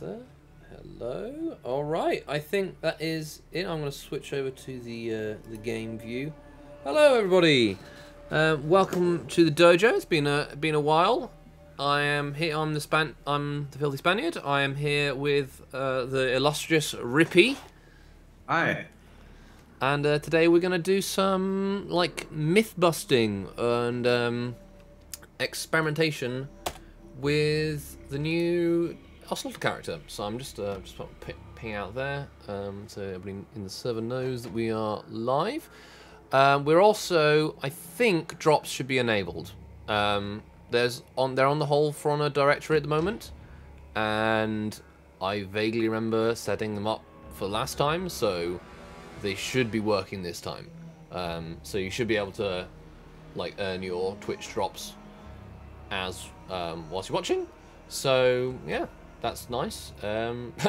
there. Hello. All right. I think that is it. I'm going to switch over to the uh, the game view. Hello, everybody. Um, welcome to the dojo. It's been a been a while. I am here. I'm the span. I'm the filthy Spaniard. I am here with uh, the illustrious Rippy, Hi. and uh, today we're going to do some like myth busting and um, experimentation with the new Ocelot character. So I'm just uh, just ping out there um, so everybody in the server knows that we are live. Um, we're also, I think, drops should be enabled. Um, there's on they're on the whole for honor directory at the moment, and I vaguely remember setting them up for last time, so they should be working this time. Um, so you should be able to like earn your Twitch drops as um, whilst you're watching. So yeah, that's nice. Um,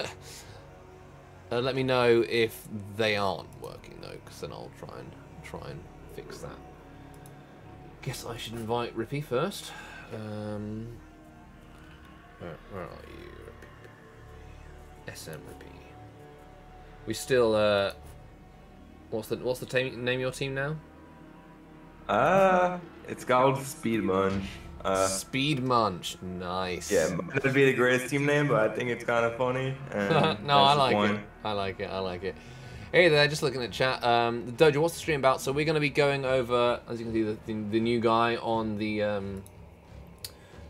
uh, let me know if they aren't working though, because then I'll try and try and fix that. Guess I should invite Rippy first. Um, where, where are you? SM Rippy. We still. Uh, what's the what's the name of your team now? Uh, it's called Speed Munch. Uh, Speed Munch. Nice. yeah, not be the greatest team name, but I think it's kind of funny. And no, I like it. I like it. I like it. Hey there, just looking at chat. Um, the dojo, what's the stream about? So we're going to be going over, as you can see, the, the, the new guy on the um,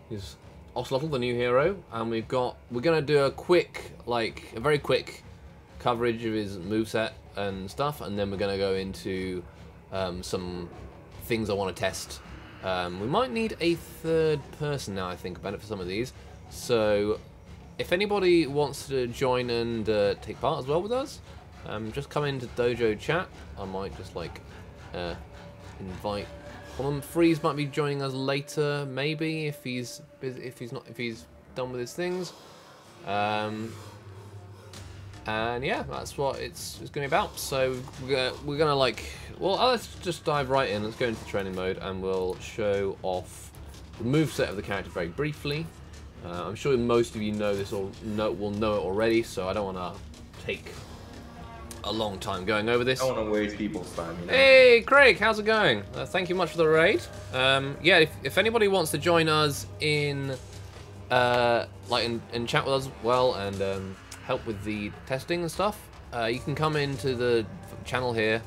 is Ocelotl, the new hero, and we've got we're going to do a quick, like a very quick coverage of his moveset and stuff, and then we're going to go into um, some things I want to test. Um, we might need a third person now. I think about it for some of these. So if anybody wants to join and uh, take part as well with us, um, just come into Dojo chat. I might just like uh, invite of. Freeze might be joining us later, maybe if he's if he's not if he's done with his things. Um, and yeah, that's what it's, it's going to be about. So we're gonna, we're gonna like, well, let's just dive right in. Let's go into training mode, and we'll show off the moveset of the character very briefly. Uh, I'm sure most of you know this or know, will know it already, so I don't want to take a long time going over this. I don't want to waste people's time. You know? Hey, Craig, how's it going? Uh, thank you much for the raid. Um, yeah, if, if anybody wants to join us in, uh, like, in, in chat with us, as well, and um, help with the testing and stuff, uh, you can come into the channel here,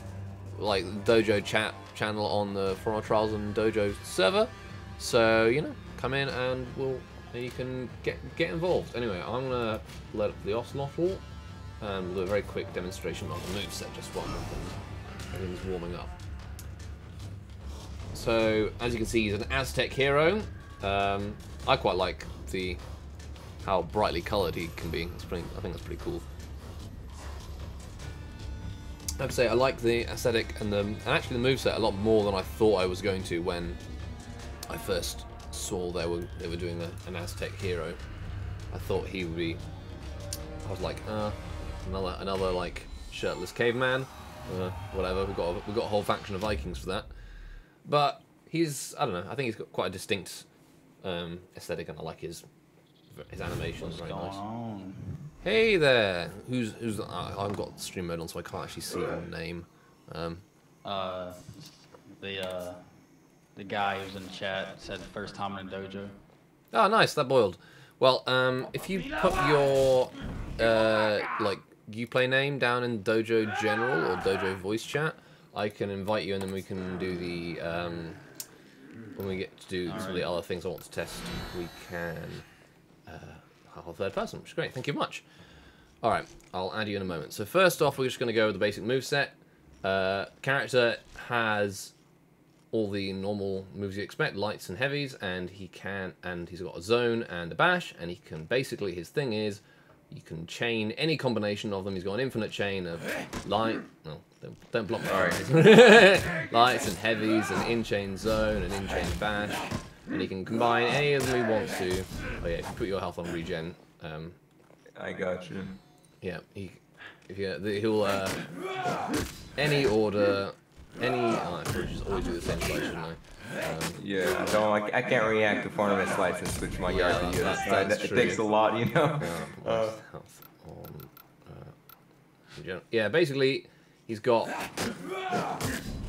like Dojo chat channel on the For Honor Trials and Dojo server. So you know, come in and we'll and you can get get involved. Anyway, I'm gonna let the Ocelotl and we'll do a very quick demonstration of the moveset just while everything's warming up. So, as you can see, he's an Aztec hero. Um, I quite like the how brightly coloured he can be. Pretty, I think that's pretty cool. I have to say, I like the aesthetic and the and actually the moveset a lot more than I thought I was going to when I first saw they were they were doing a, an Aztec hero. I thought he would be. I was like, uh, another another like shirtless caveman, uh, whatever. We've got a, we've got a whole faction of Vikings for that. But he's I don't know. I think he's got quite a distinct um, aesthetic, and I like his his animations. What's very going nice. on? Hey there. Who's who's? I I haven't got stream mode on, so I can't actually see your name. Um, Uh, the uh, the guy who's in the chat said first time in a dojo. Oh, nice. ThatBoii. Well, um, if you put your uh, like Uplay name down in Dojo General or Dojo Voice Chat, I can invite you, and then we can do the um, when we get to do some of the other things I want to test. We can uh, a third person, which is great. Thank you much. All right, I'll add you in a moment. So first off, we're just going to go with the basic moveset. Uh, character has all the normal moves you expect, lights and heavies, and he can, and he's got a zone and a bash, and he can basically, his thing is, you can chain any combination of them. He's got an infinite chain of light, no, don't, don't block me. Lights and heavies, an in-chain zone, an in-chain bash, and he can combine any of them he wants to. Oh yeah, if you put your health on regen, um, I got you. yeah, he, if you, the, he'll, uh, any order, any, oh, I should just always do the same slide, shouldn't I? Um, Yeah, I don't. I, I can't react to foreign slides and switch my Yeah, guard to that- that- That- it takes a lot, you know. yeah, Uh, on, uh, yeah, basically, he's got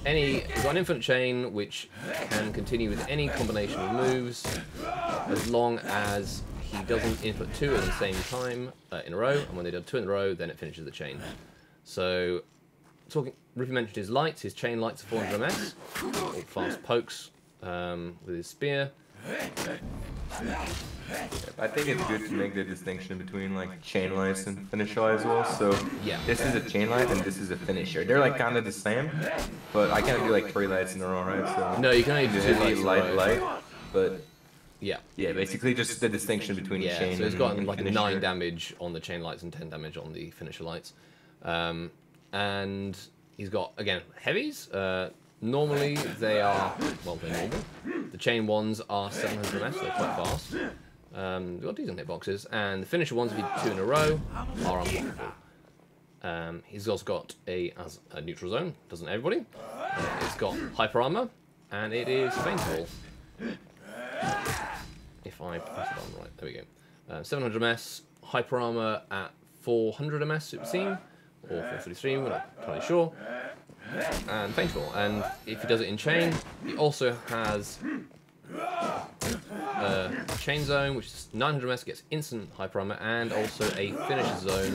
any an infinite chain which can continue with any combination of moves as long as he doesn't input two at the same time uh, in a row, and when they do two in a row, then it finishes the chain. So, talking, Rippy mentioned his lights. His chain lights are 400 ms, fast pokes um, with his spear. I think it's good to make the distinction between like chain lights and finisher light as well. So Yeah. this is a chain light and this is a finisher. They're like kind of the same, but I can't do like three lights in a row, right? So No, you can only do two lights light, row. light. But Yeah. yeah, basically just the distinction between Yeah, chain so it's got like finisher. nine damage on the chain lights and ten damage on the finisher lights. Um, and he's got again heavies. Uh, normally they are well, they're normal. The chain ones are 700 ms, they're quite fast. Um, they've got decent hitboxes, and the finisher ones, if you do two in a row, are unblockable. Um, he's also got a as a neutral zone, doesn't everybody? Uh, it's got hyper armor, and it is feintable. If I press it on right, there we go. Uh, 700 ms, hyper armor at 400 ms, it would seem, or 433, we're not entirely sure. And feintable. And if he does it in chain, he also has uh, chain zone, which is 900 ms, gets instant hyper armor, and also a finisher zone,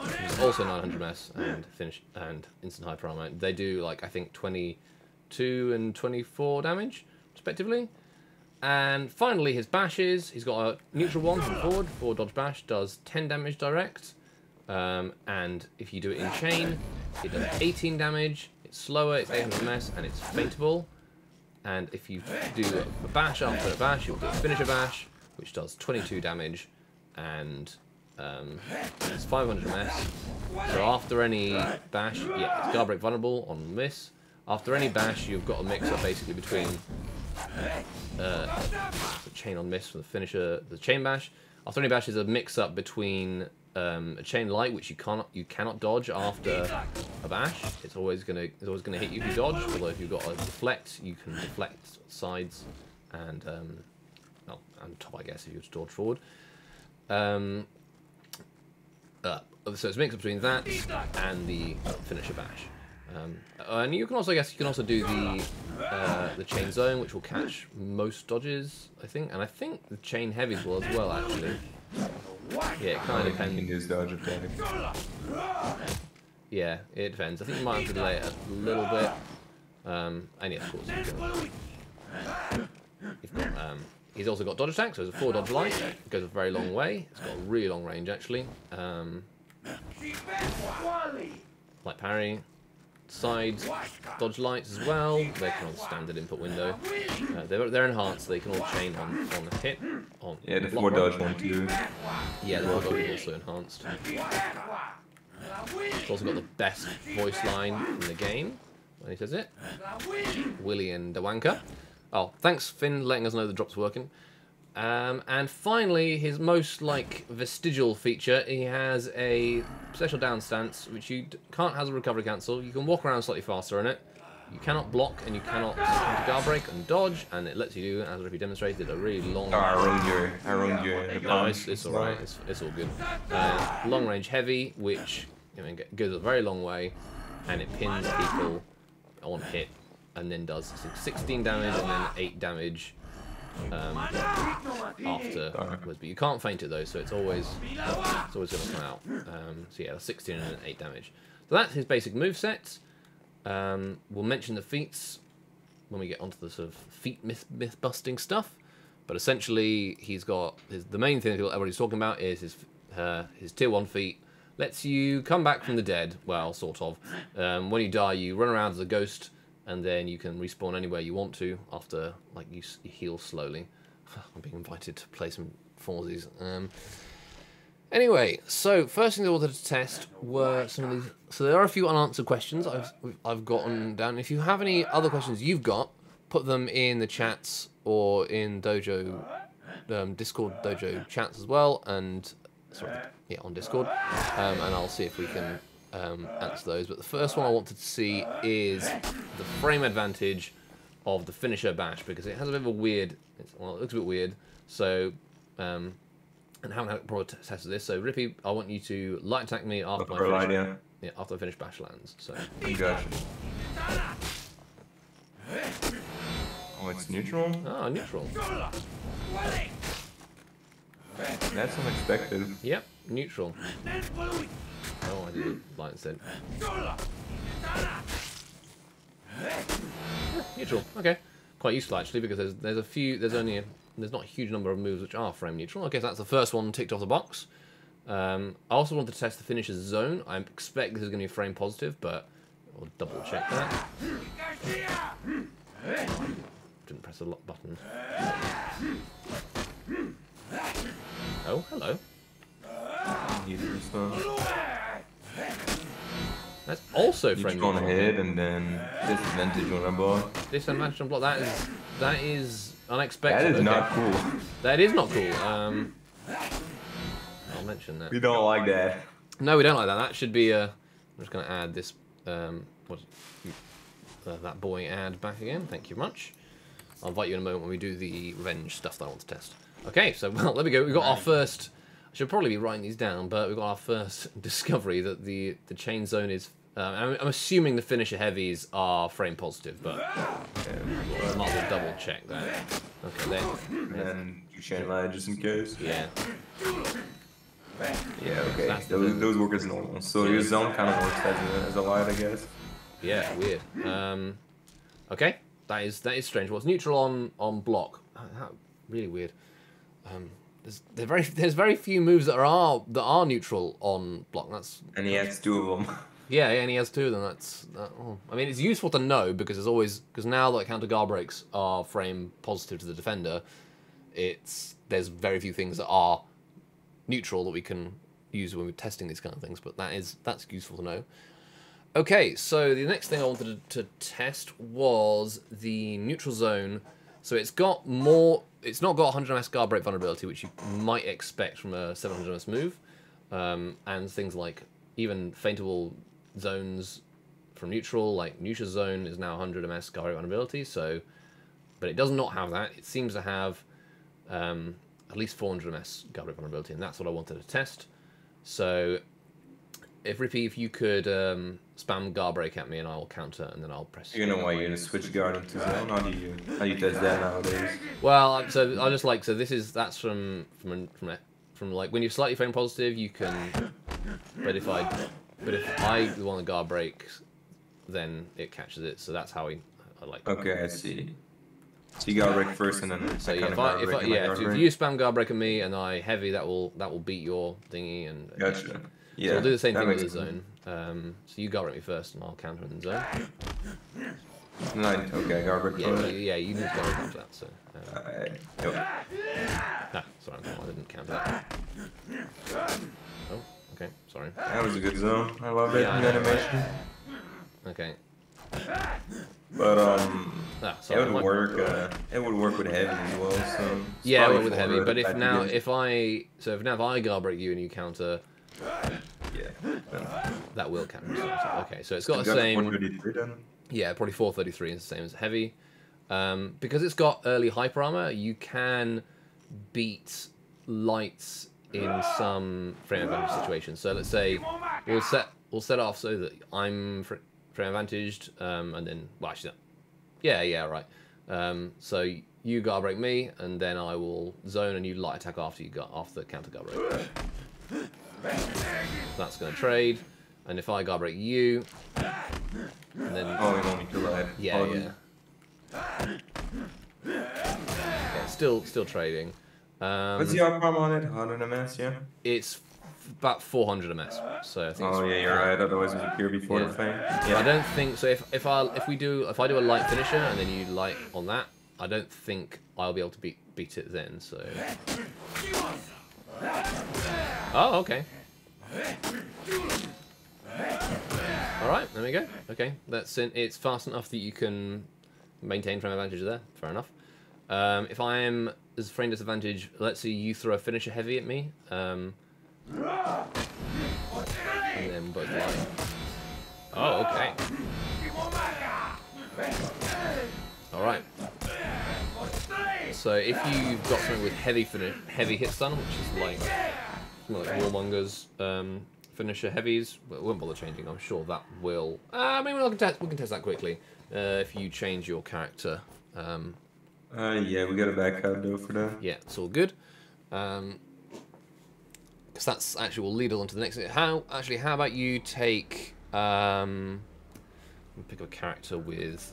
which is also 900 ms and finish and instant hyper armor. They do like I think 22 and 24 damage respectively. And finally, his bashes. He's got a neutral one from forward. Forward dodge bash does 10 damage direct. Um, and if you do it in chain, it does 18 damage. It's slower, it's 800 ms, and it's feintable. And if you do a bash after a bash, you'll do a finisher bash, which does 22 damage, and um, it's 500 ms. So after any bash, yeah, it's guard break vulnerable on miss. After any bash, you've got a mix up basically between uh, the chain on miss from the finisher, the chain bash. After any bash is a mix up between um, a chain light, which you cannot you cannot dodge after a bash. It's always gonna it's always gonna hit you if you dodge. Although if you've got a deflect, you can deflect sides and um, well, and top I guess if you were to dodge forward. Um, uh, so it's a mix between that and the finisher bash. Um, and you can also I guess you can also do the uh, the chain zone, which will catch most dodges, I think, and I think the chain heavies will as well actually. Yeah, it kind of You can depends. use dodge attack. Yeah, it depends. I think you might have to delay it a little bit. Um, and yeah, of course, you can, you've got, um, he's also got dodge attack, so it's a four dodge light. It goes a very long way. It's got a really long range actually. Um, light parry, side dodge lights as well. They can on standard input window. Uh, they're, they're enhanced. They can all chain on on a hit. On Yeah, the four dodge one too. Yeah, the four dodge is also enhanced. It's also got the best voice line in the game when he says it. Willy and Dawanka. Oh, thanks Finn letting us know the drop's working. Um, and finally, his most like vestigial feature, he has a special down stance which you can't has a recovery cancel. You can walk around slightly faster in it. You cannot block and you cannot guard break and dodge, and it lets you do, as Rippy demonstrated, a really long Oh, I ruined your, I ruined your. no, it's, it's all right. It's, it's all good. Uh, long range heavy, which know, g- goes a very long way, and it pins people on hit, and then does 16 damage and then 8 damage um, afterwards. But you can't feint it though, so it's always it's always going to come out. Um, so yeah, 16 and 8 damage. So that's his basic move set. Um, we'll mention the feats when we get onto the sort of feat myth, myth busting stuff. But essentially, he's got his, the main thing that everybody's talking about is his uh, his tier one feat lets you come back from the dead. Well, sort of. Um, when you die, you run around as a ghost, and then you can respawn anywhere you want to after like you, you heal slowly. I'm being invited to play some Forzies. Um, Anyway, so first thing I wanted to test were some of these. So there are a few unanswered questions I've I've gotten down. If you have any other questions you've got, put them in the chats or in Dojo, um, Discord Dojo chats as well, and sorry, yeah, on Discord, um, and I'll see if we can um, answer those. But the first one I wanted to see is the frame advantage of the finisher bash because it has a bit of a weird. It's, well, it looks a bit weird. So, um, and haven't had a proper test of this. So, Rippy, I want you to light attack me after my finish, yeah. yeah, after I finish bash lands. So. Oh, it's neutral? ah, neutral. That's unexpected. Yep, neutral. Oh, I light instead. Neutral. Okay. Quite useful actually because there's there's a few there's only a, there's not a huge number of moves which are frame neutral. I guess that's the first one ticked off the box. Um, I also wanted to test the finisher's zone. I expect this is going to be frame positive, but I'll double check that. Didn't press the lock button. Oh, hello. Neither stuff. That's also You frame just go on ahead and then disadvantage on a ball. Disadvantage on block. That is that is unexpected. That is okay. not cool. That is not cool. Um, I'll mention that. We don't like that. No, we don't like that. That should be. Uh, I'm just going to add this. Um, what? Uh, that boy ad back again. Thank you much. I'll invite you in a moment when we do the revenge stuff that I want to test. Okay, so well, there we go. We've got our first. I should probably be writing these down, but we've got our first discovery that the the chain zone is. Um, I'm, I'm assuming the finisher heavies are frame positive, but I might as well double check that. Okay, then. And you chain light just in case. Yeah. Yeah, okay. That's Those, those work as normal. So your zone kind of works as a, as a light, I guess. Yeah, weird. Um, okay, that is that is strange. What's neutral on on block? How- really weird. Um, there's there very there's very few moves that are that are neutral on block. That's And he has two of them. yeah, and he has two. Then that's that, oh. I mean, it's useful to know because there's always because now that counter guard breaks are frame positive to the defender. It's there's very few things that are neutral that we can use when we're testing these kind of things. But that is that's useful to know. Okay, so the next thing I wanted to, to test was the neutral zone. So it's got more. It's not got 100 ms guard break vulnerability, which you might expect from a 700 ms move, um, and things like even feintable zones from neutral, like neutral zone is now 100 ms guard break vulnerability. So, but it does not have that. It seems to have um, at least 400 ms guard break vulnerability, and that's what I wanted to test. So if Rippy, if you could um, spam guard break at me and I'll counter and then I'll press. You know why you're gonna switch guard into zone? How do you how do you test that nowadays? Well, so I just like so this is that's from from from a- from like when you're slightly frame positive you can, but if I but if I want the guard break, then it catches it. So that's how we I like. Okay, I see. So you guard break first and then So yeah, if I, if I, yeah, if, you spam guard break at me and I heavy, that will that will beat your thingy and Gotcha. Yeah. So we'll do the same thing with the zone. Um, so you guard break me first and I'll counter in the zone. Nine. okay, break Yeah, you, yeah, you need to break after that. So. Um. Yep. Ah, sorry, I didn't count that. Oh, okay, sorry. That was a good zone. I love it. Yeah, the animation. Okay. But um, Ah, it would work. Uh, it would work with heavy as well. So Yeah, with heavy. But if now, if I, so if now if I guard break you and you counter, yeah, that will count. Okay, so it's got the same. Yeah, probably 433 is the same as heavy. Um, because it's got early hyper armor, you can beat lights in some frame advantage situations. So let's say we'll set we'll set off so that I'm fr- frame advantaged, um, and then well actually, no. yeah, yeah, right. Um, so you guard break me, and then I will zone and you light attack after you got after the counter guard break. That's going to trade, and if I guard break you, and then Oh, you want me to ride? yeah, yeah. Yeah, still, still trading. Um, What's the outcome on it? 100 ms, yeah. it's about 400 ms. So I think. Oh it's, yeah, you're right. Otherwise, it would appear before Yeah. the fame. I don't think so. If if I if we do if I do a light finisher and then you light on that, I don't think I'll be able to beat beat it then. So. Oh, okay. All right, there we go. Okay, that's in, it's fast enough that you can maintain frame advantage there. Fair enough. Um, if I am as frame disadvantage, let's say you throw a finisher heavy at me, um, and then. Oh, okay. All right. So if you've got something with heavy fini- heavy hit stun, which is like like Warmonger's um, finisher heavies, well, it won't bother changing. I'm sure that will. Uh, maybe we can test. We can test that quickly. Uh, if you change your character, um, Uh, yeah, we got a back card though for that. yeah, it's all good. Um 'cause because that's actually will lead on to the next. How actually? How about you take um, pick up a character with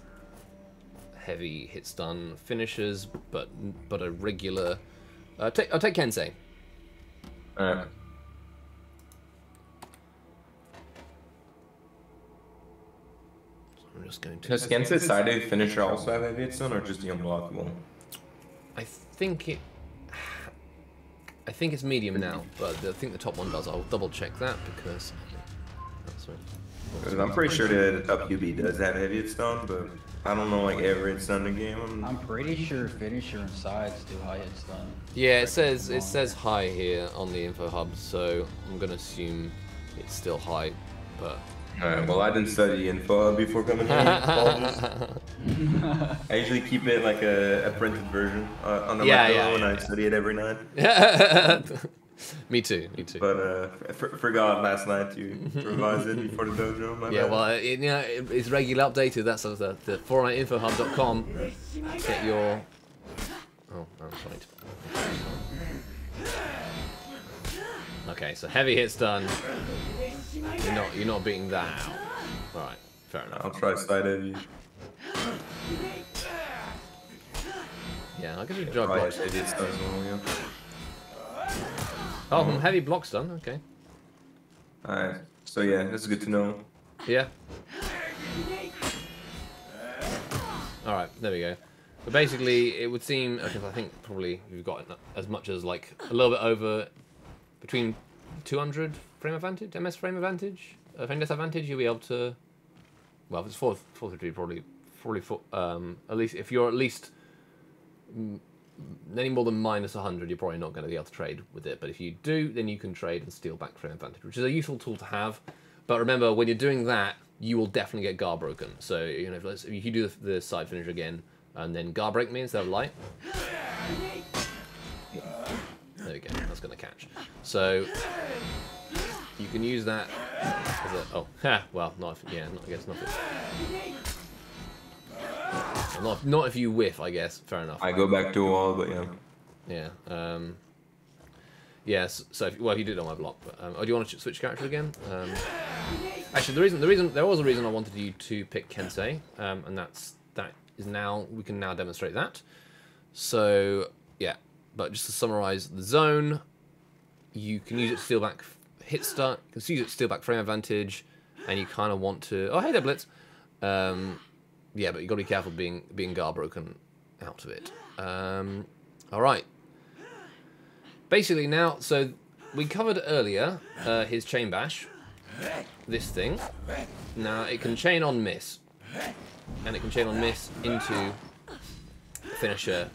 heavy hit stun finishes, but but a regular. Uh, take I'll take Kensei. Alright. I'm just going to. Does Kensei's sided finisher also have heavy hit stun or just the unblockable? I think it. I think it's medium now, but I think the top one does. I'll double check that because. That's right. Because I'm pretty sure that the top QB does have heavy hit stun, but I don't know like every hit stun the game. I'm, I'm pretty sure finisher and sides do high hit stun. Yeah, it Correct me if says it says high here on the info hub, so I'm gonna assume it's still high, but Alright, well I didn't study info before coming here. I usually keep it like a, a printed version uh, under Yeah, my pillow yeah, and yeah, I study it every night. me too, me too. But uh, for, forgot last night to revise it before the dojo. My yeah, bad. well, it, you know, it, it's regularly updated. That's the the, the forhonorinfohub.com. Get your. Oh, I'm sorry. Okay, so heavy hits done. You're not you're not beating that out. All right, fair enough. I'll try side heavy. Yeah, I guess you can drive Try blocks. heavy hit stun as well, yeah. Oh, from heavy blocks done. Okay. Alright, so yeah, that's good to know. Yeah. All right, there we go. But basically, it would seem because I think probably you've got as much as like a little bit over between 200 frame advantage, MS frame advantage, uh, frame disadvantage. You'll be able to. Well, if it's fourth, fourth degree, probably, probably for, um, at least if you're at least any more than minus 100, you're probably not going to be able to trade with it. But if you do, then you can trade and steal back frame advantage, which is a useful tool to have. But remember, when you're doing that, you will definitely get guard broken. So you know, if, let's, if you do the, the side finish again, and then guard break me instead of light. There we go. That's going to catch. So you can use that a. Oh, ha. Well, not if, yeah. Not, I guess not. If, well, not not if you whiff. I guess. Fair enough. I go back to a wall, but yeah. Yeah. Um, yes. So, if, well, if you did it on my block, but um, oh, do you want to switch character again? Um, actually, the reason, the reason, there was a reason I wanted you to pick Kensei, um, and that's that is now we can now demonstrate that. So, yeah. But just to summarize, the zone, you can use it to steal back hit start. You can use it to steal back frame advantage, and you kind of want to. Oh, hey there, Blitz. Um, yeah, but you got to be careful being being guard broken out of it. Um, all right. Basically now, so we covered earlier uh, his chain bash, this thing. Now it can chain on miss, and it can chain on miss into finisher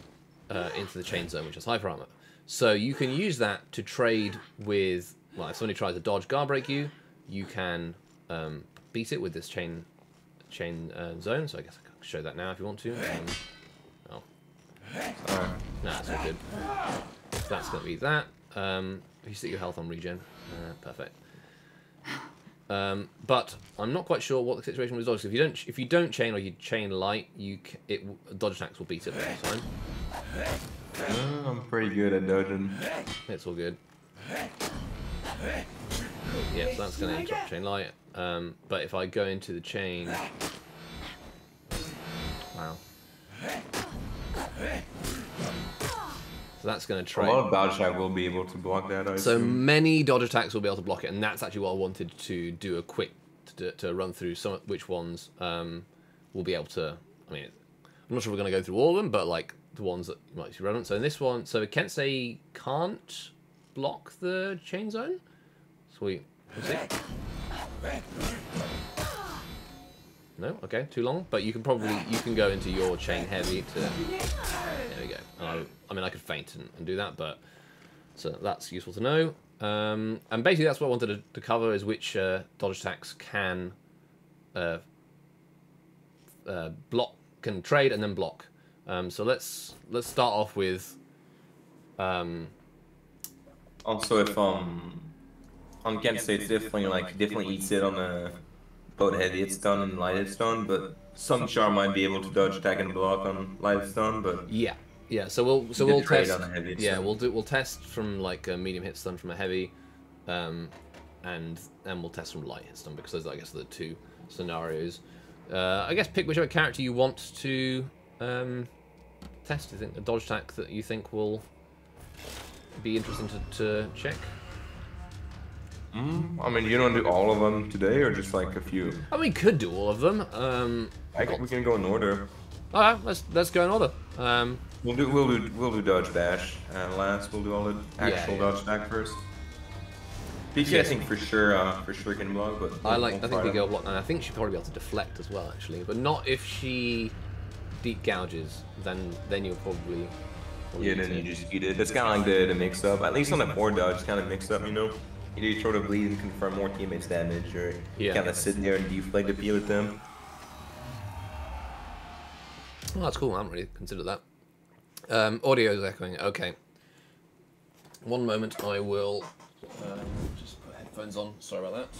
uh, into the chain zone, which is hyper armor. So you can use that to trade with. Well, if somebody tries to dodge guard break you, you can um, beat it with this chain chain uh, zone. So I guess I can show that now if you want to. Um, oh, no, that's all good. That's going to be that. Um, you set your health on regen, uh, perfect. Um, but I'm not quite sure what the situation with dodge. If you don't, if you don't chain or you chain light, you it dodge attacks will beat it time. Uh, I'm pretty good at dodging. It's all good. Yeah, so that's going to interrupt chain light. Um, but if I go into the chain, wow. So that's going to A lot of dodge I will be able to block that. I So assume. many dodge attacks will be able to block it, and that's actually what I wanted to do a quick to, to run through some which ones um, will be able to. I mean, I'm not sure we're going to go through all of them, but like the ones that might be relevant. So in this one, so Kensei can't block the chain zone. Sweet. We'll. No, okay, too long. But you can probably you can go into your chain heavy to. There we go. I, I mean, I could feint and, and do that, but so that's useful to know. Um, and basically, that's what I wanted to, to cover is which uh, dodge attacks can uh, uh, block can trade and then block. Um, so let's let's start off with. Um, Also, if um, on Kent it's definitely like definitely eats it on a both heavy hit stun and light hit stun, but some char might be able to dodge attack and block on light hit stun, but yeah, yeah. So we'll so we'll test. on a heavy yeah, we'll do we'll test from like a medium hit stun from a heavy, um, and and we'll test from light hit stun because those I guess are the two scenarios. Uh, I guess pick whichever character you want to um, test. You think a dodge attack that you think will be interesting to, to check? Mm, I mean, you don't do all of them today, or just like a few. I mean, we could do all of them. Um, I can, we can go in order. all right, let's let's go in order. Um, We'll do we'll do we'll do dodge dash, and last we'll do all the actual yeah. dodge attack first. PK, I think for sure, uh, for sure can block, but I like. we'll I think we them. go block, and I think she'd probably be able to deflect as well, actually. But not if she deep gouges. Then then you'll probably. probably Yeah, then you just eat it. That's kind of like the, the mix up. At least on the four dodge, kind of mixed up, you know? Either you throw the bleed and confirm more teammates' damage, or Yeah. kind of sit there and deflect the P with them. Oh, that's cool. I haven't really considered that. Um, audio is echoing. Okay. One moment. I will um, just put headphones on. Sorry about that.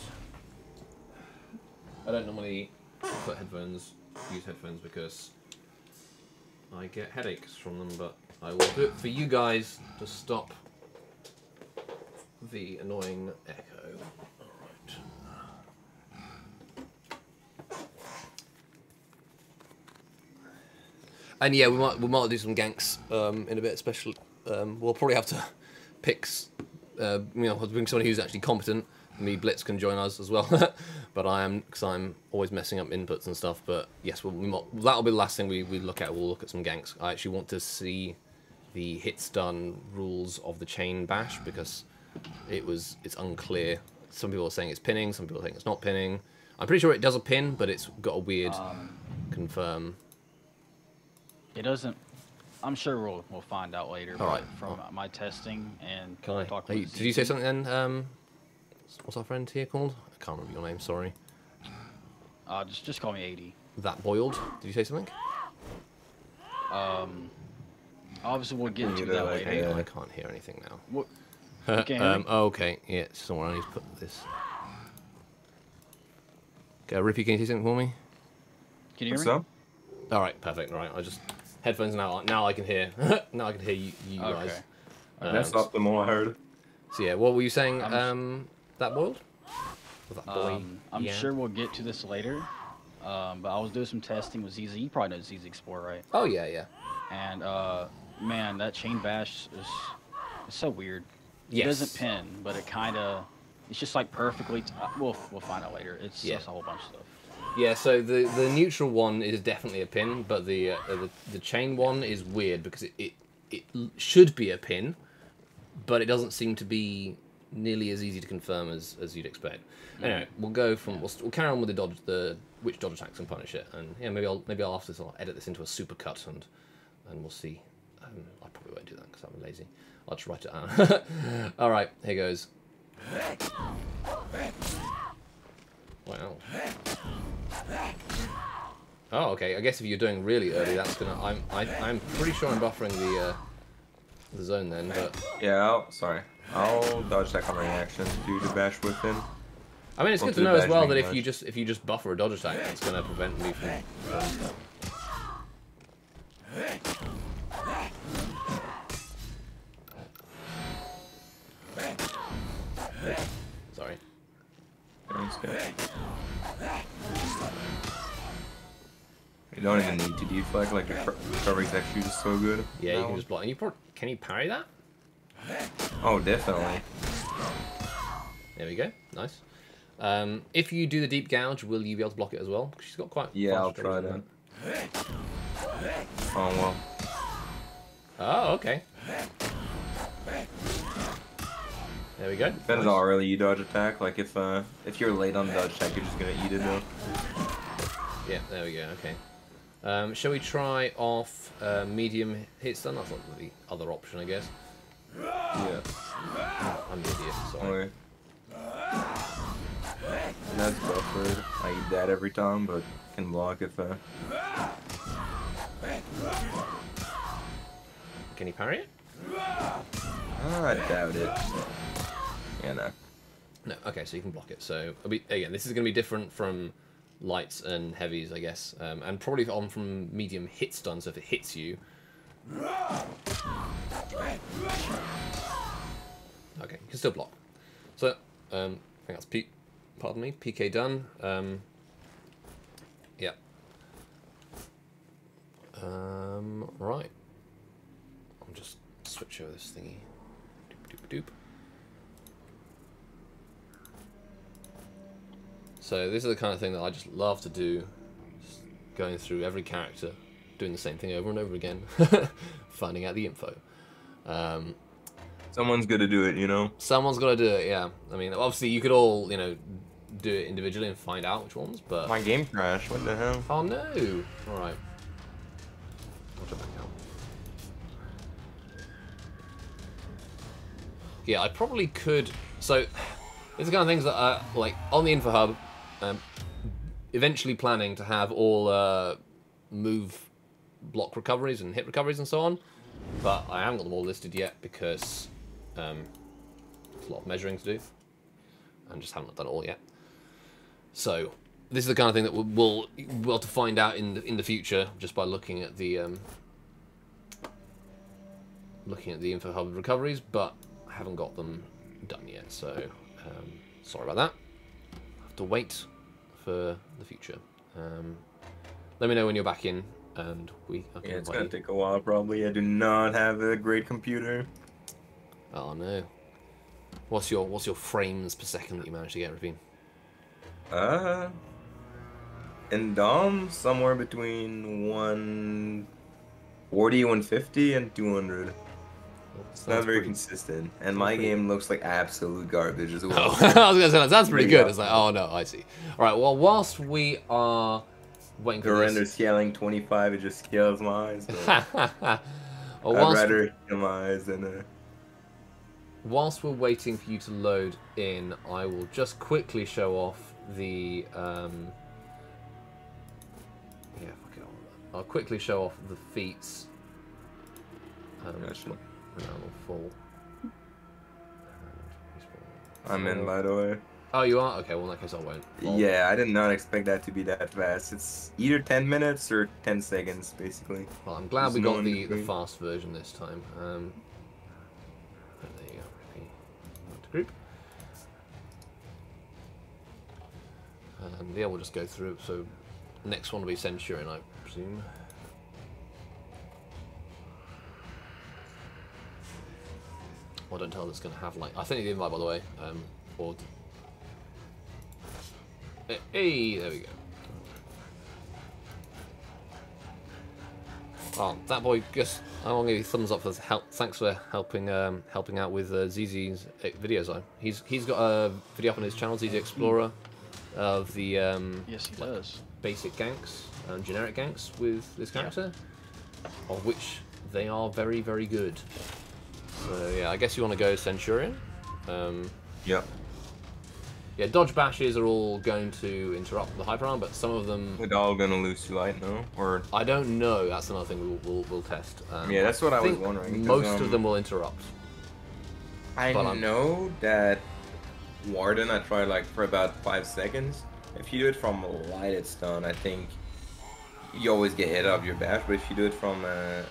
I don't normally put headphones, use headphones because I get headaches from them, but I will do it for you guys to stop the annoying echo. Alright. And yeah, we might we might do some ganks um, in a bit. Especially, um, we'll probably have to pick, uh, you know, bring somebody who's actually competent. Me, Blitz can join us as well, but I am because I'm always messing up inputs and stuff. But yes, we'll, we might, that'll be the last thing we, we look at. We'll look at some ganks. I actually want to see the hits done rules of the chain bash because it was it's unclear. Some people are saying it's pinning, some people think it's not pinning. I'm pretty sure it does a pin, but it's got a weird Um, confirm. it doesn't. I'm sure we'll we'll find out later. All right. but From my testing and Can I? talk Hey, with did you say something then? Um, what's our friend here called? I can't remember your name. Sorry. Uh, just just call me 80. ThatBoii. Did you say something? Um, obviously we'll get Yeah, to that like, later. I can't hear anything now. What, you um, oh, okay. Yeah. Somewhere I need to put this. Okay, Rippy, can you see something for me? Can you hear What's me? up? All right, perfect. All right, I just headphones now. Now I can hear. now I can hear you, you guys. Okay. Um, That's optimal, I heard. So yeah, what were you saying? Um, ThatBoii. Was that boy? Um, I'm yeah. sure we'll get to this later. Um, but I was doing some testing with ZZ. You probably know ZZ Explorer, right? Oh yeah, yeah. And uh, man, that chain bash is it's so weird. It Yes. doesn't pin, but it kind of it's just like perfectly. Uh, we'll we'll find out later. It's Yeah. just a whole bunch of stuff. Yeah, so the the neutral one is definitely a pin, but the uh, the, the chain one is weird because it, it it should be a pin, but it doesn't seem to be nearly as easy to confirm as, as you'd expect. Anyway, we'll go from we'll, we'll carry on with the dodge the which dodge attacks and punish it, and yeah, maybe I'll maybe I'll after this I'll edit this into a super cut and and we'll see. Um, I probably won't do that because I'm lazy. I'll just write it down. All right, here goes. Wow. Oh, okay. I guess if you're doing really early, that's gonna. I'm. I, I'm pretty sure I'm buffering the uh, the zone then, but Yeah, I'll, sorry. I'll dodge attack on reaction, do the bash with him. I mean, it's good to know as well that if you just if you just buffer a dodge attack, it's gonna prevent me from. Sorry. That's good. You don't even need to deflect, like the recovery's actually just so good. Yeah, you can just block. You can you parry that? Oh, definitely. There we go. Nice. Um, if you do the deep gouge, will you be able to block it as well? 'Cause she's got quite. Yeah, I'll try that. Oh well. Oh, okay. There we go. Depends Nice. how early you dodge attack. Like if uh if you're late on the dodge attack, you're just gonna eat it though. Yeah, there we go. Okay. Um, shall we try off uh, medium hit stun? That's not the other option, I guess. Yeah. I'm an idiot. Sorry. Okay. That's buffered. I eat that every time, but can block if uh Can he parry it? Ah, I doubt it. Yeah, no. No. Okay, so you can block it. So be, again, this is going to be different from lights and heavies, I guess, um, and probably on from medium hit stun. So if it hits you. Okay, you can still block. So um, I think that's P. Pardon me, PK done. Um, yeah. Um, right. I'll just switch over this thingy. Doop doop doop. So this is the kind of thing that I just love to do. Just going through every character, doing the same thing over and over again, finding out the info. Um, Someone's gonna do it, you know? someone's got to do it, yeah. I mean, obviously you could all, you know, do it individually and find out which ones, but... My game crashed, what the hell? Oh no! Alright. I'll jump back out. Yeah, I probably could. So, it's the kind of things that are like on the info hub. Um, eventually planning to have all uh, move block recoveries and hit recoveries and so on, but I haven't got them all listed yet because um, there's a lot of measuring to do, and just haven't done it all yet. So this is the kind of thing that we'll we'll, we'll have to find out in the in the future just by looking at the um, looking at the info hub recoveries, but I haven't got them done yet. So um, sorry about that. have to wait for the future. Um, let me know when you're back in, and we. I can Yeah, it's gonna you. take a while probably. I do not have a great computer. Oh no. What's your what's your frames per second that you managed to get, Ravine? Uh, in DOM, somewhere between 140, 150, and 200. It's not very consistent. And my pretty- game looks like absolute garbage as well. Oh, I was gonna say that sounds pretty Pretty good. It's like, oh no, I see. All right. Well, whilst we are waiting The for render this, scaling 25, it just scales my eyes. but well, I'd whilst, rather kill my eyes than uh, whilst we're waiting for you to load in, I will just quickly show off the. Um, yeah, fuck it. I'll, I'll quickly show off the feats. Um, Gotcha. Renown will fall. I'm in, by the way. Oh, you are? Okay, well, in that case, I won't. fall. Yeah, I did not expect that to be that fast. It's either 10 minutes or 10 seconds, basically. Well, I'm glad we There's no got in the, the fast version this time. Um, there you go. Repeat. Not to group. And yeah, we'll just go through. So, next one will be Centurion, I presume. Well, don't tell it's going to have like. I you the invite, by the way. Um, or. Hey, there we go. Oh, ThatBoii, just I want to give you a thumbs up for help. Thanks for helping um, helping out with uh, ZZ's uh, videos. though. He's he's got a video up on his channel, ZZ Explorer, of the um, Yes, he does. basic ganks and generic ganks with this character, of which they are very very good. So yeah, I guess you want to go Centurion. Um, Yep. yeah, dodge bashes are all going to interrupt the hyper arm, but some of them We're all gonna lose to light, no? Or I don't know. That's another thing we'll we'll, we'll test. Um, Yeah, that's what I was think wondering, 'cause, Most um, of them will interrupt. I know that Warden I tried like for about five seconds. If you do it from lighted stun, I think you always get hit off your bash. But if you do it from uh,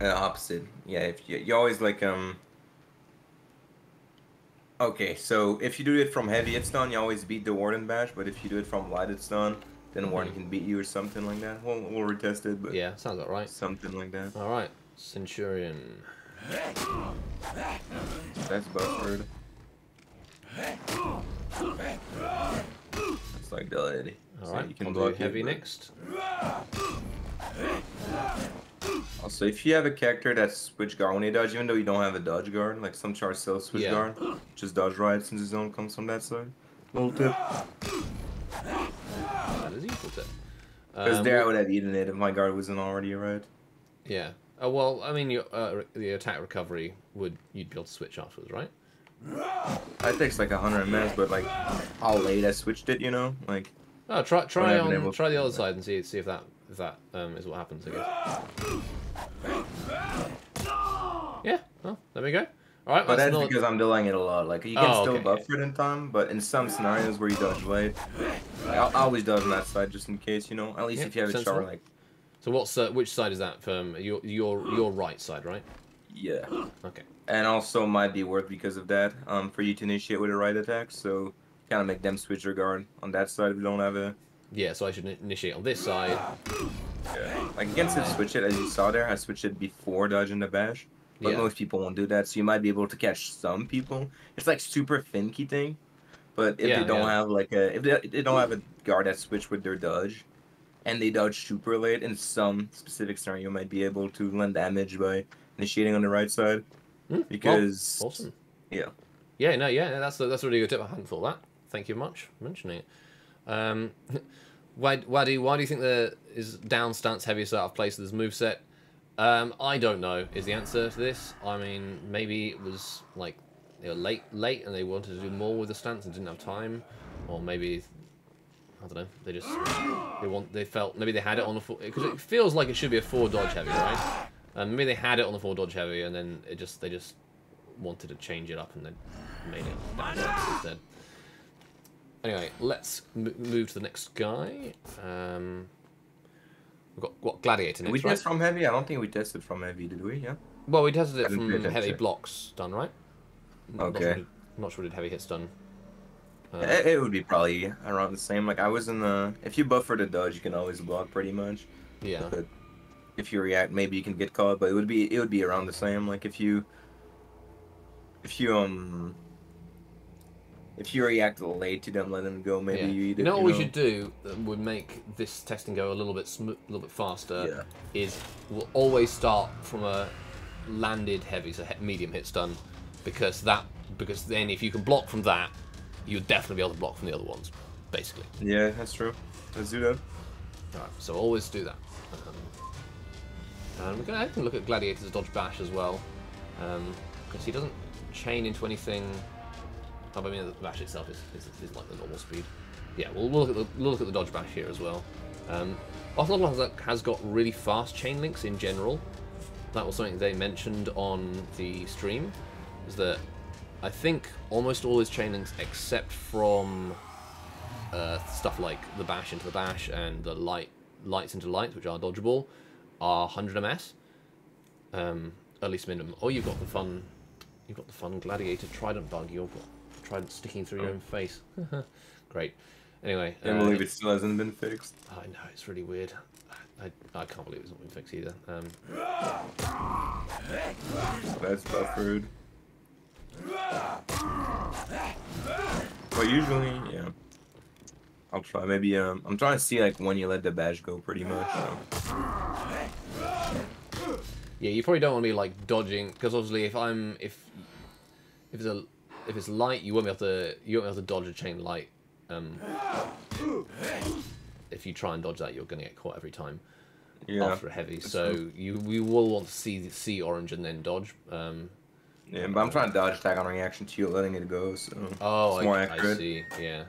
an opposite, yeah, if you, you always like um. Okay, so if you do it from heavy it's done. you always beat the Warden bash. But if you do it from light, it's done. then Warden can beat you or something like that. We'll we'll retest it, but Yeah, sounds about right. something like that. All right, Centurion. That's buffered. It's like delayed. All So right, you can I'll block do heavy it, next. Also, if you have a character that's switch guard when you dodge, even though you don't have a dodge guard, like some chars still switch Yeah. guard, just dodge right since his own comes from that side. Little tip. That is equal to. Because Um, there I would have eaten it if my guard wasn't already right. Yeah. Oh well, I mean, your uh, the attack recovery would you'd be able to switch afterwards, right? It takes like a hundred minutes, but like how late I switched it, you know? Like Oh, try try on try the other side and see see if that that um, is what happens, I guess. Yeah, well, there we go. Alright, But that's another- because I'm delaying it a lot. Like you can Oh, still okay. buffer it in time, but in some scenarios where you dodge late, like, I'll I always dodge on that side just in case, you know. At least Yeah, if you have a shower, like So what's uh, which side is that from? Your your your right side, right? yeah. Okay. And also might be worth because of that, um, for you to initiate with a right attack. So kind of make them switch their guard on that side if you don't have a. Yeah, so I should initiate on this side. Like against it, switch it as you saw there. I switched it before dodging the bash, but Yeah. most people won't do that. So you might be able to catch some people. It's like super finicky thing, but if Yeah, they don't have like a if they, if they don't have a guard that switch with their dodge, and they dodge super late in some specific scenario, you might be able to land damage by initiating on the right side hmm, well, because awesome. yeah. Yeah, no, yeah, that's a, that's a really good tip. I hadn't thought that. Thank you much for mentioning it. Um, why, why do you, why do you think there is down stance heaviest out of place with this moveset? Um, I don't know. Is the answer to this? I mean, maybe it was like they were late, late, and they wanted to do more with the stance and didn't have time, or maybe I don't know. They just they want they felt maybe they had it on the four because it feels like it should be a four dodge heavy, right? Um, maybe they had it on the four dodge heavy, and then it just they just wanted to change it up and then made it down instead. Anyway, let's m- move to the next guy. Um, we've got what gladiator next, we right? test from heavy? I don't think we tested from heavy, did we? Yeah. Well, we tested it from heavy blocks done, right? Not Okay. sure we did- not sure we did heavy hit stun. Uh, It, it would be probably around the same. Like I was in the. If you buffer the dodge, you can always block pretty much. yeah. But if you react, maybe you can get caught. But it would be it would be around the same. Like if you. If you um. If you react late to them, let them go. Maybe yeah. you either. You know what we should do that would make this testing go a little bit a little bit faster is we'll always start from a landed heavy, so medium hit stun, because that because then if you can block from that, you'll definitely be able to block from the other ones, basically. Yeah, that's true. Let's do that. Alright, so always do that. Um, and we can, I can look at Gladiator's dodge bash as well, because he doesn't chain into anything. Oh, I mean, the bash itself is, is, is like the normal speed. Yeah, we'll, we'll, look at the, we'll look at the dodge bash here as well. Um, Ocelot has, has got really fast chain links in general. That was something they mentioned on the stream, is that I think almost all his chain links, except from uh, stuff like the bash into the bash and the light lights into lights, which are dodgeable, are 100 ms. Um, at least minimum. Or you've got the fun, you've got the fun gladiator trident bug. You've got trident sticking through your own face. Great. Anyway, I Can't uh, believe it still hasn't been fixed. I know it's really weird. I, I can't believe it's not been fixed either. Um, That's buffered. But usually, yeah. I'll try. Maybe um, I'm trying to see like when you let the badge go, pretty much. So. Yeah, you probably don't want to be like dodging because obviously if I'm if if it's a if it's light, you won't be able to you won't be able to dodge a chain light. Um, if you try and dodge that, you're going to get caught every time Yeah. after a heavy. So you we will want to see see orange and then dodge. Um, Yeah, but I'm trying to dodge attack on reaction to you letting it go, so oh, it's more I, I accurate. see. Yeah,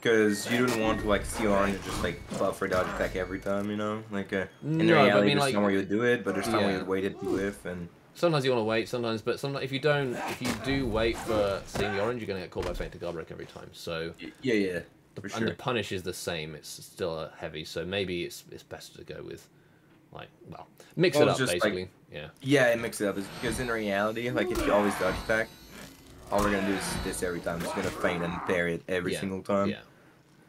Because you didn't want to like steal orange and just like buffer dodge attack every time, you know? Like uh, in No, but I reality, mean, there's like- time where you'd do it, but there's time where Yeah. you waited to whiff and sometimes you want to wait. Sometimes, but sometimes if you don't, if you do wait for seeing the orange, you're going to get caught by feint to guard break every time. So. yeah, yeah, for and the punish is the same. It's still a heavy, so maybe it's it's best to go with, like, well, mix Well, it up just like- basically. yeah. Yeah, it mixes it up. Because in reality, like if you always dodge attack, all we're gonna do is this every time. It's gonna feint and parry it every yeah. single time. Yeah.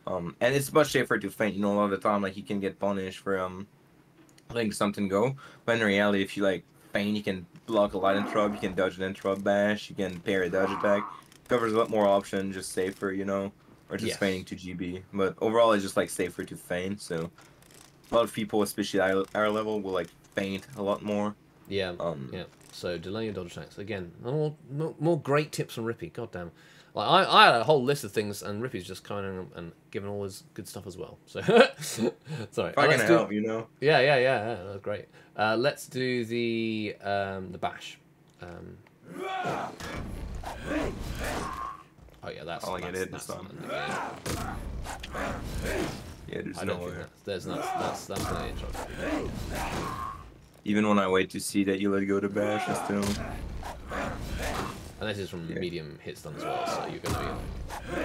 Um, and it's much safer to feint. You know, a lot of the time, like you can get punished for um, letting something go. But in reality, if you like feint, you can block a light interrupt. You can dodge an interrupt bash. You can parry a dodge attack. Covers a lot more options. Just safer, you know, or just Yes. feigning to GB. But overall, it's just like safer to feint. So a lot of people, especially at our- our level, will like feint a lot more. Yeah. Um, yeah. So delay your dodge attacks again. More, more, more great tips from Rippy. God damn. Like I, I had a whole list of things, and Rippy's just coming in and giving all his good stuff as well. So sorry. If I can do- help, you know. Yeah, yeah, yeah, yeah. That was great. Uh, let's do the um, the bash. Um, oh yeah, that's. I'll get that's, it that's yeah. Yeah, there's I no way. that's, there's that's that's that's interrupt. Even when I wait to see that you let go to bash, I still. And this is from Yeah. medium hit stun as well, so you're gonna be.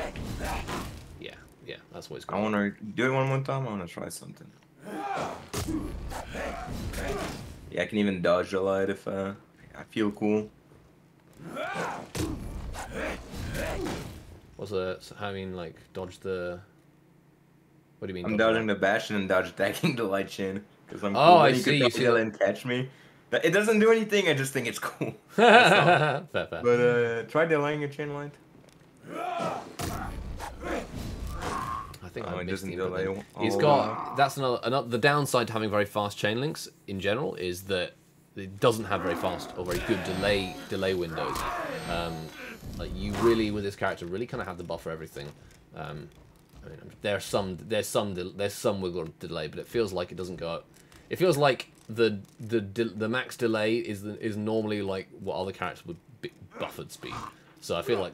Yeah, yeah, that's always good. I want to do it one more time. I want to try something. Yeah, I can even dodge the light if uh, I feel cool. What's the so mean, like dodge the? What do you mean? I'm dodging the bash and dodge attacking the light chain because I'm. Oh, cool. I Then you see, can you see that- and catch me. It doesn't do anything. I just think it's cool. fair, fair. But uh, try delaying a chain light. I think Oh, I it missed doesn't delay there. He's the got that's another, another the downside to having very fast chain links in general is that it doesn't have very fast or very good delay delay windows. Um, like you really with this character really kind of have to buffer everything. Um, I mean, there's some there's some there's some wiggle delay, but it feels like it doesn't go up. It feels like the the the max delay is the, is normally like what other characters would be buffered speed. So I feel like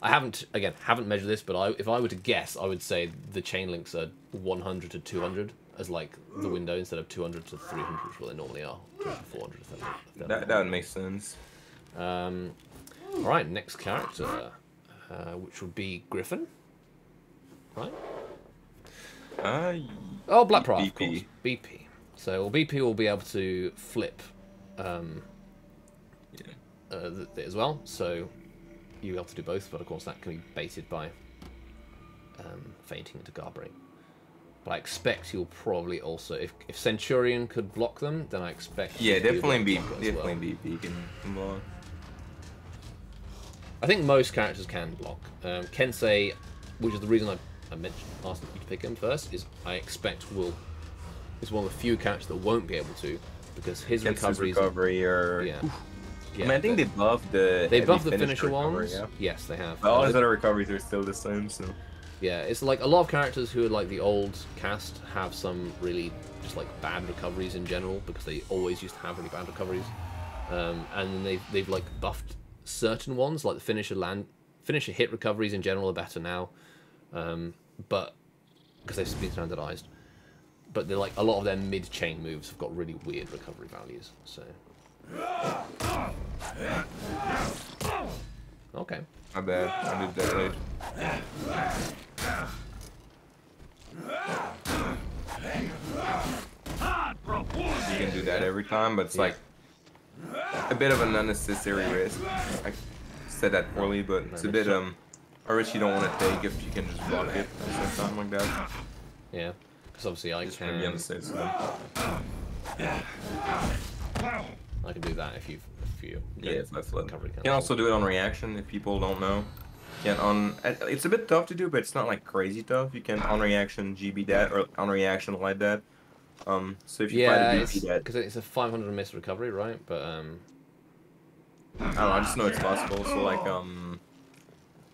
I haven't again haven't measured this, but I, if I were to guess, I would say the chain links are 100 to 200 as like the window instead of 200 to 300, which is what they normally are. 200 to 400. if if That that would make sense. um, all right, next character, uh, which would be Griffin. Right? Uh, Oh, Black Prior, of BP. course. BP. So BP will be able to flip um, yeah. uh, as well. So you'll be able to do both, but of course that can be baited by um, feinting into guard. But I expect you'll probably also, if, if Centurion could block them, then I expect. Yeah, you'll be able definitely be block well. definitely be beacon block. I think most characters can block. Um, Kensei, which is the reason I, I mentioned asked you to pick him first, is I expect will is one of the few characters that won't be able to because his recoveries. recovery or Yeah. I yeah mean, I think they, they buffed the they buffed the finisher recovery, ones. Yeah. Yes, they have. But all his other recoveries are still the same. So Yeah, it's like a lot of characters who are like the old cast have some really just like bad recoveries in general because they always used to have really bad recoveries, um, and then they've they've like buffed certain ones like the finisher land finisher hit recoveries in general are better now, um, but because they've been standardized, but they're like a lot of their mid chain moves have got really weird recovery values. So okay. my bad. I did that late. You can do that every time, but it's Yeah. like a bit of an unnecessary risk. I said that poorly, but it's a bit um a risk you don't want to take if you can just block it at the same time like that. Yeah, because obviously I Just want to be on can side. I can do that if you if you Yeah, if I flip. recovery You can also do it on reaction if people don't know. You can on it's a bit tough to do, but it's not like crazy tough. You can on reaction GB that or on reaction light that. Um, so if you Yeah, find a BP that, because it's a 500 miss recovery, right? But um, I don't know. I just know it's possible. So like um,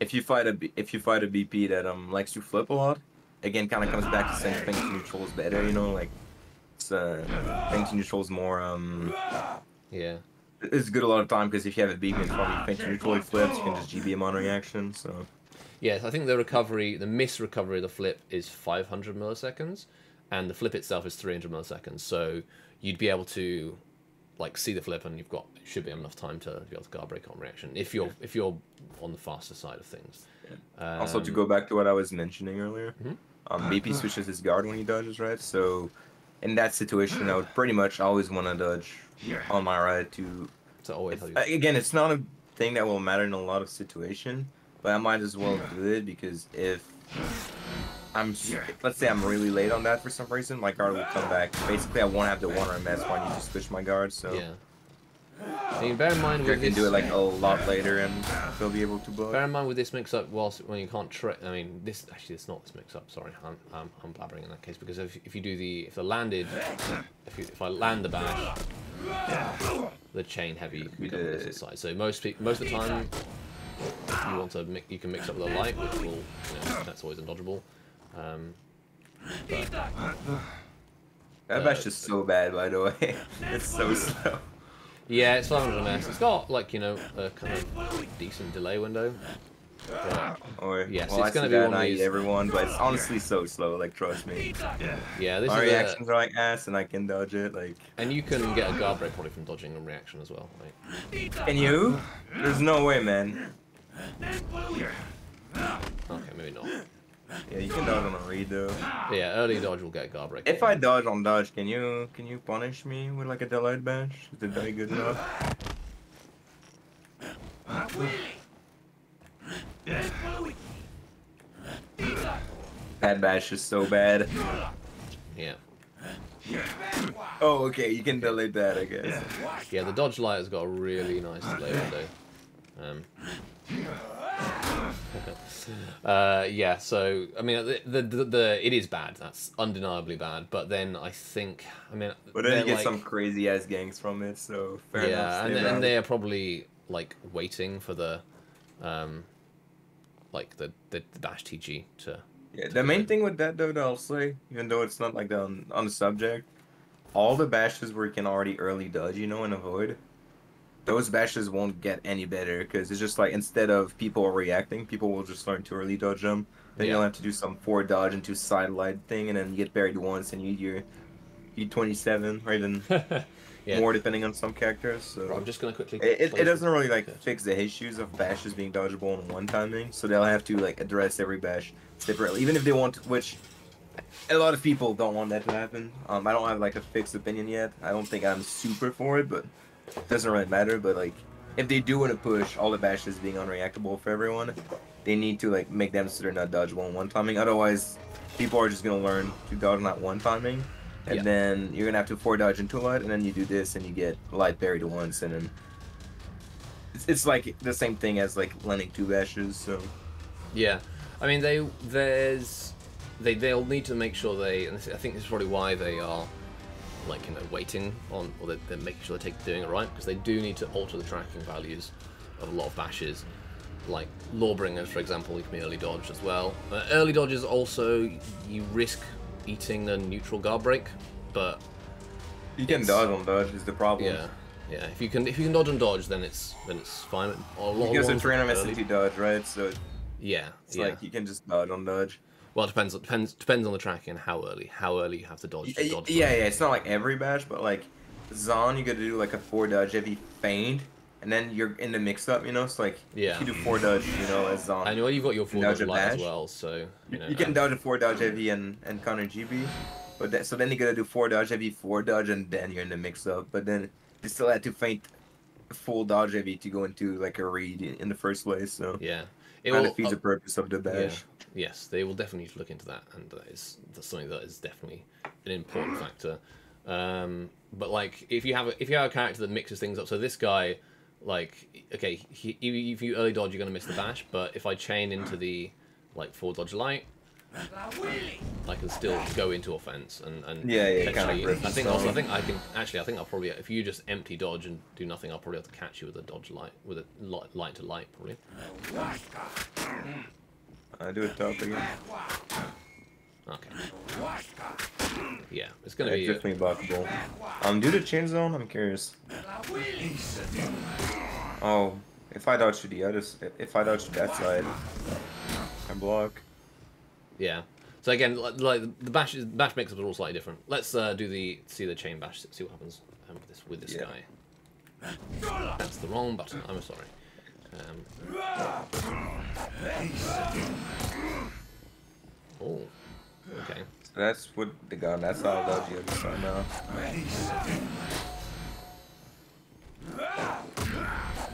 if you fight a B- if you fight a BP that um likes to flip a lot, again kind of comes back to saying things neutral is better. You know, like it's uh things neutral is more um yeah, it's good a lot of time because if you have a BP in front of you, think neutral flips, you can just GB him on reaction. So yes. I think the recovery, the miss recovery of the flip is 500 milliseconds, and the flip itself is 300 milliseconds. So you'd be able to like see the flip, and you've got should be enough time to be able to guard break on reaction if you're if you're on the faster side of things. Um, Also, to go back to what I was mentioning earlier, Mhm. Um, BP switches his guard when he dodges, right? So, in that situation, I would pretty much always want to dodge on my right to. to always have If, you- again, it's not a thing that will matter in a lot of situation, but I might as well do it because if I'm, s- let's say I'm really late on that for some reason, my guard will come back. Basically, I won't have the one arm. That's why I need to switch my guard. So. yeah. I mean, bear in mind with can this, do it like a lot later, and they'll be able to. Bear in mind with this mix up, whilst when you can't tra- I mean, this actually it's not this mix up. Sorry, I'm, I'm, I'm blabbering in that case because if, if you do the if the landed if you, if I land the bash, the chain heavy you can We become on did. this side. So most most of the time you want to mix, you can mix up the light, which will you know, that's always undodgeable. Um, but That Uh, bash is so bad, by the way. it's so slow. Yeah, it's 500 ms. It's got like you know a kind of decent delay window. Oh, or Yes, well, it's I gonna be one of I these- eat everyone, but it's honestly so slow. Like trust me, yeah, this our is a, reactions are like ass, and I can dodge it. Like, and you can get a guard break probably from dodging a reaction as well. Right? can you? There's no way, man. Okay, maybe not. Yeah, you can dodge on a read though. Yeah, early dodge will get break. If I dodge on dodge, can you can you punish me with like a delayed bash? Is it very good enough? That bash is so bad. Yeah, Oh, okay, you can delay that, I guess. yeah, the dodge light has got a really nice delay window. Um, uh, yeah, so I mean, the, the the the it is bad. That's undeniably bad. But then I think, I mean, But then you get like- some crazy ass ganks from it, so fair enough. yeah, stay and, and they are probably like waiting for the, um, like the the, the bash TG to. Yeah, the main thing with that though, that I'll say, even though it's not like on on the subject, all the bashes where you can already early dodge, you know, and avoid, those bashes won't get any better because it's just like instead of people reacting, people will just learn to early dodge them. Then Yeah. you'll have to do some forward dodge into side light thing, and then you get buried once, and you eat your E twenty seven or even yeah, more depending on some characters. So I'm just gonna quickly. it, it, doesn't really like fix the issues of bashes being dodgeable in one timing, so they'll have to like address every bash separately, even if they want, which a lot of people don't want that to happen. Um, I don't have like a fixed opinion yet. I don't think I'm super for it, but doesn't really matter. But like, if they do want to push all the bashes being unreactable for everyone, they need to like make them so they're not dodgeable in one timing. Otherwise, people are just gonna learn to dodge not one timing. And Yeah. then you're gonna have to four dodge into light, and then you do this, and you get light buried once, and then it's, it's like the same thing as like landing two bashes. So Yeah, I mean they there's they they'll need to make sure they and I think this is probably why they are like you know waiting on or they're, they're making sure they take doing it right because they do need to alter the tracking values of a lot of bashes. Like Lawbringers, for example, you can be early dodge as well. Uh, early dodges also you risk eating a neutral guard break, but you can dodge on dodge is the problem. yeah, yeah. If you can if you can dodge on dodge, then it's then it's fine. A lot of Because ones it's random early- dodge, right? So Yeah, it's yeah. like you can just dodge on dodge. Well, it depends. Depends depends on the tracking and how early. How early you have to dodge. Yeah, To yeah, dodge yeah, It's not like every bash, but like Zon, you gotta do like a four dodge heavy feint, and then you're in the mix up, you know. So like Yeah. you do four dodge, you know, as Zon. I know you've got your full Dodge dodge as well, so you You, know. you can um, dodge a four dodge heavy and and counter GB, but that, so then you gotta do four dodge heavy, four dodge, and then you're in the mix up. But then you still had to feint full dodge heavy to go into like a read in in the first place. So Yeah, it kind will. of defeats uh, the purpose of the bash. Yes, they will definitely need to look into that, and that is that's something that is definitely an important factor. Um, but like, if you have a, if you have a character that mixes things up, so this guy, like, okay, he, if you early dodge, you're gonna miss the bash. But if I chain into the like forward dodge light, I can still go into offense and and Yeah, yeah, kinda I think also I think I can actually I think I'll probably if you just empty dodge and do nothing, I'll probably have to catch you with a dodge light with a light, light to light probably. I do a top again. Okay. Yeah, it's gonna Yeah, be. definitely blockable. Um, do the chain zone. I'm curious. Oh, if I dodge to the other, if I dodge to that side, I block. Yeah. So again, like, like the bash is, bash mix-ups are all slightly different. Let's uh, do the see the chain bash. See what happens um, with this with this Yeah. guy. That's the wrong button. I'm sorry. Um, oh. Okay. So that's what the gun. That's how I dodge the other side now.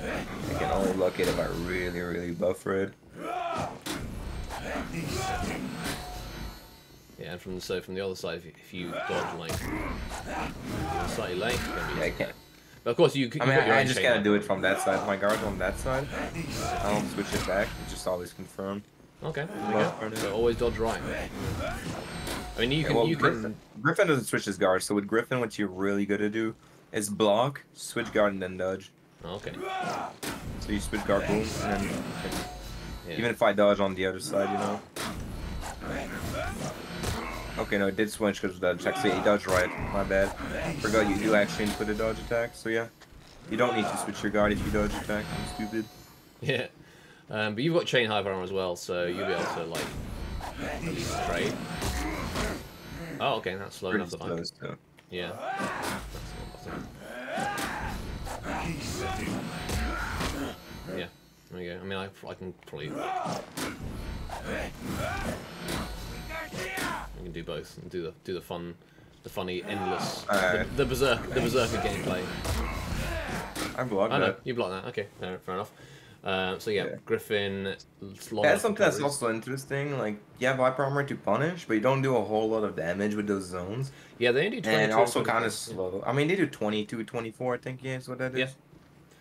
I can only block it if I really, really buffer it. Yeah, and from the so from the other side, if you, if you dodge like slightly late, you're gonna be Yeah, I can't. But of course, you. you I mean, I, I just gotta do it from that side. My guard's on that side. I don't switch it back. It's just always confirmed. Okay, Well. So always dodge right. I mean, you Yeah, can well, you Griffin, can Griffin doesn't switch his guard, so with Griffin, what you're really good to do is block, switch guard, and then dodge. okay. So you switch guard, boom, and then Yeah. even if I dodge on the other side, you know. Okay, no, it did switch because of that attack. Yeah, he dodged right. My bad. Forgot you do actually input a dodge attack. So yeah, you don't need to switch your guard if you dodge attack. I'm stupid. Yeah. Um, but you've got chain hyper armor as well, so you'll be able to like at least trade. Oh, okay, that's slow Pretty enough to slow, like. Yeah. That's not awesome. Yeah. There you go. I mean, I, I can probably. Can do both and do the do the fun, the funny, endless, the, the berserk, the berserker gameplay. I blocked I know that. you blocked that. Okay, fair, fair enough. Uh, so yeah, Yeah. Griffin. That's something that's also interesting. Like, you have hyper armor to punish, but you don't do a whole lot of damage with those zones. Yeah, they do 22 And also kind of slow. I mean, they do 22, 24, I think, yeah, is what that is. Yeah.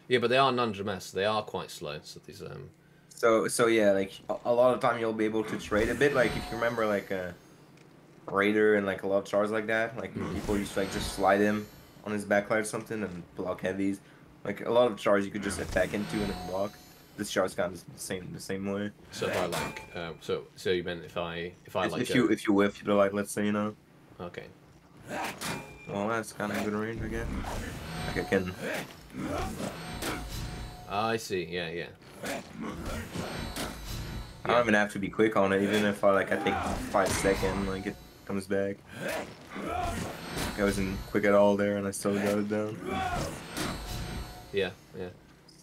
Yeah, but they are nonetheless. They are quite slow. So these um. So, so yeah, like, a, a lot of time you'll be able to trade a bit. Like, if you remember, like, a Raider and, like, a lot of charges like that, like, Mhm. people used to, like, just slide him on his backlight or something and block heavies. Like, a lot of charges you could just attack into and then block. This char's kind of the same, the same way. So if I like, uh, so so you meant if I if I if, like if you if you whiff the like let's say, you know. okay. Well, that's kind of a good range, I guess. Like, I can. I see. Yeah, yeah. I don't even have to be quick on it, even if I like I take five second, like it comes back. I wasn't quick at all there, and I still got it down. Yeah, yeah.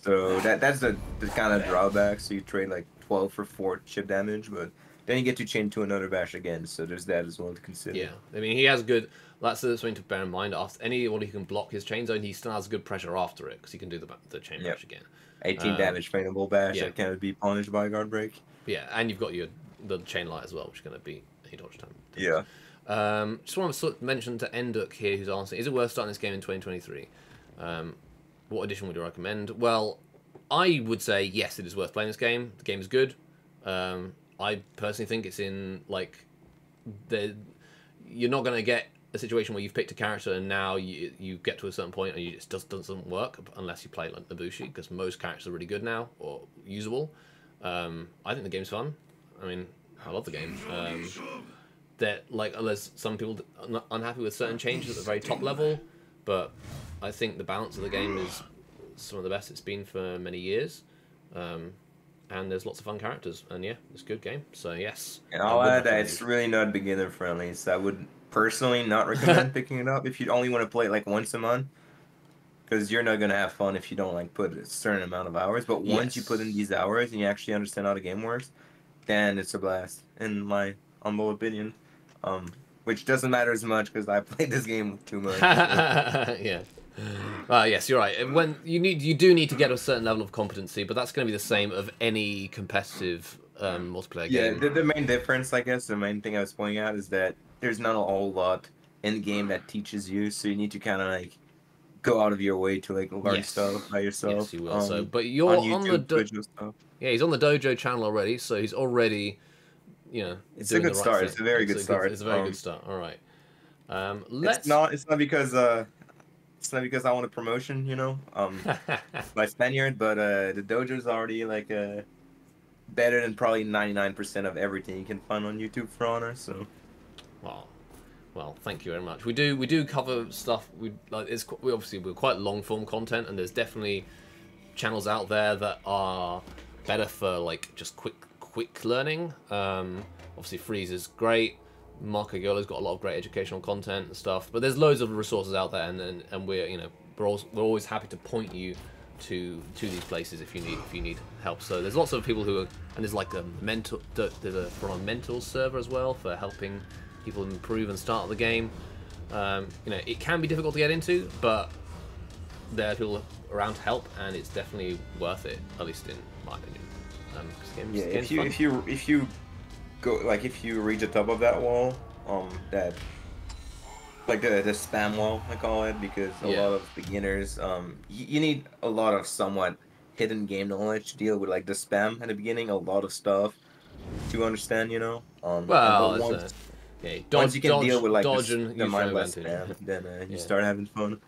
So that that's the, the kind of drawback. So you trade like 12 for four chip damage, but then you get to chain to another bash again. So there's that as well to consider. Yeah, I mean he has good. That's something to bear in mind. After anybody who can block his chain zone, he still has good pressure after it because he can do the the chain Yep. bash again. 18 Um, damage trainable bash yeah. that can be punished by guard break. Yeah, and you've got your the chain light as well, which is going to be a dodge time. Yeah. Um, just want to sort of mention to Enduk here, who's asking, is it worth starting this game in 2023? Um, what edition would you recommend? Well, I would say yes, it is worth playing this game. The game is good. Um, I personally think it's in like the you're not going to get a situation where you've picked a character and now you you get to a certain point and you, it just doesn't work unless you play like Nobushi because most characters are really good now or usable. Um, I think the game's fun. I mean, I love the game. Um, that like there's some people are not unhappy with certain changes at the very top level, but I think the balance of the game is some of the best it's been for many years. Um, and there's lots of fun characters, and yeah, it's a good game. So yes, And I I'll add that it's really not beginner friendly, so I would personally not recommend picking it up if you only want to play it like once a month. Because you're not gonna have fun if you don't like put a certain amount of hours. But once you put in these hours and you actually understand how the game works, then it's a blast, in my humble opinion. Um, which doesn't matter as much because I played this game too much. yeah. Uh, yes, you're right. When you need, you do need to get a certain level of competency, but that's going to be the same of any competitive um, multiplayer Yeah, game. the, the main difference, I guess, the main thing I was pointing out is that there's not a whole lot in the game that teaches you, so you need to kind of like go out of your way to like learn Yes. stuff by yourself. Yes, you will. so, um, but you're on on, YouTube, the do- Twitch and stuff. yeah, he's on the dojo channel already, so he's already, you know, It's a good the right start. thing. It's a very good start. It's a very Um, good start. All right. Um, let's It's not. It's not because uh, it's not because I want a promotion, you know. Um, my Spaniard, but uh, the dojo's already like uh, better than probably 99% of everything you can find on YouTube for Honor. So Well, well, thank you very much. We do we do cover stuff. We like it's we obviously we're quite long form content, and there's definitely channels out there that are better for like just quick quick learning. Um, obviously, Freeze is great. Marco Gola's got a lot of great educational content and stuff. But there's loads of resources out there, and and, and we're you know we're always, we're always happy to point you to to these places if you need if you need help. So there's lots of people who are and there's like a mental there's a from a mental server as well for helping people improve and start the game. Um, you know it can be difficult to get into, but there are people around to help, and it's definitely worth it, at least in my opinion. Um, yeah, if you fun. if you if you go like if you reach the top of that wall, um, that like the the spam wall I call it because a Yeah. lot of beginners um you, you need a lot of somewhat hidden game knowledge to deal with like the spam at the beginning, a lot of stuff to understand, you know. Um, well, once, a, yeah, dodge, once you can dodge, deal with like the, the mindless spam, then uh, you Yeah. start having fun.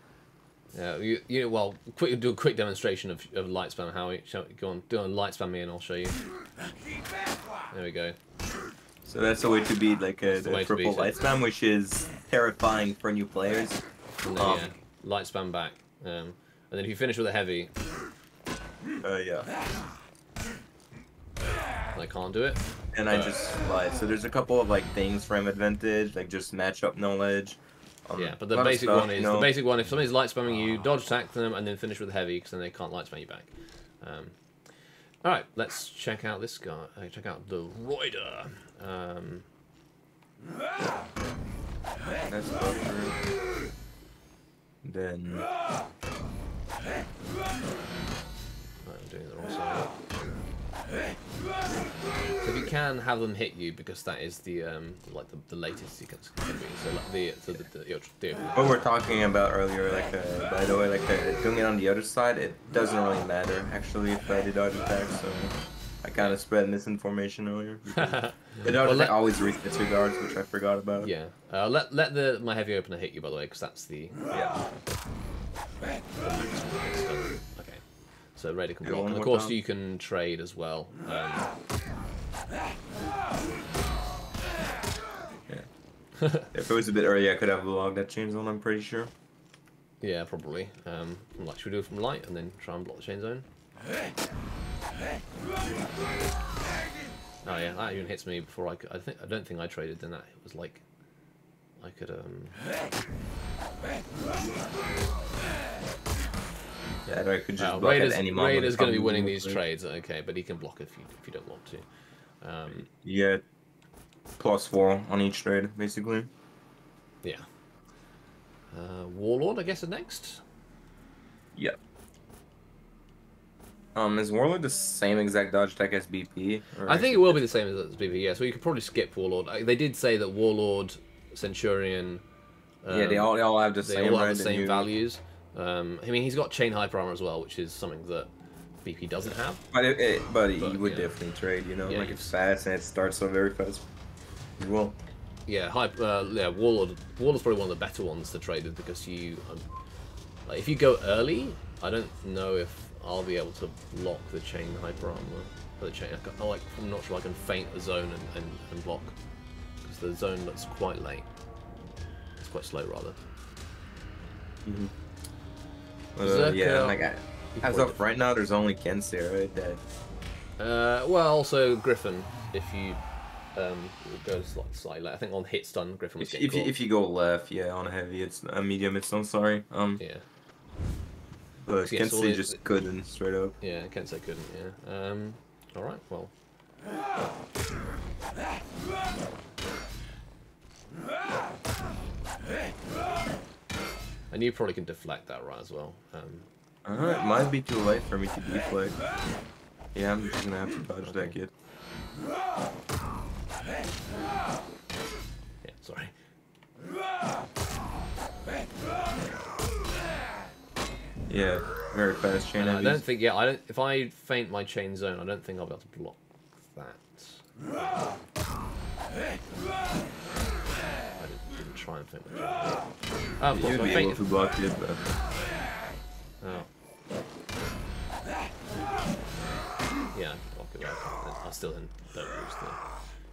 Yeah, you, you well, quick do a quick demonstration of, of light spam. Howie, shall go on, do a light spam me, and I'll show you. There we go. So that's the way to beat like a, the the way to triple beat light spam, which is terrifying for new players. And then, Um, yeah, light spam back. Um, and then if you finish with a heavy, Uh, yeah. I can't do it. and I Uh. just slide. So there's a couple of like things frame advantage, like just matchup knowledge. Um, Yeah, but the basic stuff, one is you know. the basic one. If somebody's light spamming you, dodge attack them and then finish with heavy because then they can't light spam you back. Um, all right, let's check out this guy. Uh, check out the Raider. Um, That's closer. Then I'm doing the wrong side. So if you can have them hit you because that is the um, like the, the latest you can, be. So like the so the, the, the, the what we're talking about earlier, like uh, by the way, like uh, doing it on the other side, it doesn't really matter actually if I did dodge attack. So I kind of spread misinformation earlier. The dodge attack always resets your guards, which I forgot about. yeah. Uh, let let the my heavy opener hit you by the way because that's the Yeah. So Yeah, block. And of course time. you can trade as well. Um, If it was a bit earlier, I could have logged that chain zone. I'm pretty sure. yeah, probably. Um, light. Should we do it from light and then try and block the chain zone? Oh yeah, that even hits me before I could. I think I don't think I traded. Then that it was like I could um. Yeah, or I could just Uh, block Raider's, at any moment. Raider's going to be winning these trades, okay, but he can block if you if you don't want to. Um, get plus four on each trade, basically. yeah. Uh, Warlord, I guess, is next. Yeah. Um, is Warlord the same exact dodge attack as BP? I think it will be the same as, BP. Yeah, so you could probably skip Warlord. Uh, They did say that Warlord, Centurion. Yeah, they um, all they all have the they same all have the same values. Um, I mean, he's got chain hyper armor as well, which is something that BP doesn't have. But it, it, but, But, he would yeah. definitely trade, you know, Yeah, like it's fast and it starts so very fast. as Well, Yeah, hype, uh, yeah, Warlord. Warlord's probably one of the better ones to trade with because you, um, like, if you go early, I don't know if I'll be able to block the chain hyper armor. Or the chain, I, like. I'm not sure I can feint the zone and, and, and block because the zone looks quite late. It's quite slow rather. Uh, yeah, like I, as of right now, there's only Kensei, right? That Uh, well, also Griffin, if you um, go slightly, late. I think on hit stun, Griffin was if, if, you, if you go left, yeah, on a heavy, it's a medium. It's I'm sorry. Um, Yeah, but Yeah, so Kensei just couldn't straight up. yeah, Kensei couldn't, yeah. Um, alright, well. And you probably can deflect that right as well. Um, Uh, it might be too late for me to deflect. Yeah, I'm just gonna have to dodge that kid. yeah, sorry. Yeah, very fast chain I don't think, yeah, I don't, if I feint my chain zone, I don't think I'll be able to block that. I didn't, didn't try and feint my chain zone. Oh, of course, You'd my be able to block it, but Oh. Yeah, I'll give that. I still don't don't lose the.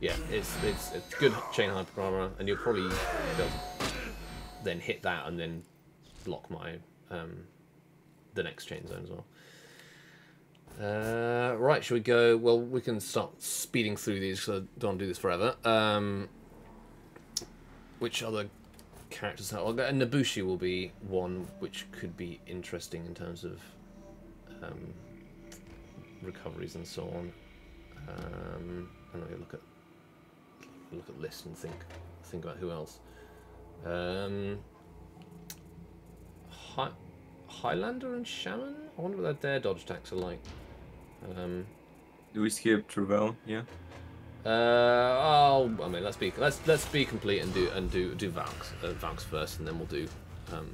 Yeah, it's it's it's good chain hyper armor, and you'll probably be then hit that and then block my um the next chain zone as well. Uh, right, should we go? Well, we can start speeding through these because I don't want to do this forever. Um, which other characters have? And Nobushi will be one which could be interesting in terms of um, recoveries and so on. Um, and let me look at look at list and think think about who else. Um, Hi- Highlander and Shaman. I wonder what their dodge attacks are like. Um, do we skip Truvel? Yeah. Uh, oh, I mean, let's be let's let's be complete and do and do do Valks uh, Valks first, and then we'll do um,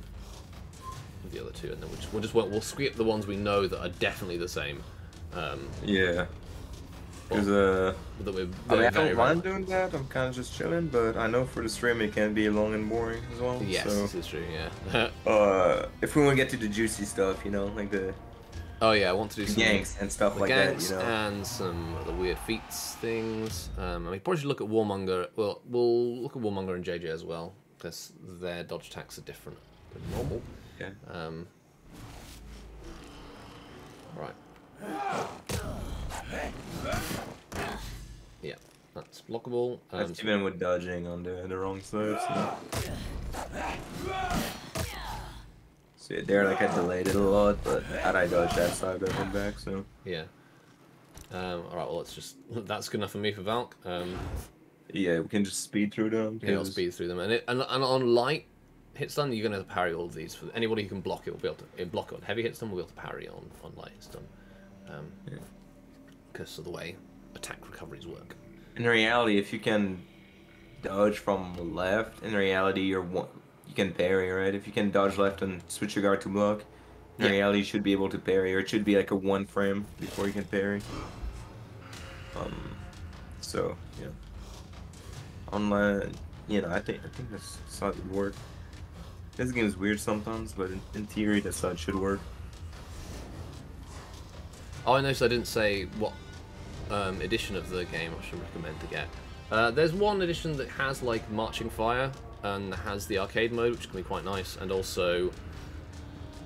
the other two, and then we'll just we'll just we'll skip the ones we know that are definitely the same. Um, Yeah. Because uh, that we're, I, mean, I don't mind doing that. I'm kind of just chilling, but I know for the stream it can be long and boring as well. Yes, So, this is true. Yeah. uh, if we want to get to the juicy stuff, you know, like the oh yeah, I want to do some ganks and stuff like ganks that, you know. and some of the weird feats things. Um, I mean, probably should look at Warmonger. Well, we'll look at Warmonger and JJ as well because their dodge attacks are different than normal. Yeah. Um, right. Yeah, that's blockable. Um, That's even with dodging on the, the wrong side. So. So yeah, there, like I delayed it a lot, but had I dodged that side, I went back. So yeah. Um, all right. Well, let's just that's good enough for me for Valk. Um, yeah, we can just speed through them. yeah, I'll 'cause- speed through them, and it, and, and on light hit stun, you're gonna parry all of these. For anybody who can block it will be able to it block it on heavy hit stun. Will be able to parry on on light hit stun. Um, Yeah. because of the way attack recoveries work. In reality, if you can dodge from left, in reality, you're one, you can parry, right? If you can dodge left and switch your guard to block, in Yeah. reality, you should be able to parry, or it should be like a one frame before you can parry. Um, so yeah. Online, you know, I think I think how it would work. This game is weird sometimes, but in, in theory, that's how it should work. Oh, I noticed I didn't say what um, edition of the game I should recommend to get. Uh, there's one edition that has like Marching Fire and has the arcade mode, which can be quite nice. And also,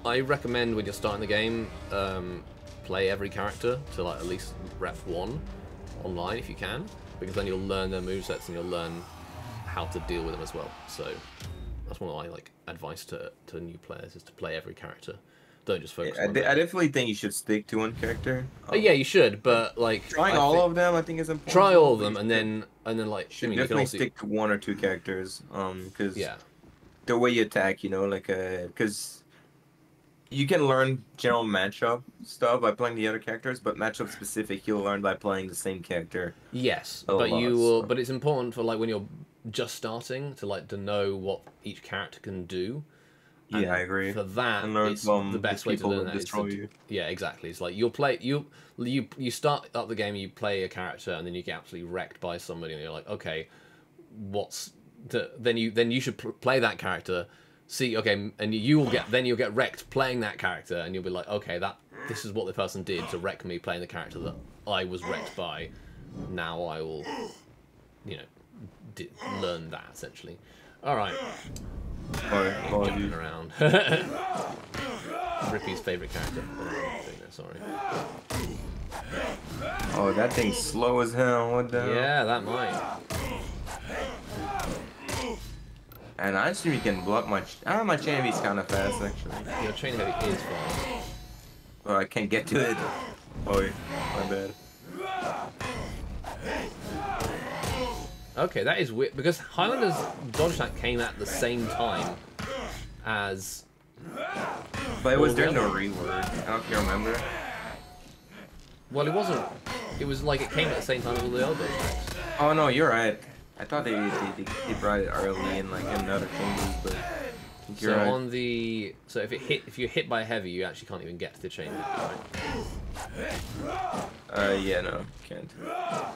I recommend when you're starting the game, um, play every character to like at least rep one online if you can, because then you'll learn their movesets and you'll learn how to deal with them as well. So that's one of my like advice to to new players is to play every character. Don't just focus. I, one de- I definitely think you should stick to one character. Uh, yeah, you should, but like Trying I all think- of them, I think is important. try all of them and then and then like I should mean, you can definitely also stick to one or two characters. Um, because yeah the way you attack, you know, like uh, because you can learn general matchup stuff by playing the other characters, but matchup specific you'll learn by playing the same character. yes, but you will. so- But it's important for like when you're just starting to like to know what each character can do. And yeah, I agree. For that, it's the best way to learn that is to, you. Yeah, exactly. It's like you'll play you you you start up the game, you play a character, and then you get absolutely wrecked by somebody, and you're like, okay, what's the, then you then you should pl- play that character. See, okay, and you will get then you'll get wrecked playing that character, and you'll be like, okay, that this is what the person did to wreck me playing the character that I was wrecked by. Now I will, you know, learn that essentially. All right, Or, or jumping you, around. Rippy's favorite character. Oh, I'm not doing that, sorry. oh, that thing's slow as hell. What the? hell? Yeah, that might. And I assume you can block my. Ch- ah, my chain is kind of fast actually, Your chain heavy is fast. but I can't get to it. Oh, my bad. Okay, that is weird because Highlander's dodge attack came at the same time as. But it was Well, during the well. rework. I don't know if you remember. Well, it wasn't. It was like it came at the same time as all the other dodge attacks. Oh no, you're right. I thought they they, they, they brought it early in like another changes, but Think So right. on the so if it hit if you're hit by a heavy, you actually can't even get to the chain. Right? Uh, yeah, no, can't. Oh,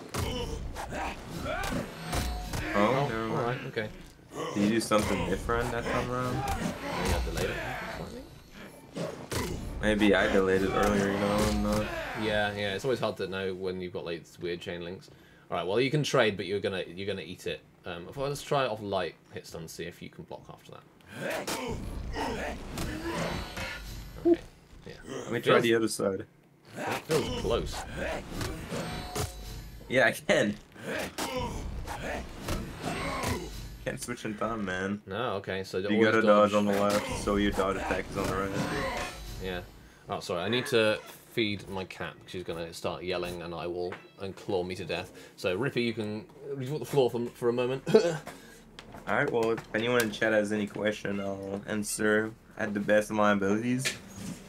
Oh, never all mind. okay. Did you do something different that time around? Maybe I delayed it. Maybe I delayed it earlier, you know, I'm not. Yeah, yeah. It's always hard to know when you've got like weird chain links. All right. Well, you can trade, but you're gonna you're gonna eat it. Um, well, let's try it off light hit stun. See if you can block after that. Okay. Yeah. Let me try the other side. That feels close. Yeah, I can. Can't switch in time, man. No. Okay. So You gotta dodge on the left, so your dodge attack is on the right. Yeah. Oh, sorry. I need to feed my cat. She's gonna start yelling, and I will and claw me to death. So Rippy, you can you want the floor for for a moment. Alright, well, if anyone in chat has any question, I'll answer at the best of my abilities.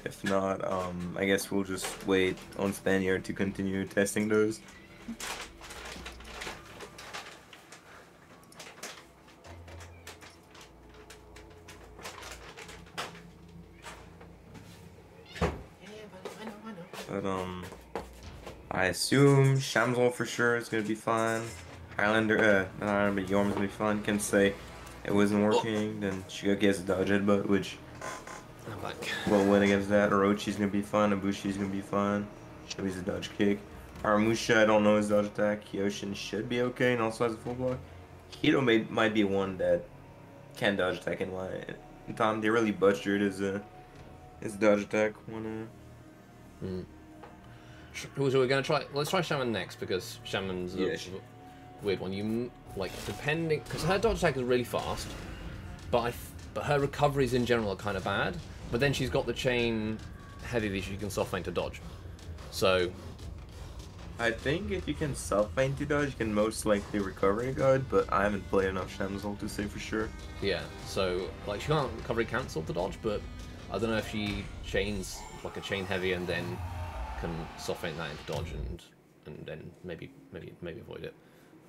If not, um, I guess we'll just wait on Spaniard to continue testing those. But, um, I assume Shamsol for sure is gonna be fine. Highlander, uh, not Highlander, but Yorm's gonna be fine. Can say it wasn't working, then Shugoki has a dodge headbutt, which will win against that. Orochi's gonna be fun, Ibushi's gonna be fine. Shobi's a dodge kick. Aramusha, I don't know his dodge attack. Kyoshin should be okay and also has a full block. Hito may, might be one that can dodge attack in line. In time, they really butchered his, uh, his dodge attack when, uh, Mm. so we're gonna try. Let's try Shaman next because Shaman's a Yeah, weird one. You like depending because her dodge attack is really fast, but I but her recoveries in general are kind of bad. But then she's got the chain heavy that she can soft feint to dodge. So I think if you can self feint to dodge, you can most likely recover a guard, but I haven't played enough Shamsol to say for sure. yeah, so like she can't recovery cancel to dodge, but I don't know if she chains like a chain heavy and then can soft feint that into dodge and and then maybe maybe maybe avoid it.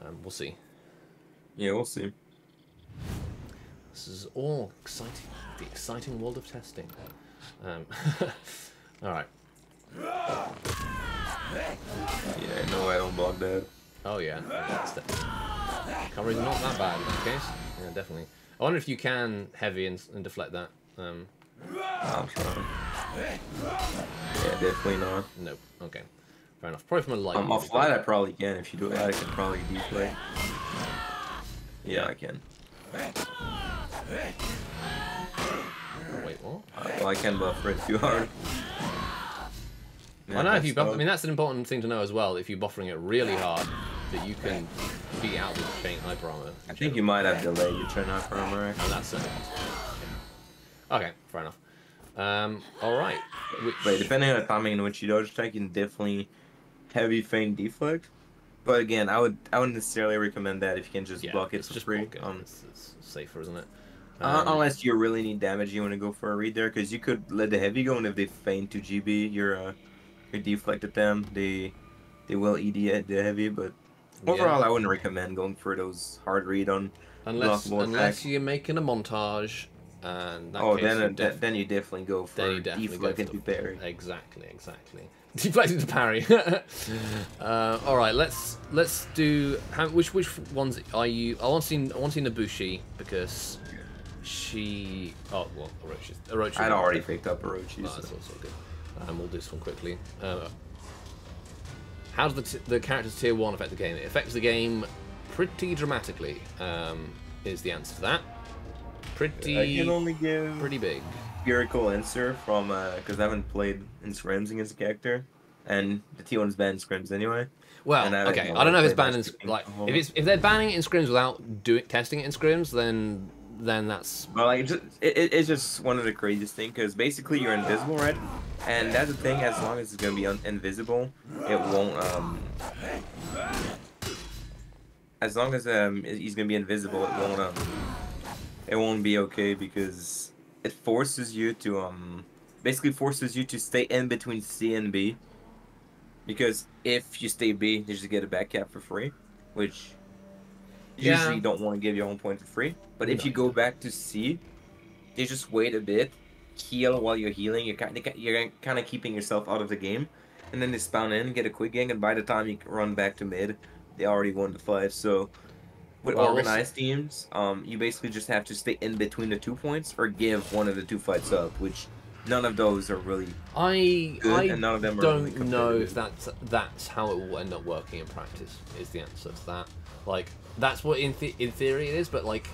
Um, we'll see. Yeah, we'll see. This is all exciting. The exciting world of testing. Um, all right. Yeah, no, I don't block that. Oh yeah. That's Recovery's not that bad in that case. Yeah, definitely. I wonder if you can heavy and, and deflect that. Um, I'm trying. Yeah, definitely not. nope. Okay. Fair enough. Probably from a light. Um, user, off light, I probably can. If you do it, I can probably deflect. Yeah, I can. Wait, what? Uh, well, I can buffer it too hard. I know if you buff. buff I mean, that's an important thing to know as well. If you're buffering it really hard, that you can beat out the chain hyper armor. I think you might have delayed your turn out for armor. And that's certainly possible. Okay, fair enough. Um, all right. Which, But depending on the timing in which you dodge attack, you can definitely heavy feint deflect. But again, I would I wouldn't necessarily recommend that if you can just yeah, block it it's for just free. it. Um, It's, it's safer, isn't it? uh, Um, unless you really need damage, you want to go for a read there, because you could let the heavy go, and if they feint to GB, you're uh, you deflected them. They they will ED at the heavy, but Yeah. overall, I wouldn't recommend going for those hard read on. unless unless attack. you're making a montage, and that oh, then you uh, def- then you definitely go for then you definitely go deflect for into the- Exactly, exactly. Deflecting to parry. uh, all right, let's let's do. How, which which ones are you? I want to see I want to see Nobushi because she. Oh well, Orochi. Orochi. I'd already picked up Orochi. No, so- that's also good. Um, we'll do this one quickly. Uh, how does the, t- the character's tier 1 affect the game? It affects the game pretty dramatically, um, is the answer to that. Pretty, I can only give pretty big. Empirical answer from because I haven't played in scrims against the character, and the T1 is banned in scrims anyway. Well, I okay, I don't know if it's banned in like a if it's if they're banning it in scrims without doing testing it in scrims, then then that's Well, like, it just, it, it- it's just one of the craziest things because basically you're invisible, right? And that's the thing. As long as it's gonna be un- invisible, it won't. Um, as long as um he's gonna be invisible, it won't. Um, it won't be okay because it forces you to um basically forces you to stay in between C and B. Because if you stay B, you just get a back cap for free, which Yeah. usually you don't want to give your own point for free. But if No. you go back to C, you just wait a bit, heal while you're healing. You're kind of you're kind of keeping yourself out of the game, and then they spawn in, and get a quick gang, and by the time you run back to mid, they already won the fight. So. With Well, we'll organized teams, um, you basically just have to stay in between the two points or give one of the two fights up, which none of those are really I good, I and none of them don't really know if that's that's how it will end up working in practice. Is the answer to that? Like that's what in th- in theory it is, but like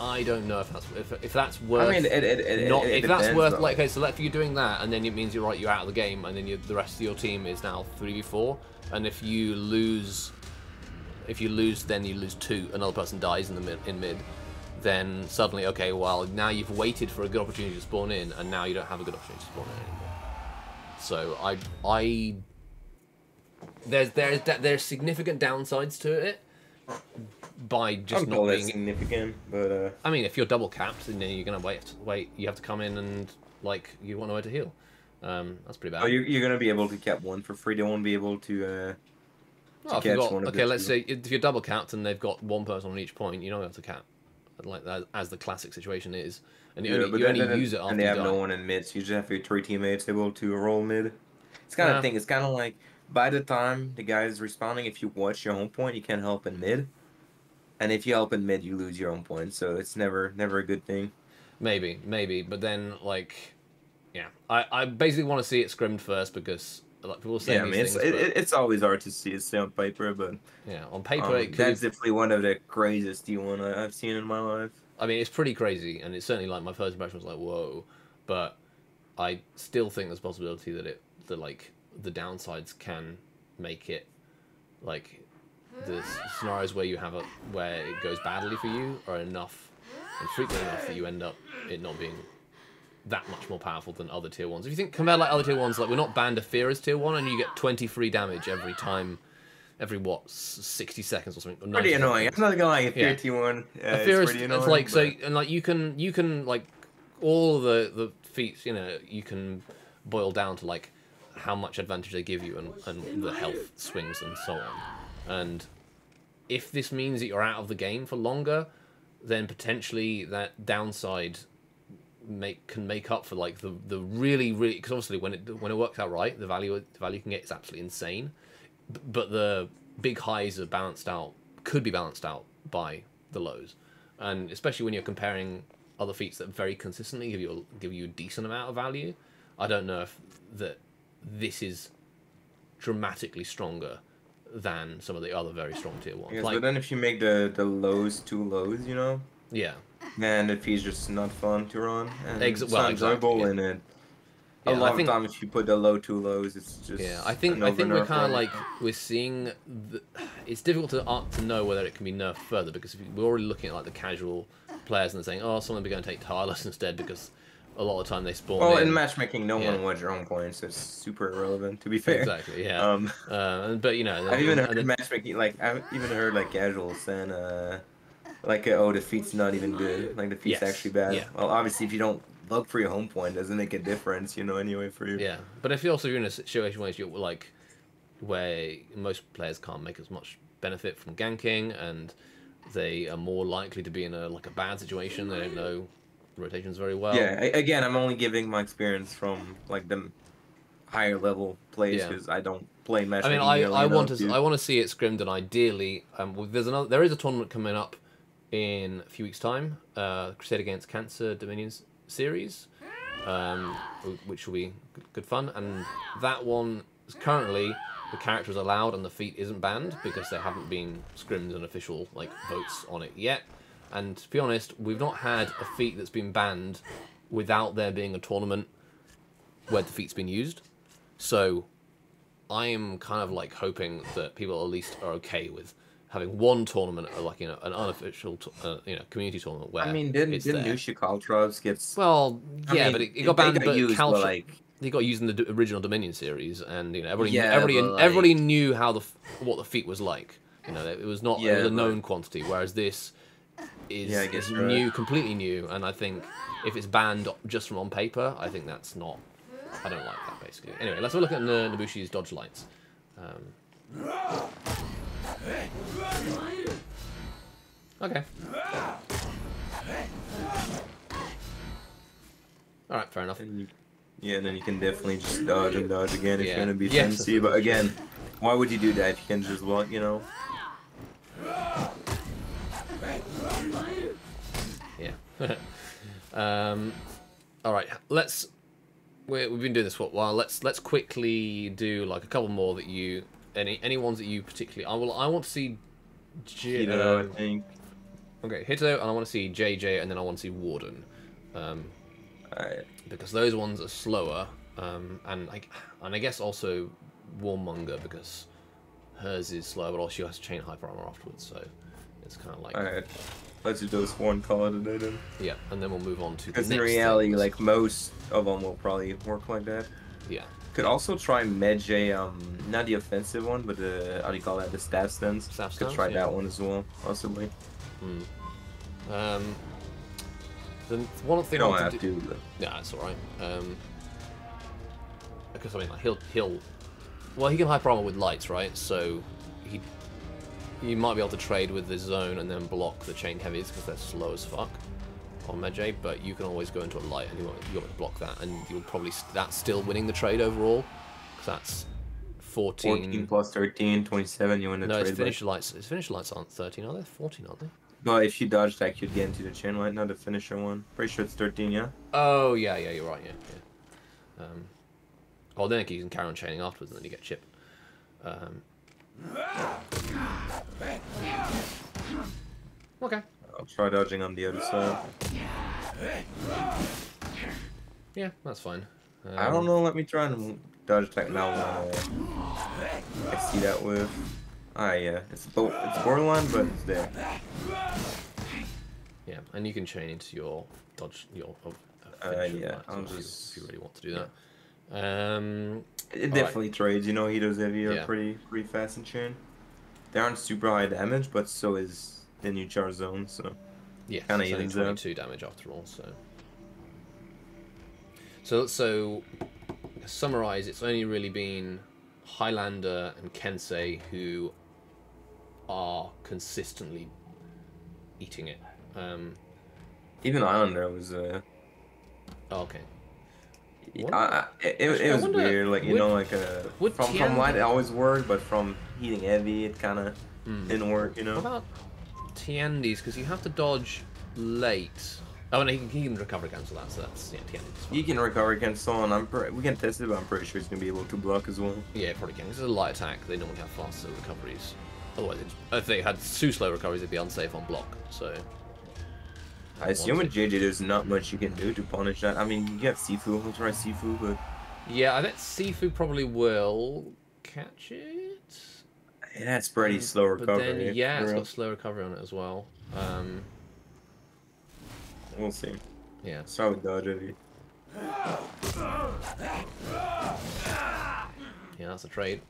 I don't know if that's if, if that's worth. I mean, it, it, it, not if that's depends, worth though. like okay, so if you're doing that, and then it means you're right, you're out of the game, and then you, the rest of your team is now three v four, and if you lose, if you lose, then you lose two. Another person dies in the mid in mid. Then suddenly, okay, well now you've waited for a good opportunity to spawn in, and now you don't have a good opportunity to spawn in anymore. So I I there's there's there's significant downsides to it by just don't not being significant, but uh, I mean, if you're double capped, then you're gonna wait. Wait, you have to come in and like you want nowhere to heal. Um, that's pretty bad. oh, you're, you're gonna be able to cap one for free. They won't be able to. Uh, Well, catch got- one okay, let's two. say if you're double capped and they've got one person on each point, you're not able to cap. Like that, as the classic situation is, and you yeah, only, you then- only then- use it after and they you have no one in mid, so you just have your three teammates able to roll mid. It's kind Yeah. of thing. It's kind of like by the time the guy is responding, if you watch your home point, you can't help in mid, and if you help in mid, you lose your own point. So it's never never a good thing. Maybe, maybe, but then like, yeah, I, I basically want to see it scrimmed first because like people say yeah, I mean, it's things, it, it's always hard to see it say on paper, but yeah, on paper um, it could that's definitely one of the craziest D1 I- I've seen in my life. I mean, it's pretty crazy, and it's certainly like my first impression was like, whoa, but I still think there's a possibility that it, that like the downsides can make it like the scenarios where you have a where it goes badly for you are enough and frequent enough that you end up it not being that much more powerful than other tier ones. If you think compare like other tier ones, like we're not banned a fear as tier one, and you get twenty free damage every time, every what sixty seconds or something. or Pretty annoying. seconds. I'm not gonna lie. If Yeah. you're T1, uh, A fear it's is pretty it's annoying. like so, and like you can you can like all the the feats you know you can boil down to like how much advantage they give you and, and the health swings and so on. And if this means that you're out of the game for longer, then potentially that downside make can make up for like the the really really because obviously when it when it works out right, the value the value you can get is absolutely insane. But the big highs are balanced out could be balanced out by the lows, and especially when you're comparing other feats that very consistently give you a, give you a decent amount of value. I don't know if that this is dramatically stronger than some of the other very strong tier ones. Yes, like, but then if you make the the lows too lows, you know, yeah, man, if he's just not fun to run. And Ex- it's well, not exactly, yeah. and it, Yeah, a I lot think- of time if you put the low two lows, it's just Yeah, I think I think we're kind of like we're seeing. The, it's difficult to uh, to know whether it can be nerfed further because if we're already looking at like the casual players and they're saying, oh, someone be going to take tireless instead because a lot of the time they spawn. Well, in. in matchmaking, no Yeah. one wants your own points. So it's super irrelevant, to be fair. Exactly. Yeah. Um, uh, but you know, I've even heard matchmaking, like I've even heard like casuals saying, uh, like uh, oh the feat's not even good, like the feat's Yes, actually bad. yeah. Well, obviously if you don't look for your home point, doesn't make a difference, you know, anyway for you. Yeah, but if you're also in a situation where you're like, where most players can't make as much benefit from ganking, and they are more likely to be in a like a bad situation. They don't know rotations very well. Yeah. a- Again, I'm only giving my experience from like the higher level plays Yeah. because I don't play I mean, I, I want to I want to see it scrimmed, and ideally, um, well, there's another there is a tournament coming up in a few weeks' time, uh, Crusade Against Cancer Dominions series, um, which will be good, fun, and that one is currently the character is allowed and the feat isn't banned because there haven't been scrims and official like votes on it yet. And to be honest, we've not had a feat that's been banned without there being a tournament where the feat's been used. So I am kind of like hoping that people at least are okay with having one tournament, uh, like you know, an unofficial, uh, you know, community tournament where I mean, didn't didn't there. Nusha Kaltrovs gets Well, I yeah, mean, but it, it got banned. But used, Caltra, like he got used in the d- original Dominion series, and you know, everybody, Yeah, everybody, but, everybody knew how the f- what the feat was like. You know, it was not it was a but- known quantity, whereas this is, Yeah, I guess is right. new, completely new. And I think if it's banned just from on paper, I think that's not. I don't like that basically. Anyway, let's have a look at Nobushi's dodge lights. Um, okay. All right, fair enough. And you, yeah, and then you can definitely just dodge and dodge again if Yeah. you're gonna be Yes, fancy. But again, why would you do that if you can just walk? You know. Yeah. um, all right, let's. we we've been doing this for a while. Let's let's quickly do like a couple more that you any any ones that you particularly. I will. I want to see. J- You know, um, I think. okay, Hito, and I want to see JJ, and then I want to see Warden, um, Alright. because those ones are slower, um, and I and I guess also Warmonger because hers is slow, but also she has to chain hyper armor afterwards, so it's kind of like Alright. Let's do those one call it a day then. yeah, and then we'll move on to the Because next in reality, things. like most of them will probably work like that. yeah. Could also try Medjay, um, not the offensive one, but the how do you call that? The staff stance. Staff Could try yeah. that one as well, possibly. Um, the one thing I don't want have to do. to. Yeah, that's all right. Um, because I mean, like he'll he'll, well, he can hyper armor with lights, right? So he you might be able to trade with the zone and then block the chain heavies because they're slow as fuck on Medjay. But you can always go into a light and you want you want to block that, and you'll probably st- that's still winning the trade overall because that's 14. 14 plus 13, 27, you win the no, it's trade. finished lights. Its finished lights aren't 13, are they? 14, aren't they? But if you dodge that, you'd get into the chain light, not the finisher one. Pretty sure it's 13, yeah? Oh yeah, yeah, you're right. Yeah, yeah. Um, well, then you can carry on chaining afterwards, and then you get chip. Um, okay. I'll try dodging on the other side. Yeah, that's fine. I don't Um, know. Let me try and dodge attack now. I see that with. Ah, yeah. It's it's borderline, but it's there. Yeah, and you can chain into your dodge, your uh, Uh, yeah, you- just- if you really want to do that. Um, It definitely trades. You know, Hitos Heavy are Yeah. pretty pretty fast and chain. They aren't super high damage, but so is the new charge Zone. So yeah, it's only evens out. 22 damage after all. So, so so summarize. It's only really been Highlander and Kensei who are consistently eating it. Um, even Islander was. Uh, oh, okay. I, I, it, it, was wonder, weird. Like you would- know, like uh, from Tian- from light it always worked, but from heating heavy it kind of Hmm. didn't work. You know. What about Tiandi's? Because you have to dodge late. Oh, no, he can, he can recover again, so that's, yeah, Tiandi's. is fine. He can recover against someone. I'm pre- we can test it, but I'm pretty sure he's gonna be able to block as well. Yeah, probably can. This is a light attack. They normally have faster recoveries. Otherwise, if they had too slow recoveries, it'd be unsafe on block. So, I assume with JJ there's not much you can do to punish that. I mean, you have Sifu. We'll try Sifu, but yeah, I bet Sifu probably will catch it. It has pretty slow But recovery. then, yeah, it's got slow recovery on it as well. Um, We'll see. yeah. So heavy. Yeah, that's a trade.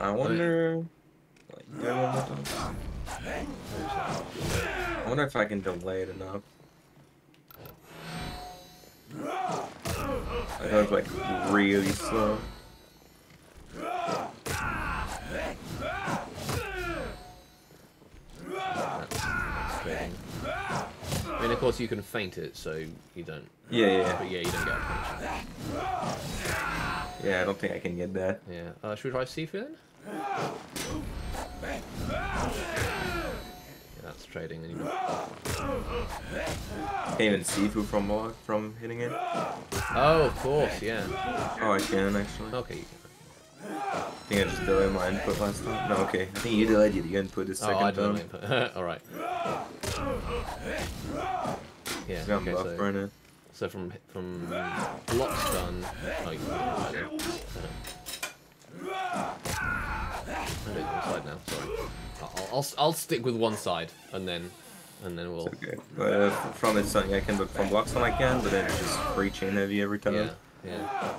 I wonder. I I wonder if I can delay it enough. I know it's like really slow. I mean, of course, you can feint it, so you don't. Yeah, yeah, But yeah, you don't get a punish. yeah. I don't think I can get that. Yeah. Uh, should we try Sifu then? Yeah, that's trading, you Can't even see Fu from from hitting it. Oh, of course, yeah. Oh, I can actually. Okay. you I think I just delayed my input last time. No, okay. I think you delayed your input this can. second Oh, I time. know. All right. Yeah. He's Okay. So, right so from from block's done. Oh, can do it. I'm doing it on the side now. Sorry. I'll, I'll I'll stick with one side, and then and then we'll. It's okay. Uh, from it's something I can, but from blocks on I can, but then it's just free chain heavy every time. Yeah. Yeah.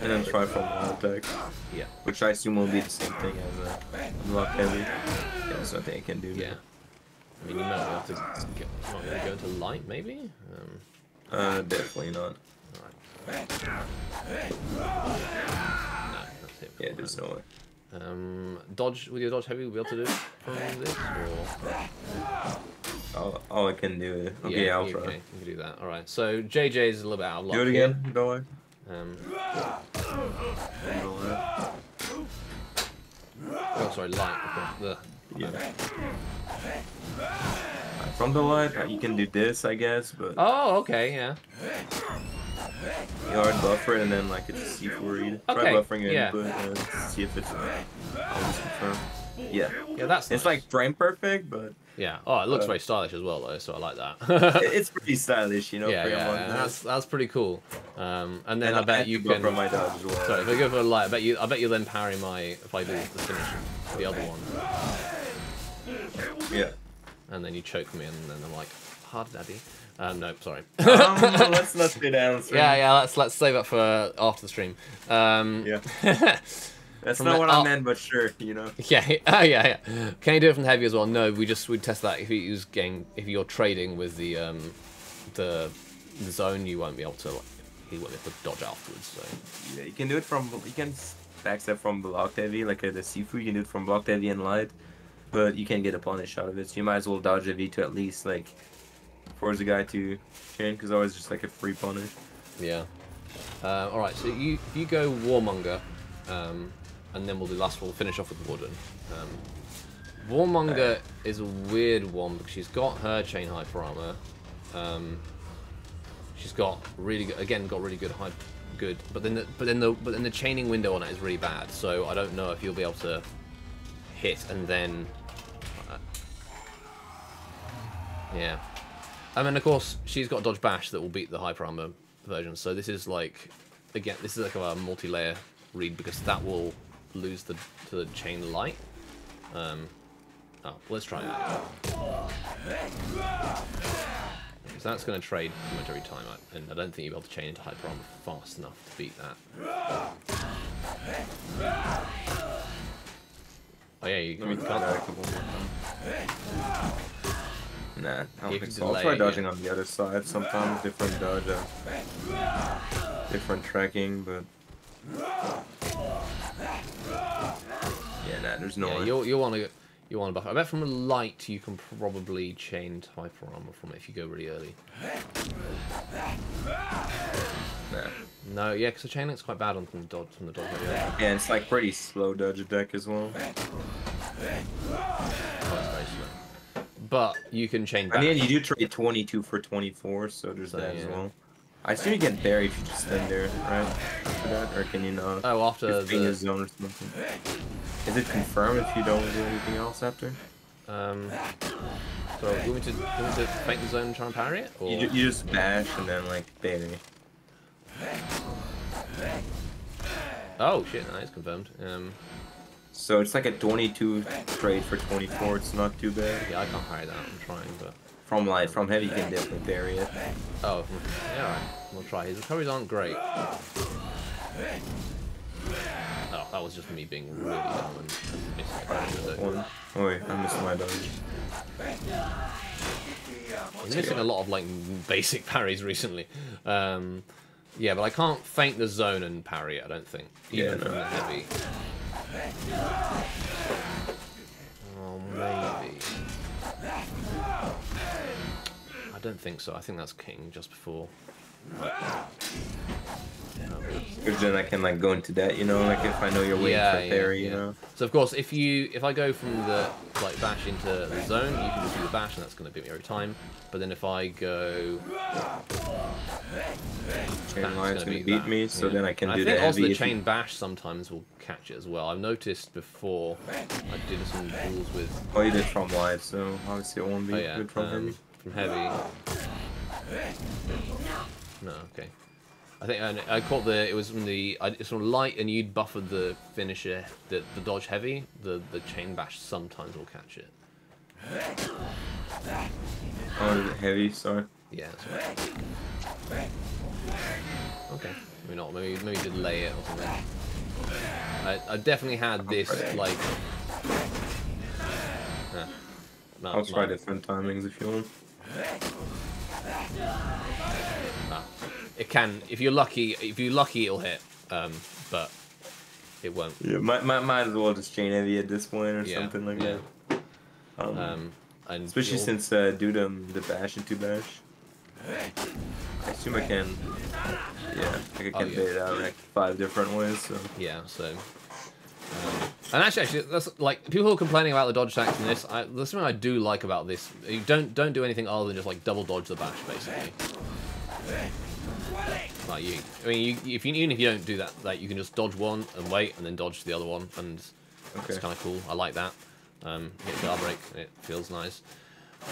And then try for one attack, Yeah. which I assume will be the same thing as uh, block heavy. Yeah, there's nothing I can do. Yeah. I mean, you might be able to get, might to go into light, maybe. Um, Uh, definitely not. Alright. No, that's it. Yeah, there's no way. Um, dodge with your dodge heavy, be able to do it from this, or All, all I can do is okay. yeah, I'll you, try. Okay, you can do that. All right. So JJ is a little bit out of luck. Do it here. again. Go away. Um, oh, sorry, light. okay, The, Yeah. From the light, uh, you can do this, I guess, but oh, okay, yeah. you hard buffer it and then like it's a C4 read. Try buffering your yeah. input and see if it's. Uh, I'll just confirm. Yeah. Yeah, that's It's nice. like frame perfect, but yeah. Oh, it looks uh, very stylish as well, though. So I like that. it's pretty stylish, you know. yeah, yeah, yeah, that's that's pretty cool. Um, and then And I bet you can. from my dodge as well. Sorry, if I go for a light, I bet you. I bet you then parry my if I do the finish, the other one, Yeah. and then you choke me, and then I'm like, hard daddy. Um, no, sorry. um, let's not down. sir. yeah, yeah. Let's let's save that for after the stream. Um, Yeah. That's not what I meant, but sure, you know. Yeah, oh, yeah, yeah. Can you do it from heavy as well? No, we just we test that if you use game if you're trading with the um the, the zone, you won't be able to like he won't be able to dodge afterwards. So Yeah, you can do it from you can backstep from blocked heavy, like uh, the Sifu. You can do it from blocked heavy and light, but you can't get a punish out of it. So you might as well dodge heavy to at least like force the guy to chain, because always just like a free punish. yeah. Uh, all right, so you you go Warmonger, um, and then we'll do last. We'll finish off with Warden. Um, Warmonger is a weird one because she's got her chain hyper armor. Um, she's got really good, again got really good high, good. But then the, but then the but then the chaining window on it is really bad. So I don't know if you'll be able to hit and then. Uh, yeah. And then of course, she's got dodge bash that will beat the hyper armor version. So this is like, again, this is like a multi-layer read because that will lose the to the chain light. Um, oh, let's try it. So that's going to trade pretty much every time, and I don't think you'll be able to chain into hyper armor fast enough to beat that. Oh yeah, you, Let me that a can't. couple more times. Nah, I don't can think so. I'll try dodging yeah. on the other side sometimes, different dodge, uh, different tracking, but yeah, nah, there's no Yeah, you'll you'll want to you want to buff. I bet from a light you can probably chain hyper armor from it if you go really early. Nah. No, yeah, because the chain link's quite bad on from the dodge from the dodge. Yeah, Yeah, it's like pretty slow dodge attack as well. oh, it's very slow. But you can chain back. I mean, you do trade 22 for 24, so there's So, that as well. I assume you get buried if you just stand there, right? After that, or can you not? oh, after Just being a the zone or something. Is it confirmed if you don't do anything else after? um. So, do you want me to you want me to fake the zone and try and parry it, or You, you just bash and then like bury. oh shit, no, it's confirmed. Um, So it's like a 22 trade for 24. It's not too bad. yeah, I can't parry that. I'm trying, but From light, from heavy, you can definitely bury it. oh, yeah, alright. We'll try. His recoveries aren't great. Oh, that was just me being really dumb and, missing. One. Oh wait, I missed my dodge. He's missing a lot of like basic parries recently. Um, yeah, but I can't feint the zone and parry it, I don't think. Even Yeah, from the heavy. Oh, maybe. I don't think so. I think that's king just before. Because then I can like go into that, you know, like if I know you're waiting Yeah, for yeah, parry, you yeah. know. So of course, if you if I go from the like bash into the zone, you can just do the bash, and that's going to beat me every time. But then if I go Chain light's gonna gonna beat that, me, so then I can And do I think the also the chain bash sometimes will catch it as well. I've noticed before I did some rules with Oh, you did from light, so obviously it won't be oh good from um, heavy. From heavy. No, okay. I think I, I caught the it was from the I, it's from light and you'd buffered the finisher the the dodge heavy the the chain bash sometimes will catch it. Oh, is it heavy, sorry. Yeah. That's right. Okay. Maybe not. Maybe maybe delay it or something. I I definitely had this like. I'll try different timings if you want. It can if you're lucky. If you're lucky, it'll hit. Um, but it won't. Yeah, might, might, might as well just chain heavy at this point or Yeah, something like yeah. that. Um, Um, and especially you'll- since uh, do them the bash into bash. I assume I can. Yeah, I can Oh, yeah. it out like five different ways. So Yeah, so. And actually, actually, that's like people who are complaining about the dodge attacks in this. I, there's something I do like about this. You don't don't do anything other than just like double dodge the bash, basically. Like you, I mean, you, if you even if you don't do that, like you can just dodge one and wait, and then dodge the other one, and okay. it's kind of cool. I like that. Um, get guard break, it feels nice.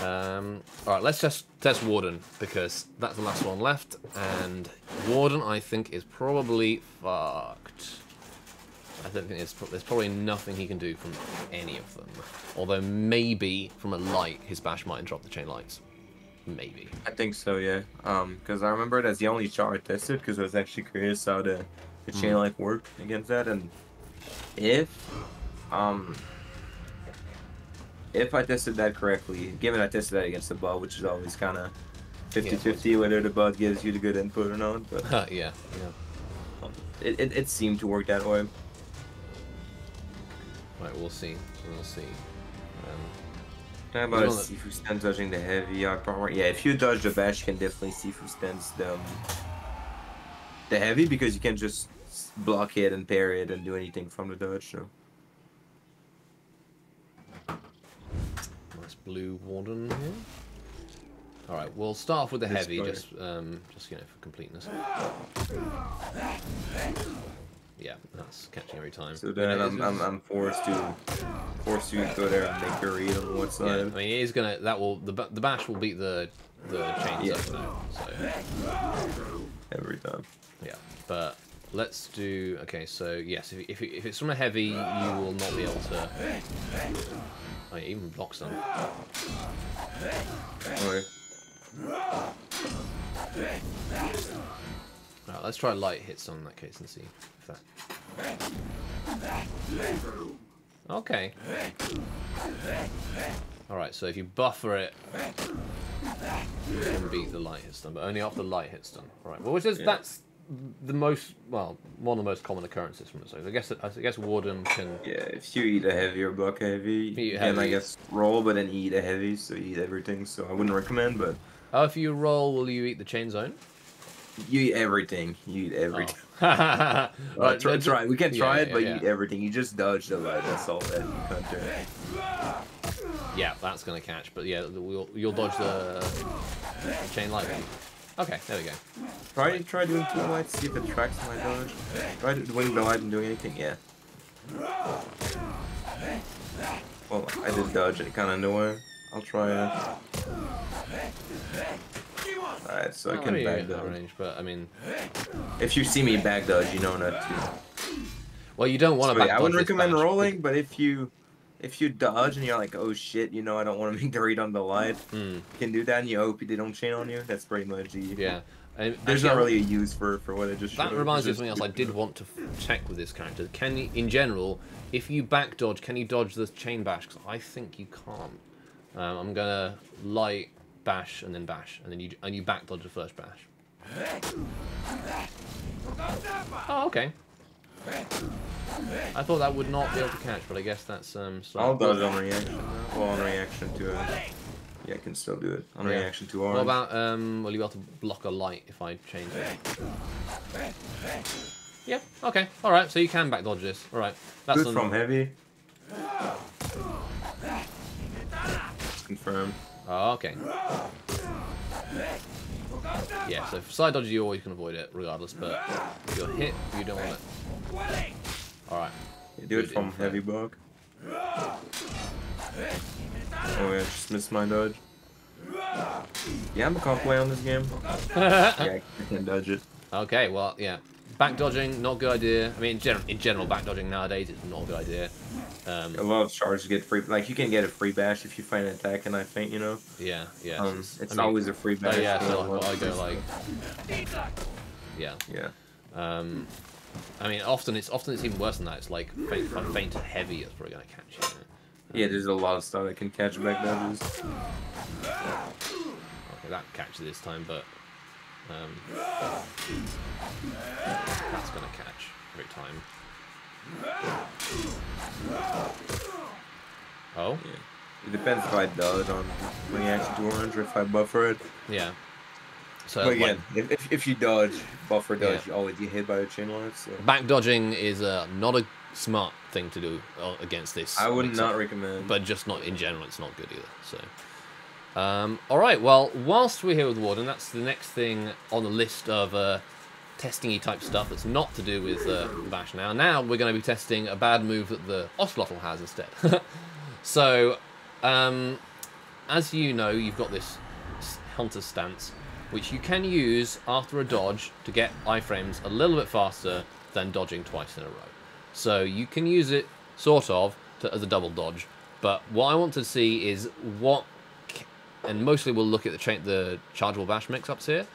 Um, all right, let's just test Warden because that's the last one left, and Warden I think is probably fucked. I don't think there's, there's probably nothing he can do from any of them. Although maybe from a light, his bash might drop the chain lights. Maybe. I think so, yeah. Um, because I remember that's the only chart I tested because I was actually curious how the the chain Mhm. like worked against that, and if um if I tested that correctly, given I tested that against the bot, which is always kind of 50-50 whether the bot gives you the good input or not, but yeah, yeah. it, it it seemed to work that way. Right, we'll see. We'll see. Um, How about one that- Sifu stand dodging the heavy? I probably yeah. If you dodge the bash, you can definitely Sifu stands the um, the heavy because you can just block it and parry it and do anything from the dodge. So Nice blue warden here. All right, we'll start off with the heavy, just um, just you know for completeness. Yeah, that's catching every time. so then I'm, I'm I'm forced to forced to go there and make a read on what yeah, I mean, it is gonna that will the the bash will beat the the chains Yeah. up now. So Every time. yeah, but let's do. Okay, so yes, if if, if it's from a heavy, you will not be able to. Oh, yeah, even block some. Okay. Alright, let's try light hits on that case and see Okay. Alright, so if you buffer it, you can beat the light hit stun, but only after light hit stun. Alright, well, which is, Yeah. that's the most, well, one of the most common occurrences from it. So I guess I guess Warden can. Yeah, if you eat a heavy or block heavy, you can I guess roll, but then eat a heavy, so you eat everything. So I wouldn't recommend, but Oh, if you roll, will you eat the chain zone? You eat everything. You eat everything. Oh. Uh, right, try, try. We can try yeah, it, but yeah. you eat everything. You just dodge the light. That's all that you can't do. Yeah, that's gonna catch, but yeah, we'll, you'll dodge the chain lightning. Okay, there we go. Try try doing two lights, see if it tracks my dodge. Try doing the light and doing anything. Yeah. Well, I did dodge it kind of the. I'll try it. Alright, so I can really back dodge. range, but I mean, If you see me back dodge, you know not to. well, you don't want So, to back yeah, I wouldn't recommend bash. rolling, but if you if you dodge and you're like, oh shit, you know I don't want to make the read on the light, Hmm, you can do that and you hope they don't chain on you. That's pretty much the. yeah. There's not really a use for for what I just. That showed. reminds me of something else I did want to check with this character. Can you, in general, if you back dodge, can you dodge the chain bash? Because I think you can't. Um, I'm gonna light bash and then bash, and then you and you back dodge the first bash. Oh, okay. I thought that would not be able to catch, but I guess that's um. I'll dodge on reaction. Well, on reaction to. Uh, yeah, I can still do it on Yeah. reaction to orange. What about um? Will you be able to block a light if I change it? Yeah. Okay. All right. So you can back dodge this. All right. That's Good from heavy. Confirmed. Oh, okay. Yeah, so for side dodges you always can avoid it regardless, but if you're hit, you don't want it. Alright. You do it from heavy bug. Oh yeah, just missed my dodge. Yeah, I'm a comp play on this game. Yeah, I can dodge it. okay, well, yeah. Back dodging, not a good idea. I mean, in, gen- in general, back dodging nowadays is not a good idea. Um, A lot of charges get free. Like you can get a free bash if you find an attack, and I think you know. yeah, yeah. Um, it's, it's I mean, always a free oh, bash. yeah, so well, I go like, yeah. Yeah. Um, I mean, often it's often it's even worse than that. It's like feint, feint heavy, it's probably gonna catch you. Yeah, there's a lot of stuff that can catch back dodges. Okay, that catches this time, but um, that's gonna catch every time. Oh, Yeah. It depends if I dodge on reaction to orange or if I buffer it. yeah. So But again, if, if, if you dodge, buffer dodge, Yeah. you always get hit by the chain line. So back dodging is uh, not a smart thing to do uh, against this. I would not recommend. but just not in general. It's not good either. So, um, all right. Well, whilst we're here with Warden, that's the next thing on the list of uh, testing-y type stuff that's not to do with uh, Bash. Now, now we're going to be testing a bad move that the Ocelotl has instead. so, um, as you know, you've got this Hunter's stance, which you can use after a dodge to get iframes a little bit faster than dodging twice in a row. So you can use it sort of to, as a double dodge. But what I want to see is what, and mostly we'll look at the the chargeable bash mix-ups here.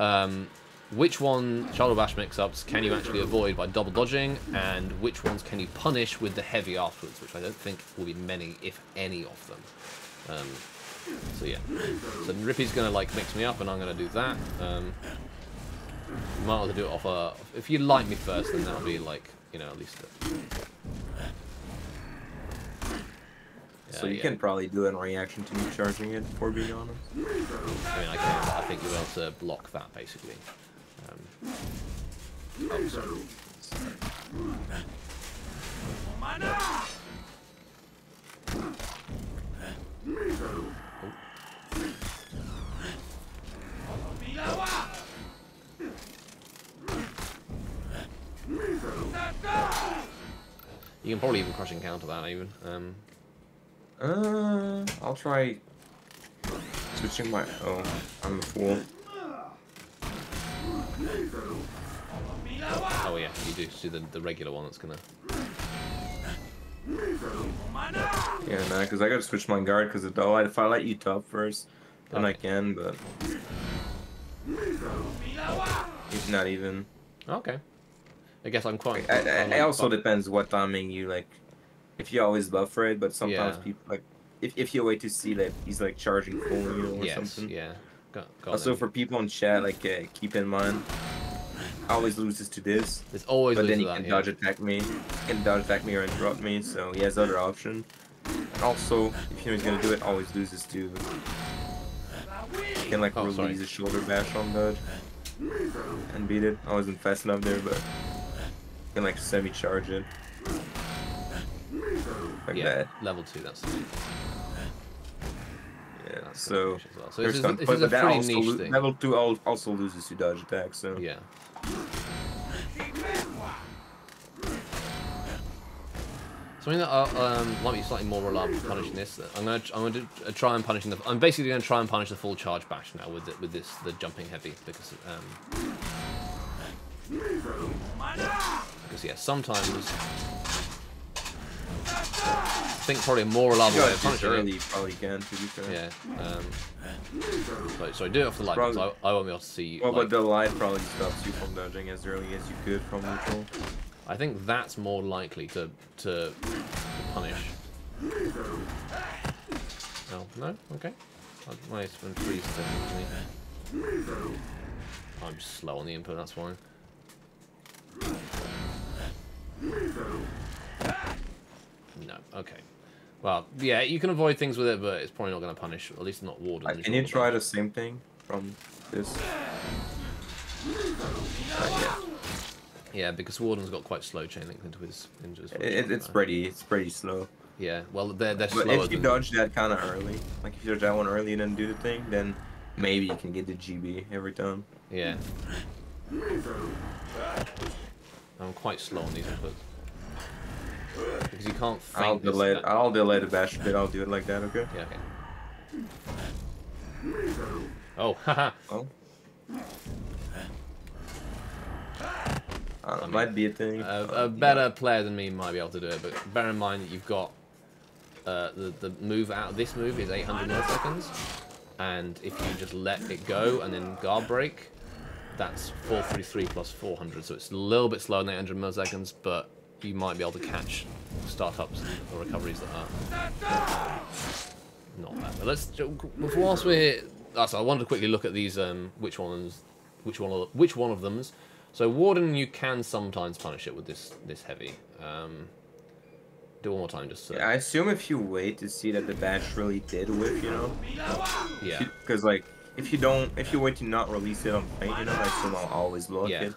Um, which one chargeable bash mix-ups can you actually avoid by double dodging, and which ones can you punish with the heavy afterwards? Which I don't think will be many, if any, of them. Um, so yeah, so Rippy's gonna like mix me up, and I'm gonna do that. Um, might as well do it off a. If you light me first, then that'll be like you know at least. A, so you yeah. can probably do it in reaction to me charging it, for being honest. I mean, I can. I think you're able to block that basically. Um, oh, sorry. You can probably even crush and counter that even. Um, Uh, I'll try switching my. Oh, I'm a fool. Oh yeah, you do see the, the regular one that's gonna. Yeah, nah, because I gotta switch my guard because if, I- if I let you top first, then I can, but. It's not even. Okay. I guess I'm quite. I, I, it also depends what timing you like. If you always buffer it, but sometimes Yeah. people like. If, if you wait to see that he's like charging full you or Yes. something. Yeah. Got, got Also, them. for people in chat, like uh, keep in mind, always loses to this. It's always But then he that, can yeah. dodge attack me, he can dodge attack me or interrupt me, so he has other option. And also, if you know he's gonna do it, always loses to. He can like Oh, release sorry. a shoulder bash on dodge and beat it. I wasn't fast enough there, but can like semi-charge it. Like yeah. that. Level two. That's. Yeah. that's So. well. So there's this is, this but is a pretty niche thing. Level two also loses to dodge attack, so. Yeah. Something that uh, um, might be slightly more reliable for punishing this. I'm gonna I'm gonna uh, try and punishing the. I'm basically gonna try and punish the full charge bash now with the, with this the jumping heavy because um, because yeah sometimes I think probably more reliable way of this punishing it. you probably can, to be fair. Yeah. Um, so, sorry, do it off the light because I, I won't be able to see. Well, like- but the light probably stops you from dodging as early as you could from neutral. I think that's more likely to to, to punish. Oh no, okay. I might freeze for me. I'm just slow on the input. That's why. No, okay. Well, yeah, you can avoid things with it, but it's probably not going to punish. At least not warden. Uh, can you try the same thing from this? Yeah. Because warden's got quite slow chain link into his his. It, it's pretty, it's pretty slow. Yeah, well, they're they're But if you dodge that kind of early, like if you dodge that one early and then do the thing, then maybe you can get the GB every time. Yeah. I'm quite slow on these inputs. Because you can't I'll delay, that- I'll delay the bash bit. I'll do it like that, okay? Yeah, okay. Oh, haha. Well, uh, mean, might be a thing. A, a better player than me might be able to do it, but bear in mind that you've got uh, the the move out. This move is 800 milliseconds, and if you just let it go and then guard break, that's 433 plus 400. So it's a little bit slower than 800 milliseconds, but you might be able to catch startups or recoveries that are not bad. But let's whilst we're here. Oh, so I wanted to quickly look at these. Um, which ones? Which one? Of, which one of them's? So warden, you can sometimes punish it with this this heavy. Um, do one more time, just so. Yeah, I assume if you wait to see that the bash really did whiff, you know, Yeah. because like if you don't, if you wait to not release it on paint, you know, I assume I'll always block Yeah. it.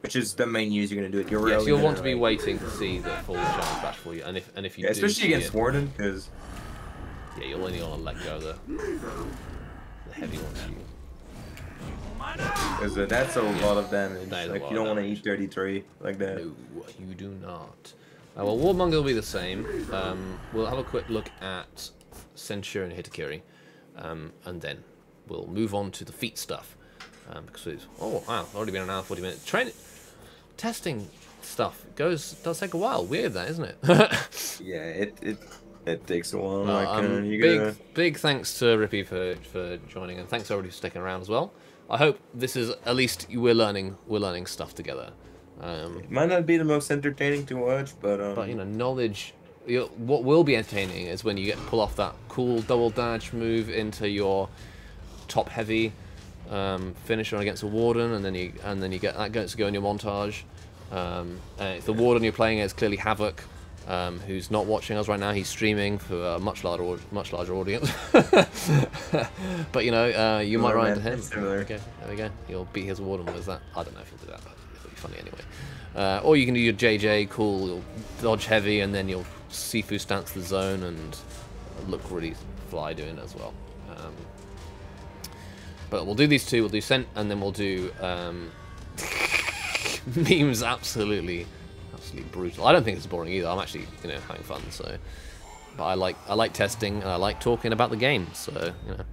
Which is the main use you're gonna do it. You're Yes, really you'll want to be like- waiting to see the full charge bash for you, and if and if you Yeah, especially against it, Warden, because yeah, you'll only want to let go of the the heavy ones. You, uh, that's a lot of damage. That is a Like you don't want to eat 33 like that. no, you do not. Uh, well, Warmonger will be the same. Um, we'll have a quick look at Centurion Hitokiri, um, and then we'll move on to the feet stuff. Um, because it's oh wow, already been an hour forty minutes. Train testing stuff goes does take a while. Weird that, isn't it? Yeah, it it it takes a while. Well, like, uh, um, you big gotta- big thanks to Rippy for for joining, and thanks everybody for sticking around as well. I hope this is at least we're learning we're learning stuff together. Um, might not be the most entertaining to watch, but um, but you know, knowledge. You what will be entertaining is when you get to pull off that cool double dash move into your top heavy um, finisher against a warden, and then you and then you get that gets to go in your montage. Um, and it's the warden you're playing as clearly Havoc, um, who's not watching us right now. He's streaming for a much larger much larger audience. but you know, uh, you might run into him. Similar. Okay, there we go. You'll beat his warden with that. I don't know if he'll do that, but it'll be funny anyway. Uh, or you can do your JJ, cool, you'll dodge heavy, and then you'll Sifu stance the zone and look really fly doing it as well. But we'll do these two. We'll do Scent, and then we'll do um, memes. Absolutely, absolutely brutal. I don't think it's boring either. I'm actually, you know, having fun. So, but I like I like testing and I like talking about the game. So, you know.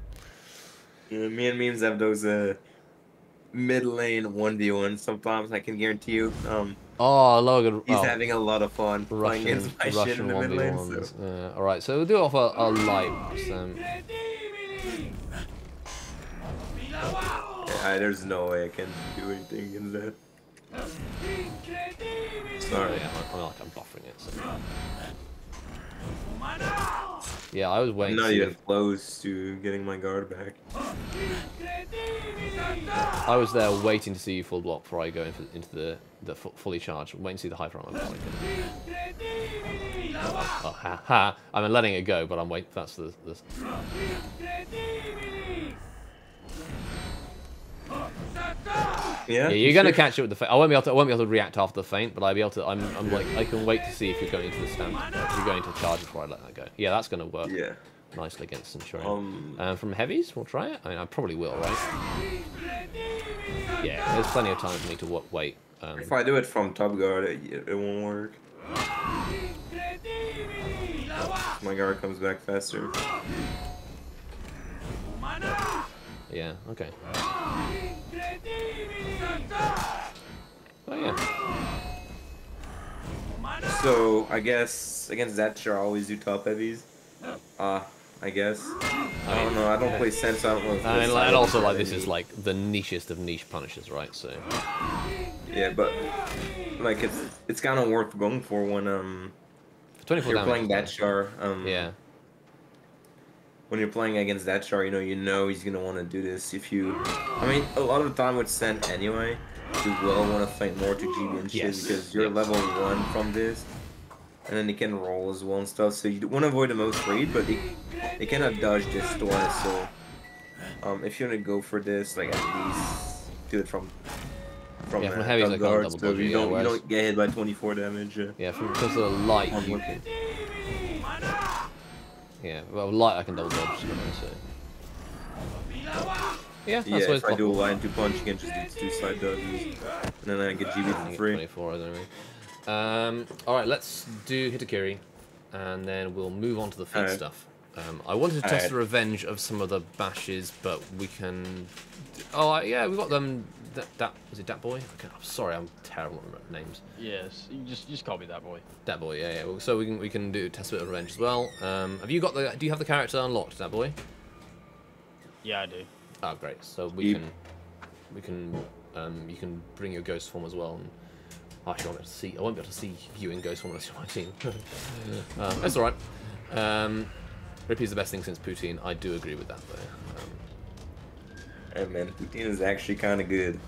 Yeah, me and memes have those uh mid lane one v one. Sometimes I can guarantee you. Um, Oh, Logan. he's oh, having a lot of fun playing Russian, against my shit in the mid lane. So. Yeah. All right, so we'll do off a, a light. Um, Yeah, there's no way I can do anything against that. Sorry. yeah, I, I like I'm buffering it. So. Yeah, I was I'm waiting. not to even close to getting my guard back. I was there waiting to see you full block before I go into, into the the fu- fully charged. Waiting to see the hyper armor. can- Oh, ha ha! I'm letting it go, but I'm waiting. That's the. the Yeah. yeah, you're gonna catch it with the. Fa- I won't be able to. I won't be able to react after the feint, but I'll be able to. I'm. I'm like. I can wait to see if you're going into the stand. If you're going to charge before I let that go. Yeah, that's gonna work Yeah. nicely against Centurion. Um. Um, from heavies, we'll try it. I mean, I probably will, right? Yeah, there's plenty of time for me to wa- wait. Um, If I do it from top guard, it, it won't work. My guard comes back faster. Yeah, okay. Oh yeah. So I guess against that, sure, I always do top heavies. Uh, I guess. I don't know. I don't play sense. I don't know. I mean, side and also like this is like the nichest of niche punishes, right? So Yeah, but like it's it's kind of worth going for when um if 24 you're damage. playing that char um Yeah, when you're playing against that char, you know you know he's gonna want to do this. If you, I mean, a lot of the time with Sent anyway, you will want to fight more to GB and shit Yes, because you're yes. level one from this, and then he can roll as well and stuff. So you want to avoid the most raid, but they they cannot dodge this twice. So um, if you want to go for this, like at least do it from. From, Yeah, from heavies, top guard, double so you don't you don't get hit by 24 damage. Uh, yeah. From because of the light. Yeah. Well, light I can double dodge. So. Yeah, that's Yeah, if I do a line two punch, you can just do two side dodges, and then I get GB for free. 24, I don't know. Um, all right, let's do Hitokiri, and then we'll move on to the feed Alright. stuff. Um, I wanted to test Alright. the revenge of some of the bashes, but we can. Oh yeah, we got them. That, that was it. that boy. Okay, I'm sorry, I'm terrible at names. Yes, you just just call me that boy. That boy. Yeah, yeah. So we can we can do test a bit of revenge as well. Um, have you got the? Do you have the character unlocked, ThatBoii? Yeah, I do. Oh, great. So we Yep. can, we can, um, you can bring your ghost form as well. And actually, I won't be able to see. I won't be able to see you in ghost form unless you're my team. um, that's all right. Um, Rippy's the best thing since Poutine. I do agree with that though. Hey man, poutine is actually kind of good.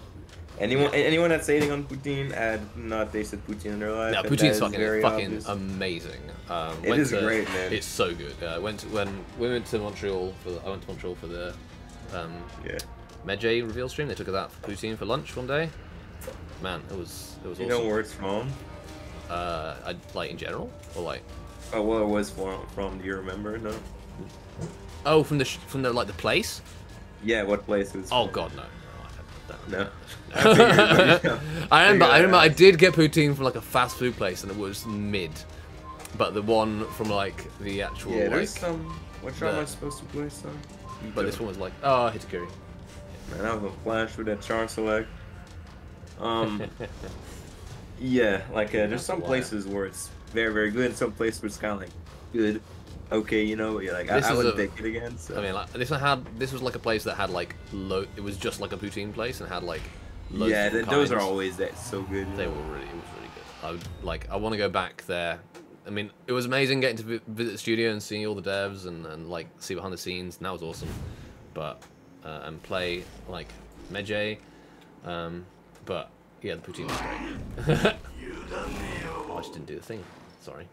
Anyone anyone that's hating on poutine had not tasted poutine in their life. no, and that Poutine's is fucking fucking obvious. amazing. Um, It is to- great, man. It's so good. Uh, went to, when we went to Montreal for. The, I went to Montreal for the um, yeah. Medjay reveal stream. They took us out for poutine for lunch one day. Man, it was it was You awesome. know where it's from? uh, I, like in general or like. Oh, well, it was from. From do you remember? No. Oh, from the from the like the place. Yeah, what places? Oh? God, no. no, I remember. I remember. I remember. I did get poutine from like a fast food place, and it was mid. But the one from like the actual Yeah, like, there's some. What shot am I supposed to play? Some. but this one was like, oh, Hitokiri. Man, I was a flash with that char select. Um. yeah, like uh, there's some places where it's very very good, and some places where it's kind of like good, okay, you know. Yeah, like I, This I is wouldn't a- take it again. So. I mean, like this had this was like a place that had like low. It was just like a poutine place and had like. Loads yeah, of th- different those are always that so good. They know? were really, it was really good. I would like, I want to go back there. I mean, it was amazing getting to visit the studio and seeing all the devs and, and like see behind the scenes. And that was awesome. But uh, and play like Medjay. Um, but yeah, the poutine was great. I just didn't do the thing. Sorry.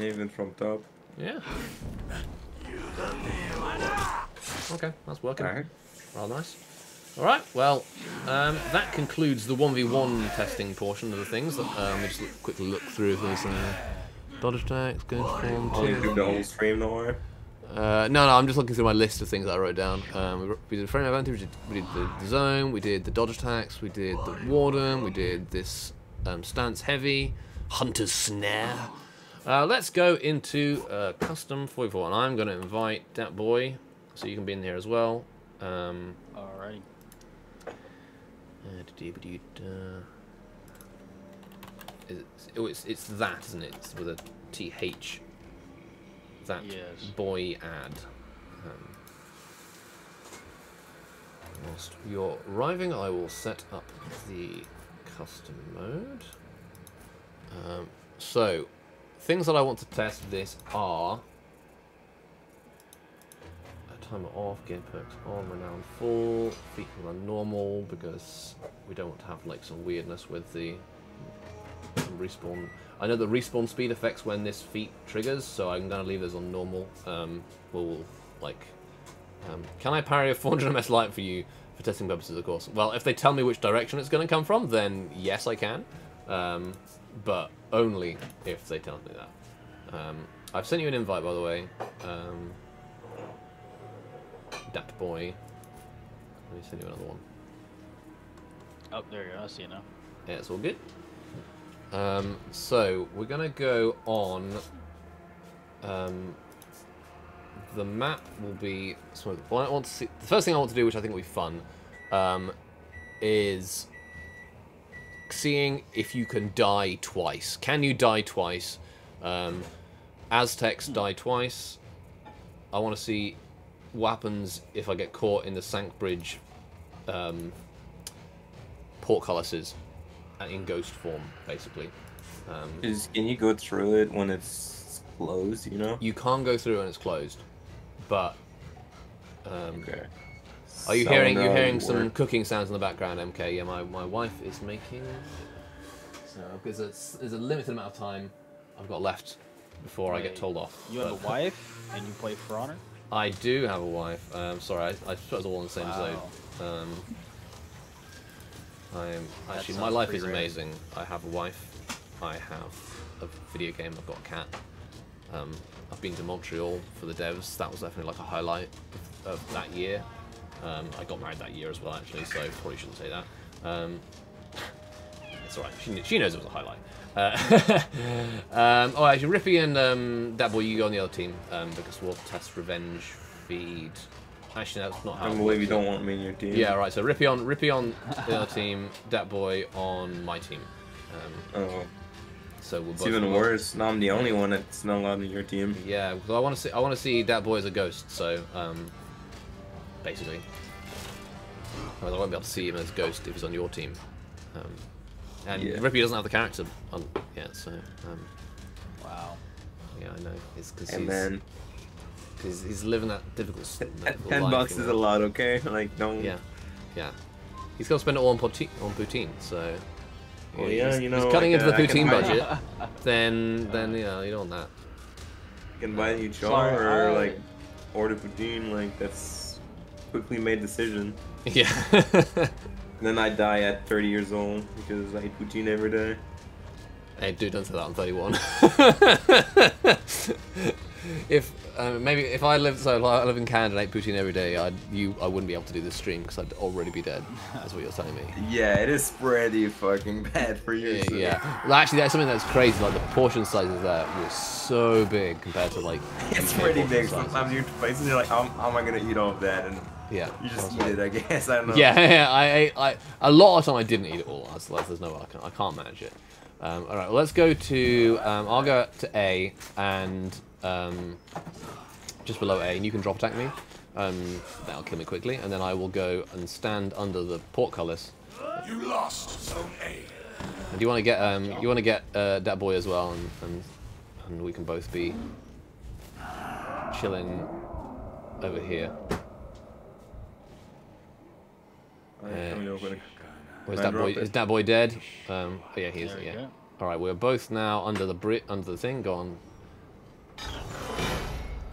Even from top. Yeah. Okay, that's working. Alright. Well, nice. All right. Well, um, that concludes the one v one testing portion of the things. Um, let me just look, quickly look through if there's uh, dodge attacks, ghost form. I'll two. do the whole stream nowhere. Uh, no, no, I'm just looking through my list of things I wrote down. Um, we, did frame advantage, we did, we did the, the zone, we did the dodge attacks, we did the warden, we did this um, stance heavy, Hunter's Snare. Uh, let's go into uh, custom 44, and I'm going to invite ThatBoii, so you can be in here as well. Um, Alrighty. uh, oh, it's, it's that, isn't it? It's with a TH. That Yes. boy ad. Um, whilst you're arriving, I will set up the custom mode. Um, so, things that I want to test this are a timer off, game perks on, renown full, feet run normal because we don't want to have like some weirdness with the respawn. I know the respawn speed affects when this feat triggers, so I'm gonna leave this on normal. Um, we'll like, um, can I parry a 400 ms light for you for testing purposes? Of course. Well, if they tell me which direction it's gonna come from, then yes, I can. Um, but only if they tell me that. Um, I've sent you an invite, by the way. Um, ThatBoii. Let me send you another one. Oh, there you go. I see it now. Yeah, it's all good. Um, so we're gonna go on. Um, the map will be. So what I want to see. The first thing I want to do, which I think will be fun, um, is seeing if you can die twice. Can you die twice? Um, Aztecs die twice. I want to see what happens if I get caught in the Sank Bridge um, portcullises in ghost form, basically. Um, Is can you go through it when it's closed? You know. you can't go through when it's closed, but um, Okay. are you So hearing you now hearing it some work. cooking sounds in the background, MK? Yeah, my, my wife is making. So because it's, there's a limited amount of time I've got left before I get told off. You have a wife and you play For Honor? I do have a wife. Um, sorry, I, I thought it was all in the same Wow. zone. Um, I'm actually my life is rare. amazing. I have a wife. I have a video game. I've got a cat. Um, I've been to Montreal for the devs. That was definitely like a highlight of, of that year. Um, I got married that year as well, actually, so probably shouldn't say that. Um, it's alright. She, she knows it was a highlight. Uh, um, oh, actually, Rippy and um, ThatBoii, you go on the other team um, because we'll test revenge feed. Actually, that's not how. I believe you don't want me in your team. Yeah, right. So Rippy on Rippy on the other team, ThatBoii on my team. Um, Oh, so we'll it's both even we'll- worse. Now I'm the only one that's not allowed in your team. Yeah, because I want to see I want to see ThatBoii as a ghost. So um, basically, Otherwise I won't be able to see him as a ghost if he's on your team. Um, and Yeah. Rippy doesn't have the character on yet, so um, Wow. yeah, I know. It's because And he's, then 'cause he's living that difficult. at difficult ten life, bucks you is a lot, okay? Like don't. Yeah, yeah. He's gonna spend it all on poutine, on poutine so. Well, he's- yeah, you know, he's cutting like, into the uh, I poutine budget. then, then you know, you don't want You can buy a new char Sorry, or I- like order poutine. Like that's quickly made decision. Yeah. And then I die at 30 years old because I eat poutine every day. Hey, dude, don't say that. I'm 31. if um, maybe if I lived so like, I live in Canada and ate poutine every day, I'd you I wouldn't be able to do this stream because I'd already be dead. That's what you're telling me. Yeah, it is pretty fucking bad for you. Yeah, so- yeah. Well, actually, that's something that's crazy. Like the portion sizes there were so big compared to like. It's UK pretty big. sizes. Sometimes you're facing you're like, how, how am I gonna eat all of that? And Yeah. you just eat it, I guess. I don't know. Yeah, yeah, I ate. I a lot of time I didn't eat it all. I was like, there's no way I can. I can't manage it. Um, all right, well, let's go to. Um, I'll go to A and um, just below A, and you can drop attack me. Um, that'll kill me quickly, and then I will go and stand under the portcullis. You lost Zone A. And do you want to get um, you want to get uh, ThatBoii as well, and, and and we can both be chilling over here. Alright, coming over. Where's ThatBoii? drop it? Is ThatBoii dead? Um, oh yeah, he is. Yeah. go. All right, we're both now under the Brit under the thing. Go on.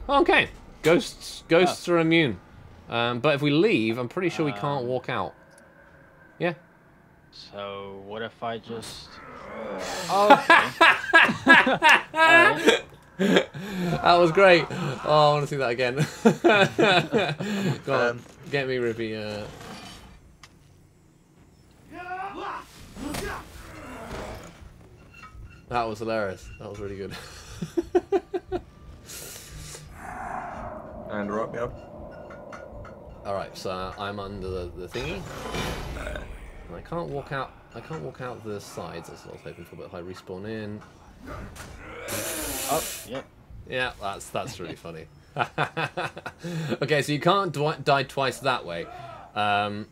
Okay, ghosts ghosts are immune. Um, but if we leave, I'm pretty sure we can't Um, walk out. Yeah. So what if I just? Oh! That was great. Oh, I want to see that again. Go on, Um, get me, Rippy. Uh, That was hilarious. That was really good. And rock, yep. Alright, so I'm under the, the thingy. And I can't walk out I can't walk out the sides, that's what I was hoping for, but if I respawn in. Oh, yep. Yeah, that's that's really funny. okay, so you can't die twice that way. Um,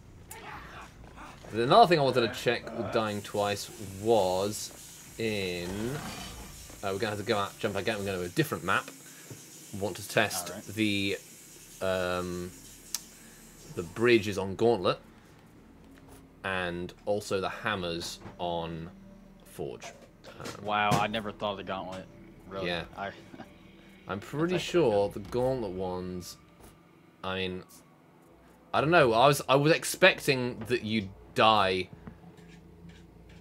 another thing I wanted to check with dying twice was in. Uh, we're gonna have to go out, jump again. We're going to a different map. Want to test Alright. the um, the bridges on Gauntlet, and also the hammers on Forge. Wow, I never thought of the gauntlet. Really. Yeah. I, I'm pretty actually sure the gauntlet ones. I mean, I don't know. I was I was expecting that you'd die.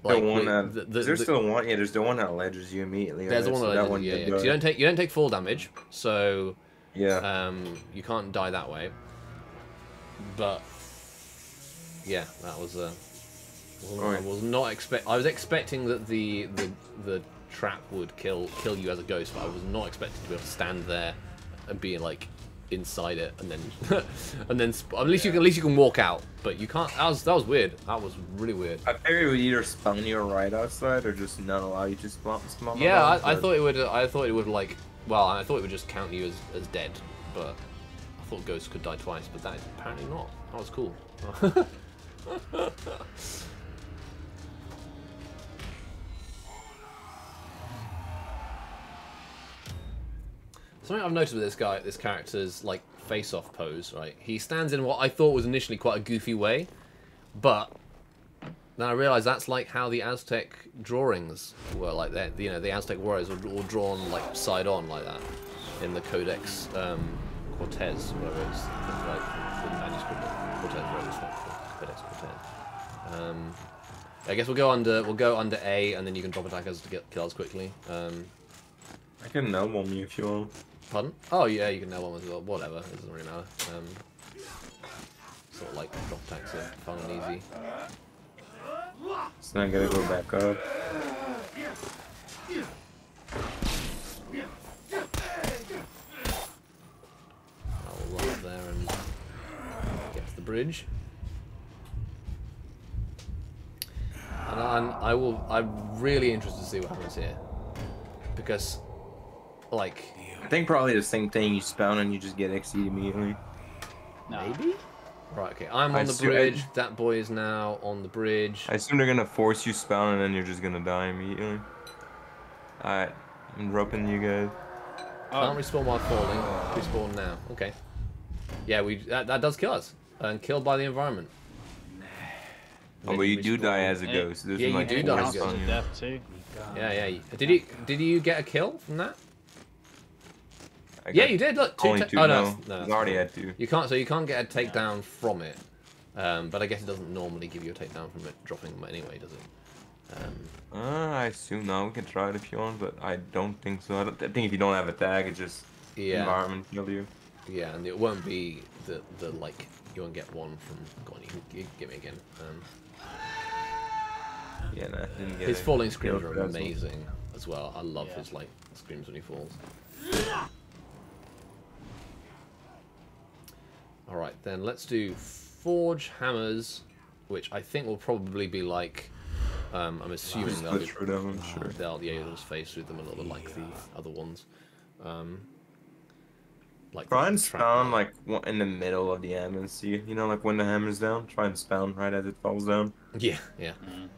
The one that, the- the- is there the- still one? Yeah, there's the one that ledges you immediately. there's the one So that, one yeah, yeah. you don't take you don't take full damage, so Yeah. um, you can't die that way. But yeah, that was uh, wasn't- I was not expect. I was expecting that the the the trap would kill kill you as a ghost, but I was not expecting to be able to stand there and be like inside it and then and then sp- at least you can at least you can walk out, but you can't. That was that was weird. That was really weird. I figured it would either spawn you right outside or just not allow you to spawn. spawn Yeah, I, I thought it would. I thought it would like. Well, I thought it would just count you as, as dead, but I thought ghosts could die twice, but that is apparently not. That was cool. Something I've noticed with this guy, this character's like face-off pose, right? He stands in what I thought was initially quite a goofy way, but then I realised that's like how the Aztec drawings were like that. You know, the Aztec warriors were all drawn like side on like that in the Codex um, Cortez, whatever it's like the manuscript Cortez, whatever it's Codex Cortez. Um, I guess we'll go under we'll go under A, and then you can drop attackers to get kills quickly. Um, I can elbow you if you want. Pardon? Oh yeah, you can nail one as well. Whatever, it doesn't really matter. Um, sort of like drop attacks are fun and easy. So I gotta go back up. I'll run up there and get to the bridge. And I'm, I will. I'm really interested to see what happens here, because, like, I think probably the same thing. You spawn and you just get XD immediately. no. maybe. Right. Okay. I'm I on the assume- bridge. ThatBoii is now on the bridge. I assume they're gonna force you spawn and then you're just gonna die immediately. Alright, I'm roping you guys. Oh. Can't respawn while falling. Respawn now. Okay. Yeah, we that, that does kill us and killed by the environment. Oh, but you do die as a ghost. There's Yeah, you like do die force as a ghost. on as a you. death too. Yeah, yeah. Did you did you get a kill from that? I Yeah, you did. Look, two. Only two. oh no, no, that's- no, I that's already had two. You can't, so you can't get a takedown from it. Um, but I guess it doesn't normally give you a takedown from it dropping anyway, does it? Um, Uh, I assume now we can try it if you want, but I don't think so. I, don't, I think if you don't have a tag, it just yeah, environment kill you. yeah, and it won't be the the like you won't get one from. Go on, you can gi- give me again. Um, Yeah, nah, didn't get his it. falling screams are for that one. amazing as well. I love Yeah. his like screams when he falls. All right, then let's do forge hammers, which I think will probably be like. Um, I'm assuming they'll be through them, I'm sure. They'll yeah, you'll just face through them a little bit like the other ones. Um, like Try and spawn like one- in the middle of the hammer and see. You know, like when the hammer's down, try and spawn right as it falls down. yeah, yeah. Mhm.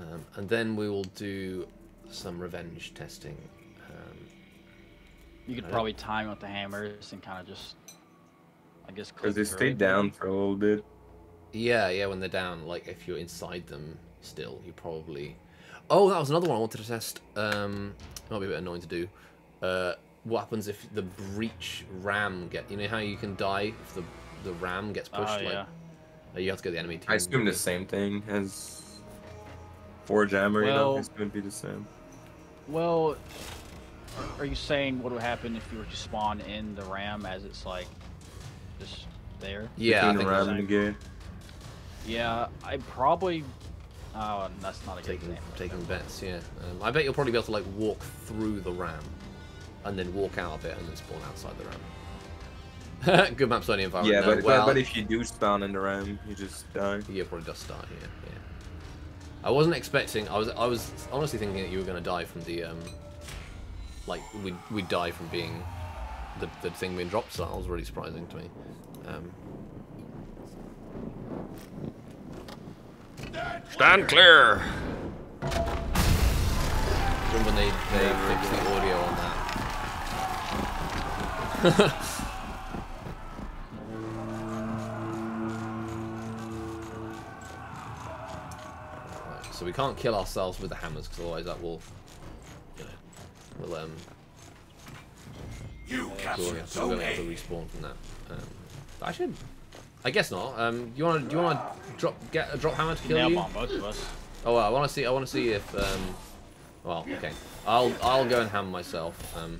Um, and then we will do some revenge testing. Um, You could probably time with the hammers and kind of just, I guess. Because they through stay down for a little bit. yeah, yeah. When they're down, like if you're inside them still, you probably. Oh, that was another one I wanted to test. Um, might be a bit annoying to do. Uh, what happens if the breach ram get? You know how you can die if the the ram gets pushed? Oh like yeah. uh, you have to get the enemy team. I assume the same thing as Forge Hammer, you know? Well- It's gonna be the same. Well, are you saying what would happen if you were to spawn in the ram as it's like just there? Yeah, I Between think the so. the gate. Yeah, I probably. Oh, that's not a good taking example. taking bets. Yeah, um, I bet you'll probably be able to like walk through the ram, and then walk out of it, and then spawn outside the ram. Good maps only environment. Yeah, though. but, well, but, but if you do spawn in the ram, you just die. yeah, probably does start here. Yeah, I wasn't expecting. I was I was honestly thinking that you were going to die from the um, like we we die from being the the thing being dropped. So that was really surprising to me. Um, Stand clear. Remember when they, they fixed the audio on that? So we can't kill ourselves with the hammers because otherwise that will, you know, will um, You we'll captured have to, we'll Zone have to respawn from that. Um, I should, I guess not. Um, you want to, do you want to drop get a drop hammer to kill Nail you? bomb both of us. Oh, well, I want to see. I want to see if. Um, well, okay. I'll I'll go and hammer myself. Um,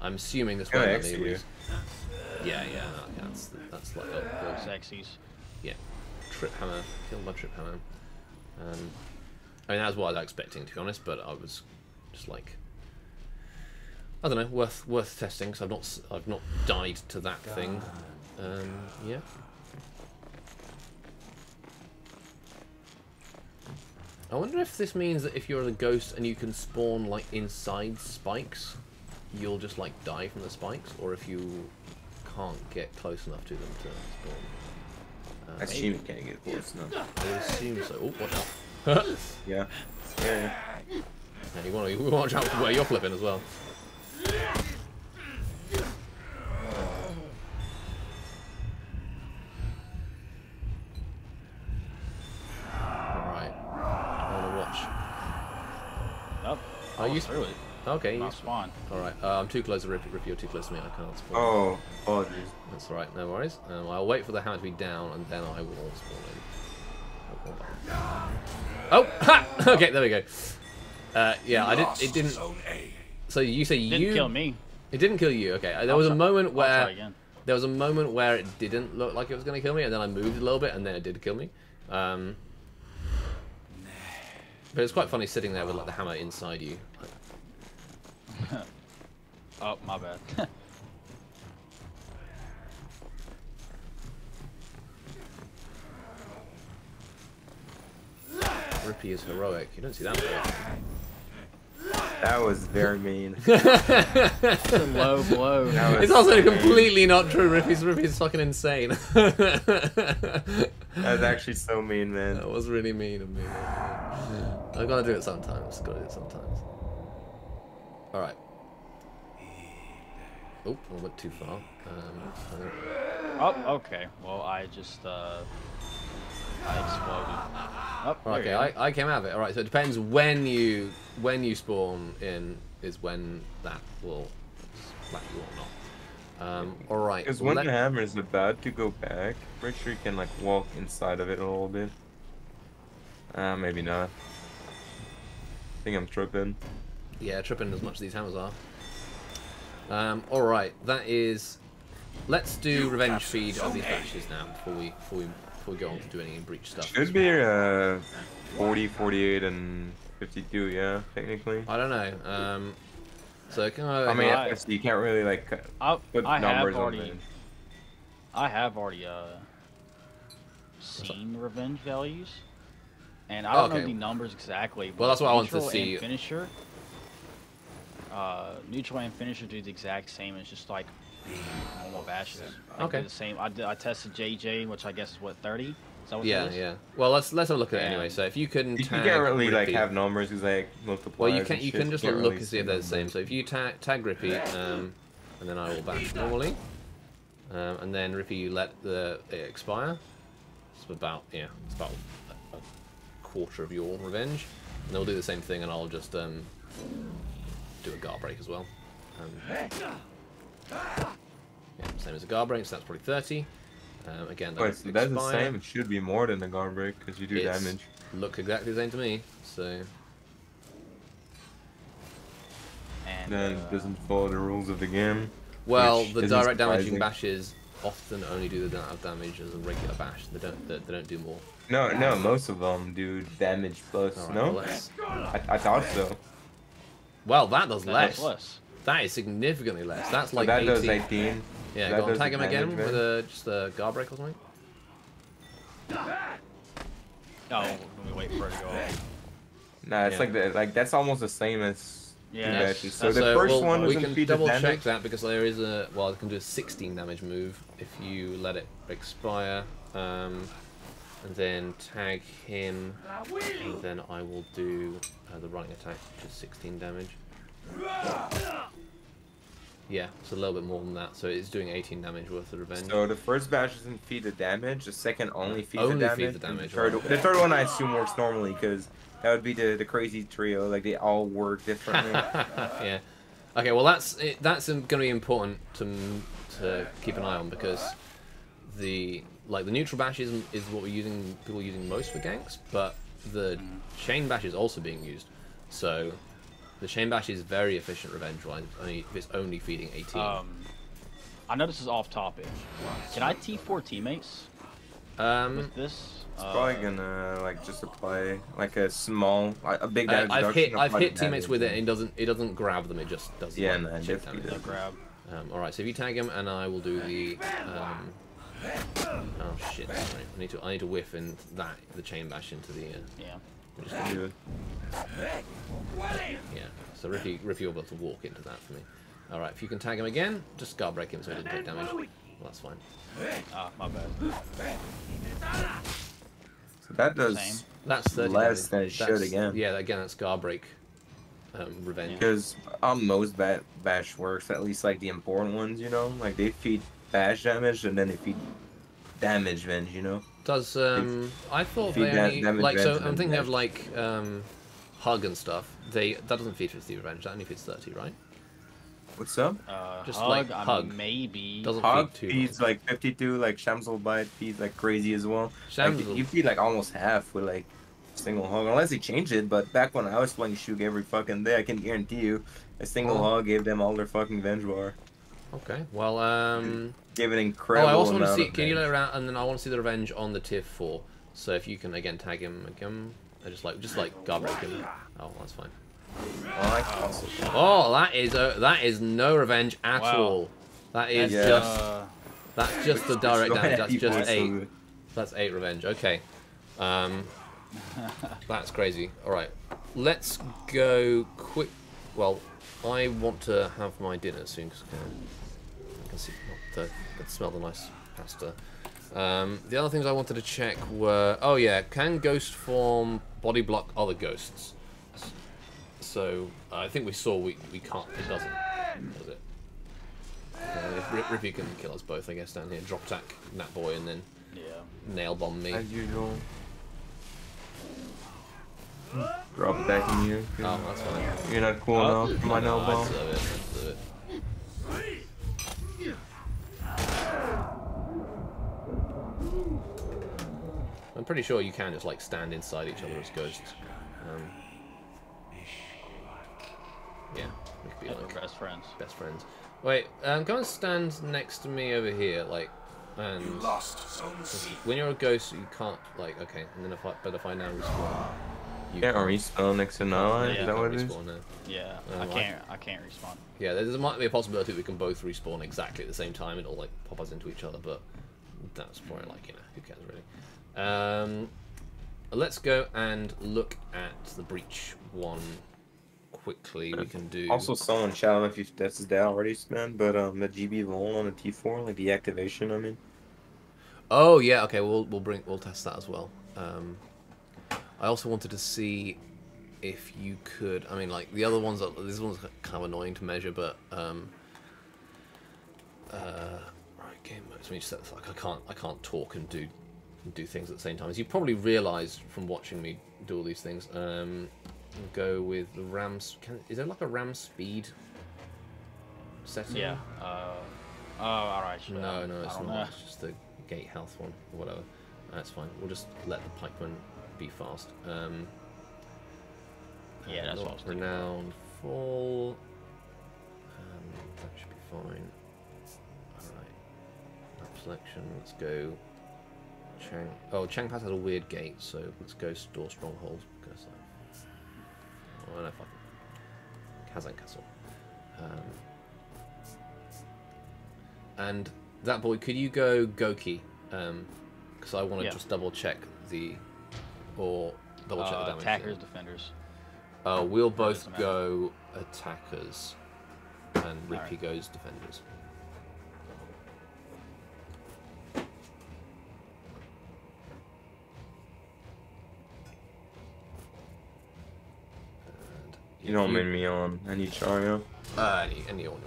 I'm assuming this Can I won't let me. Yeah, yeah, no, yeah, that's that's like oh, oh, Sexies. yeah, trip hammer, killed by trip hammer. Um, I mean that was what I was expecting to be honest, but I was just like, I don't know, worth worth testing because I've not s- I've not died to that thing. Um, yeah. I wonder if this means that if you're a ghost and you can spawn like inside spikes, you'll just like die from the spikes, or if you can't get close enough to them to spawn. Uh, I assume you can't get close enough. I assume so. Oh, watch out! Yeah. Yeah. and you want to watch out where you're flipping as well. Are I you was through it? Okay, you Not spawn. Alright, uh, I'm too close to Rippy. Rippy, you're too close to me. I can't spawn. Oh, apologies. That's alright, no worries. Um, I'll wait for the hammer to be down and then I will spawn in. Oh, ha! okay, there we go. Uh, yeah, I did. Lost It didn't. So you say Didn't you kill me. It didn't kill you. Okay, there I'll was a moment I'll where try again. there was a moment where it didn't look like it was going to kill me, and then I moved a little bit, and then it did kill me. Um, but it's quite funny sitting there with like the hammer inside you. Oh, my bad. Rippy is heroic. You don't see that often. That was very mean. It's a low blow. It's also so mean. completely not true. Rippy's Rippy's fucking insane. That was actually so mean, man. That was really mean of me. I gotta do it sometimes. Gotta do it sometimes. Alright. Oh, I went too far. Um, Oh, okay. Well, I just, uh... I exploded. Oh, okay. I, I came out of it. Alright, so it depends when you when you spawn in is when that will slap you or not. Um, alright. Because when let- the hammer is about to go back, make sure you can like walk inside of it a little bit. Uh, maybe not. I think I'm tripping. Yeah, tripping as much as these hammers are. Um, all right, that is. Let's do You revenge feed of these Zone A. batches now before we before we before we go on to do any breach stuff. Should be uh 40, 48, and 52. Yeah, technically. I don't know. Um, so can I? I mean, I- you can't really like I, put I numbers have on it. I have already uh seen revenge values, and I don't Okay. know the numbers exactly. Well, but that's what I wanted to see. And finisher, uh, neutral and finisher do the exact same. It's just like normal bashes. Like, Okay. they're The same. I, did, I tested JJ, which I guess is what 30. Is that what yeah, yeah. Well, let's let's have a look at it anyway. So if you can You, tag you can't really like have numbers because like multipliers. Well, you can you can just can't look really and see if they're the same. So if you tag tag Rippy, um, and then I will bash normally, um, and then Rippy you let the it expire. It's about yeah, it's about a, a quarter of your revenge, and they'll do the same thing, and I'll just um, do a guard break as well. Um, yeah, same as a guard break, so that's probably thirty. Um, again, Wait, that's so that's the same. It should be more than the guard break because you do It's- damage. Look exactly the same to me. So And Then uh, doesn't follow the rules of the game. Well, the isn't direct damaging bashes often only do the amount of damage as a regular bash. They don't. They, they don't do more. No, no, most of them do damage plus. All right, no, well, I, I thought so. well, that does That less. does less. That is significantly less. That's So like that 18. does 18. Yeah, that go on, does tag him again with a just a guard break or something. Oh, let me wait for it to go off. Nah, it's Yeah. like the, like that's almost the same as Yeah, two that's- So the first well, one we doesn't can feed the double damage. check that because there is a well, it can do a 16 damage move if you let it expire, um, and then tag him, and then I will do uh, the running attack, which is 16 damage. Yeah, it's a little bit more than that, so it's doing 18 damage worth of revenge. So the first batch doesn't feed the damage. The second only feeds Only the feed damage. the damage, The third, right. the third one I assume works normally because that would be the the crazy trio. Like they all work differently. yeah. Okay, well that's it, that's um, going to be important to to keep an eye on because the like the neutral bash is, is what we're using people are using most for ganks, but the chain bash is also being used. So the chain bash is very efficient revenge wise. Only if it's only feeding 18. Um, I know this is off topic. Can I T4 teammates Um, with this? It's Uh, probably gonna like just apply like a small, like, a big I, damage. I've hit I've hit teammates damage. with it. and It doesn't it doesn't grab them. It just does Yeah, like, no, chip definitely damage. the grab. Um, all right, so if you tag him, and I will do the. Um, oh shit! Sorry, I need to I need to whiff in that the chain bash into the. Uh, Yeah. We're just gonna- Do it. yeah. So Rippy Rippy will be able to walk into that for me. All right, if you can tag him again, just guard break him so he doesn't take damage. Well, that's fine. Ah, my bad. So that does Same. That's 30 Less damage. than it should again. Yeah, again, that's guard break. Um, revenge. because on most ba- bash works, at least like the important ones, you know, like they feed bash damage and then they feed damage venge, you know. Does um I thought feed they only like so I'm thinking of dash. like um hug and stuff. They that doesn't feed 50 revenge. That only feeds 30, right? What's up? Uh, Just hug, like I hug. Maybe. Doesn't Hog feed too feeds much. like 52, like Shamsel bite feeds like crazy as well. Like, Shamsel- you feed like almost half with like single hug, unless they change it. But back when I was playing Shug every fucking day, I can guarantee you, a single Oh. hog gave them all their fucking venge bar. Okay. Well, um Gave an Oh, I also want to see. Can you let venge. it out? And then I want to see the revenge on the tier four. So if you can again tag him again, I just like just like guard break him. Oh, that's fine. Oh, I can also- Oh, that is uh, that is no revenge at Wow. all. That is Yeah. just Uh, that's just the direct damage. That's just eight. That's eight revenge. Okay. Um, that's crazy. All right, let's go quick. Well, I want to have my dinner soon because I can see not the, I can smell the nice pasta. Um, the other things I wanted to check were oh yeah, can ghost form body block other ghosts? So I think we saw we we can't. It doesn't. Does it? Uh, if Rip, Rippy can kill us both, I guess down here. Drop attack ThatBoii and then yeah. nail bomb me. As usual. Drop attacking you. Oh, that's fine. You're not cool Oh. enough for my No, no I'm pretty sure you can just like stand inside each other as ghosts. Um, yeah, we could be Yeah, like best friends. best friends. Wait, um, come and stand next to me over here, like, and You lost Zone when you're a ghost, you can't like okay, and then if I but if I now respawn, you Can't respawn next to Nala? Yeah, Is that what it is? respawn now. Yeah, Um, I I- can't. I can't respawn. Yeah, there might be a possibility we can both respawn exactly at the same time. It'll like pop us into each other, but that's probably like you know who cares really. Um, let's go and look at the breach one quickly. We can do Also, someone chat, I if you tested that already, man, but um, the GB Vol on the T4, like the activation, I mean. Oh yeah, okay. We'll we'll bring we'll test that as well. Um, I also wanted to see if you could. I mean, like the other ones. Are, this one's kind of annoying to measure, but um, uh, right game mode. So just like I can't I can't talk and do do things at the same time. As you probably realised from watching me do all these things. Um, go with the RAMs. Can, is there like a RAM speed setting? Yeah. Uh, oh, all right. sure. No, no, it's not. know. It's just the gate health one, or whatever. That's fine. We'll just let the pikeman be fast. Um, Yeah, that's what I was. Renowned fall. Um, that should be fine. Alright. selection. Let's go. Chang. Oh, Chang Pass has a weird gate, so let's go store strongholds because. Uh, oh, no, fuck. Kazan Castle. Um, and ThatBoii, could you go Goki? Because I want to Yeah. just double check the, or double check the Uh, damage. attackers, defenders. Uh, we'll both go attackers, and Rippy Alright. goes defenders. And You don't if mean me on any Chario. Uh, any, any order.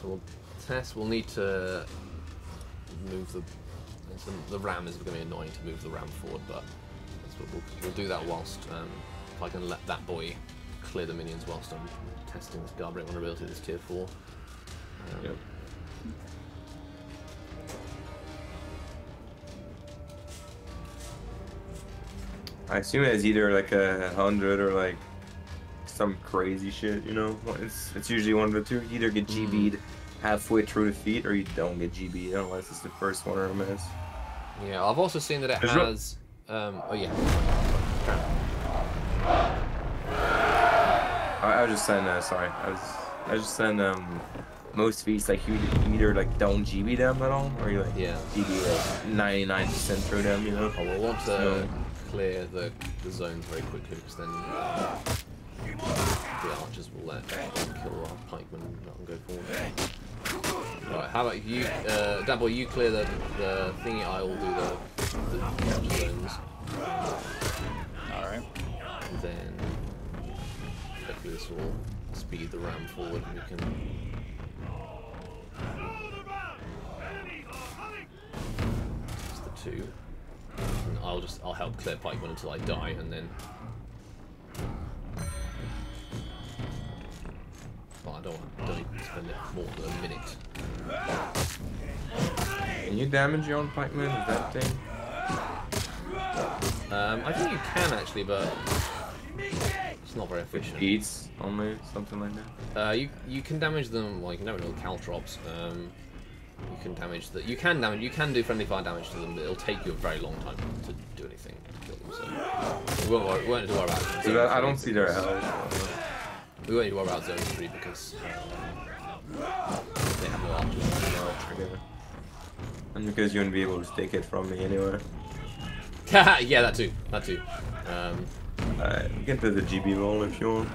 So we'll test. We'll need to move the. The, the ram is going to be annoying to move the ram forward, but that's what we'll, we'll do that whilst um, if I can let ThatBoii clear the minions whilst I'm testing this Guard break vulnerability. This tier four. Um, Yep. I assume it's either like a hundred or like some crazy shit, you know? It's it's usually one of the two. You either get Mm. GB'd halfway through the feat or you don't get GB'd unless it's the first one or a miss. Yeah, I've also seen that it Is it- has. Um, oh yeah. I, I was just saying, uh, sorry, I was I was just saying um most feats like you, you either like don't GB them at all or you like Yeah. GB like 99% through them, you know? Oh, we'll want to So- clear the, the zones very quickly because then the archers will let kill our pikemen and go forward. Right, how about you, uh, Dabble, you clear the, the thingy, I will do the, the archer zones. Alright. Then hopefully this will speed the ram forward and we can the two. And I'll just I'll help clear pikemen until I die and then Well, I don't want don't to spend it more than a minute. Can you damage your own pikemen with that thing? Um, I think you can actually, but it's not very efficient. Beats only, something like that. Uh, you you can damage them. Well, you can damage all the caltrops. Um, you can damage the. You can damage. You can do friendly fire damage to them, but it'll take you a very long time to do anything to kill them. So we won't worry, we won't need to worry about. Zone I, don't see their health. We won't need to worry about zone three because um, they have no archers. And because you won't be able to take it from me anyway. yeah, that too. That too. Um, Alright, you can do the GB roll if you want.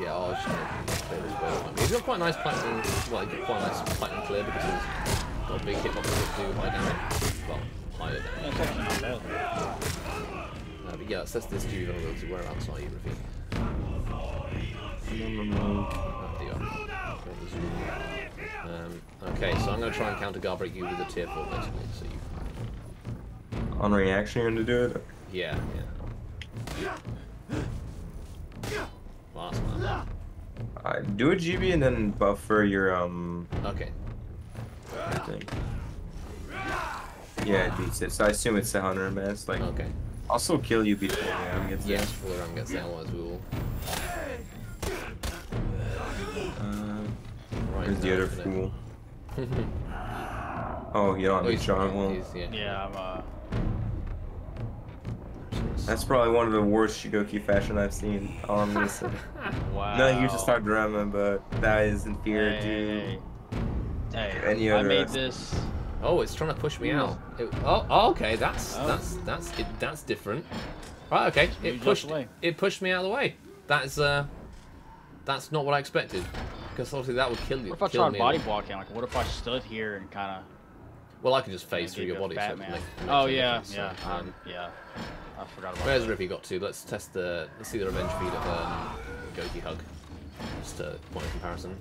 yeah, I'll just play this way. He's got quite a nice platinum. Well, he's got quite a nice platinum clear because he's got a big hitbox to do high damage. Well, higher damage. Yeah, it's actually not bad. Uh, but yeah, let's test this GB vulnerability. Whereabouts are you, Rafi? To. Um, okay, so I'm going to try and counter guard break you with a tier 4 basically. So you. On reaction, you're gonna do it? Yeah, yeah. That's Uh, do a GB and then buffer your, um, Okay. thing. Yeah, it beats it. So I assume it's a 100 mass. Like, Okay. I'll still kill you before Ram gets Yes, before the ram gets there, otherwise we will. there. Uh, Right, where's the other for fool? Oh, you don't Oh, have he's, charm. Well, he's, yeah. Yeah, I'm, uh, that's probably one of the worst Shugoki fashion I've seen. All I'm gonna say. wow. No, you just start drama, but that is inferior Hey, to hey, hey, any I other made rest. this. Oh, it's trying to push me out. It, oh, oh, okay. That's Oh. that's that's it, that's different. Right. Okay. It pushed. It pushed me out of the way. That's uh. That's not what I expected. Because obviously that would kill you. What if I tried body blocking? Like, what if I stood here and kind of? Well, I can just phase through your body. so it man. make- makes Oh yeah, yeah, so, um, um, yeah. I forgot about Where's that. Rippy got to? Let's test the. Let's see the revenge feed of um, Goki Hug. Just a point of comparison.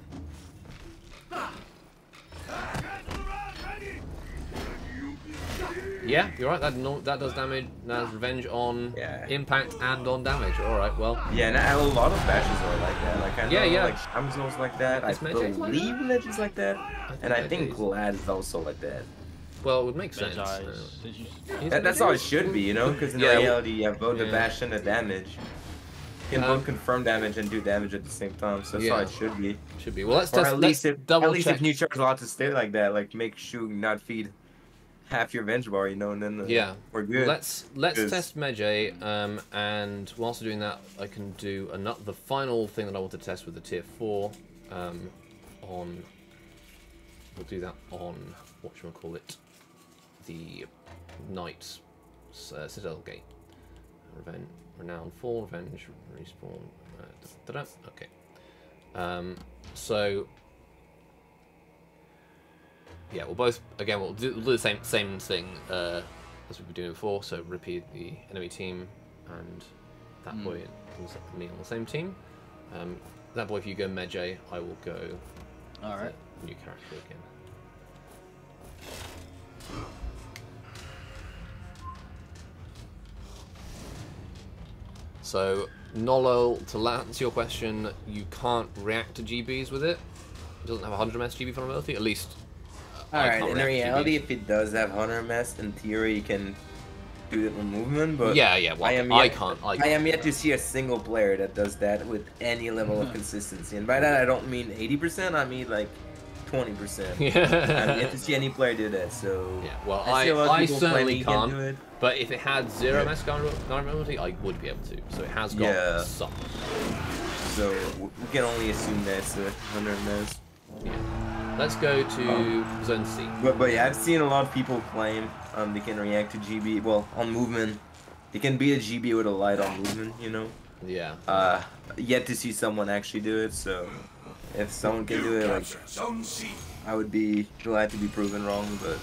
Yeah, you're right. That no, that does damage. That has revenge on Yeah. impact and on damage. All right. Well, Yeah, and a lot of bashes are like that. Like I know, Yeah, yeah. like Amazon's like that. Is I Magic believe that? Legends like that, and I think is. Glad is also like that. well, it would make sense. Uh, is- did you- is That, that's how it should be, you know, because in Yeah, reality you have both the yeah. bash and the damage. can Um, both confirm damage and do damage at the same time, so that's how it should be. Should be. Well, let's Or test. at Let's least if double at least check. if new charge allowed to stay like that, like make Shug not feed half your venge bar, you know, and then uh, Yeah. we're good. Let's let's 'Cause- test Medjay, um, and whilst we're doing that, I can do another the final thing that I want to test with the tier four, um, on. We'll do that on what should we call it, the Knight uh, Citadel Gate. Revenge, renown fall, revenge, respawn. Uh, da, da, da. Okay. Um, so yeah, we'll both again we'll do, we'll do the same same thing uh, as we've been doing before. So repeat the enemy team and that Mm. boy and me on the same team. Um, ThatBoii, if you go Medjay, I will go All right. new character again. So, Nolo, to answer your question, you can't react to GBs with it. It doesn't have 100 ms GB vulnerability, at least. I Alright, in reality, if it does have Hunter Mess, in theory, you can do it with movement, but yeah, yeah, well, I I, am yet, can't. I, I can't am yet to see a single player that does that with any level of consistency. And by that, I don't mean 80%, I mean like 20%. I'm yet to see any player do that, so... yeah, well, I I, see a lot of I certainly can can't. do it. But if it had zero Yeah. MS vulnerability, I would be able to. So it has got Yeah. some. So we can only assume that's a 100 Mess. Yeah. Let's go to Zone C. But, but yeah, I've seen a lot of people claim um, they can react to GB, well, on movement. They can beat a GB with a light on movement, you know? Yeah. Uh, yet to see someone actually do it, so if someone can do it, like, captured Zone C. I would be glad to be proven wrong, but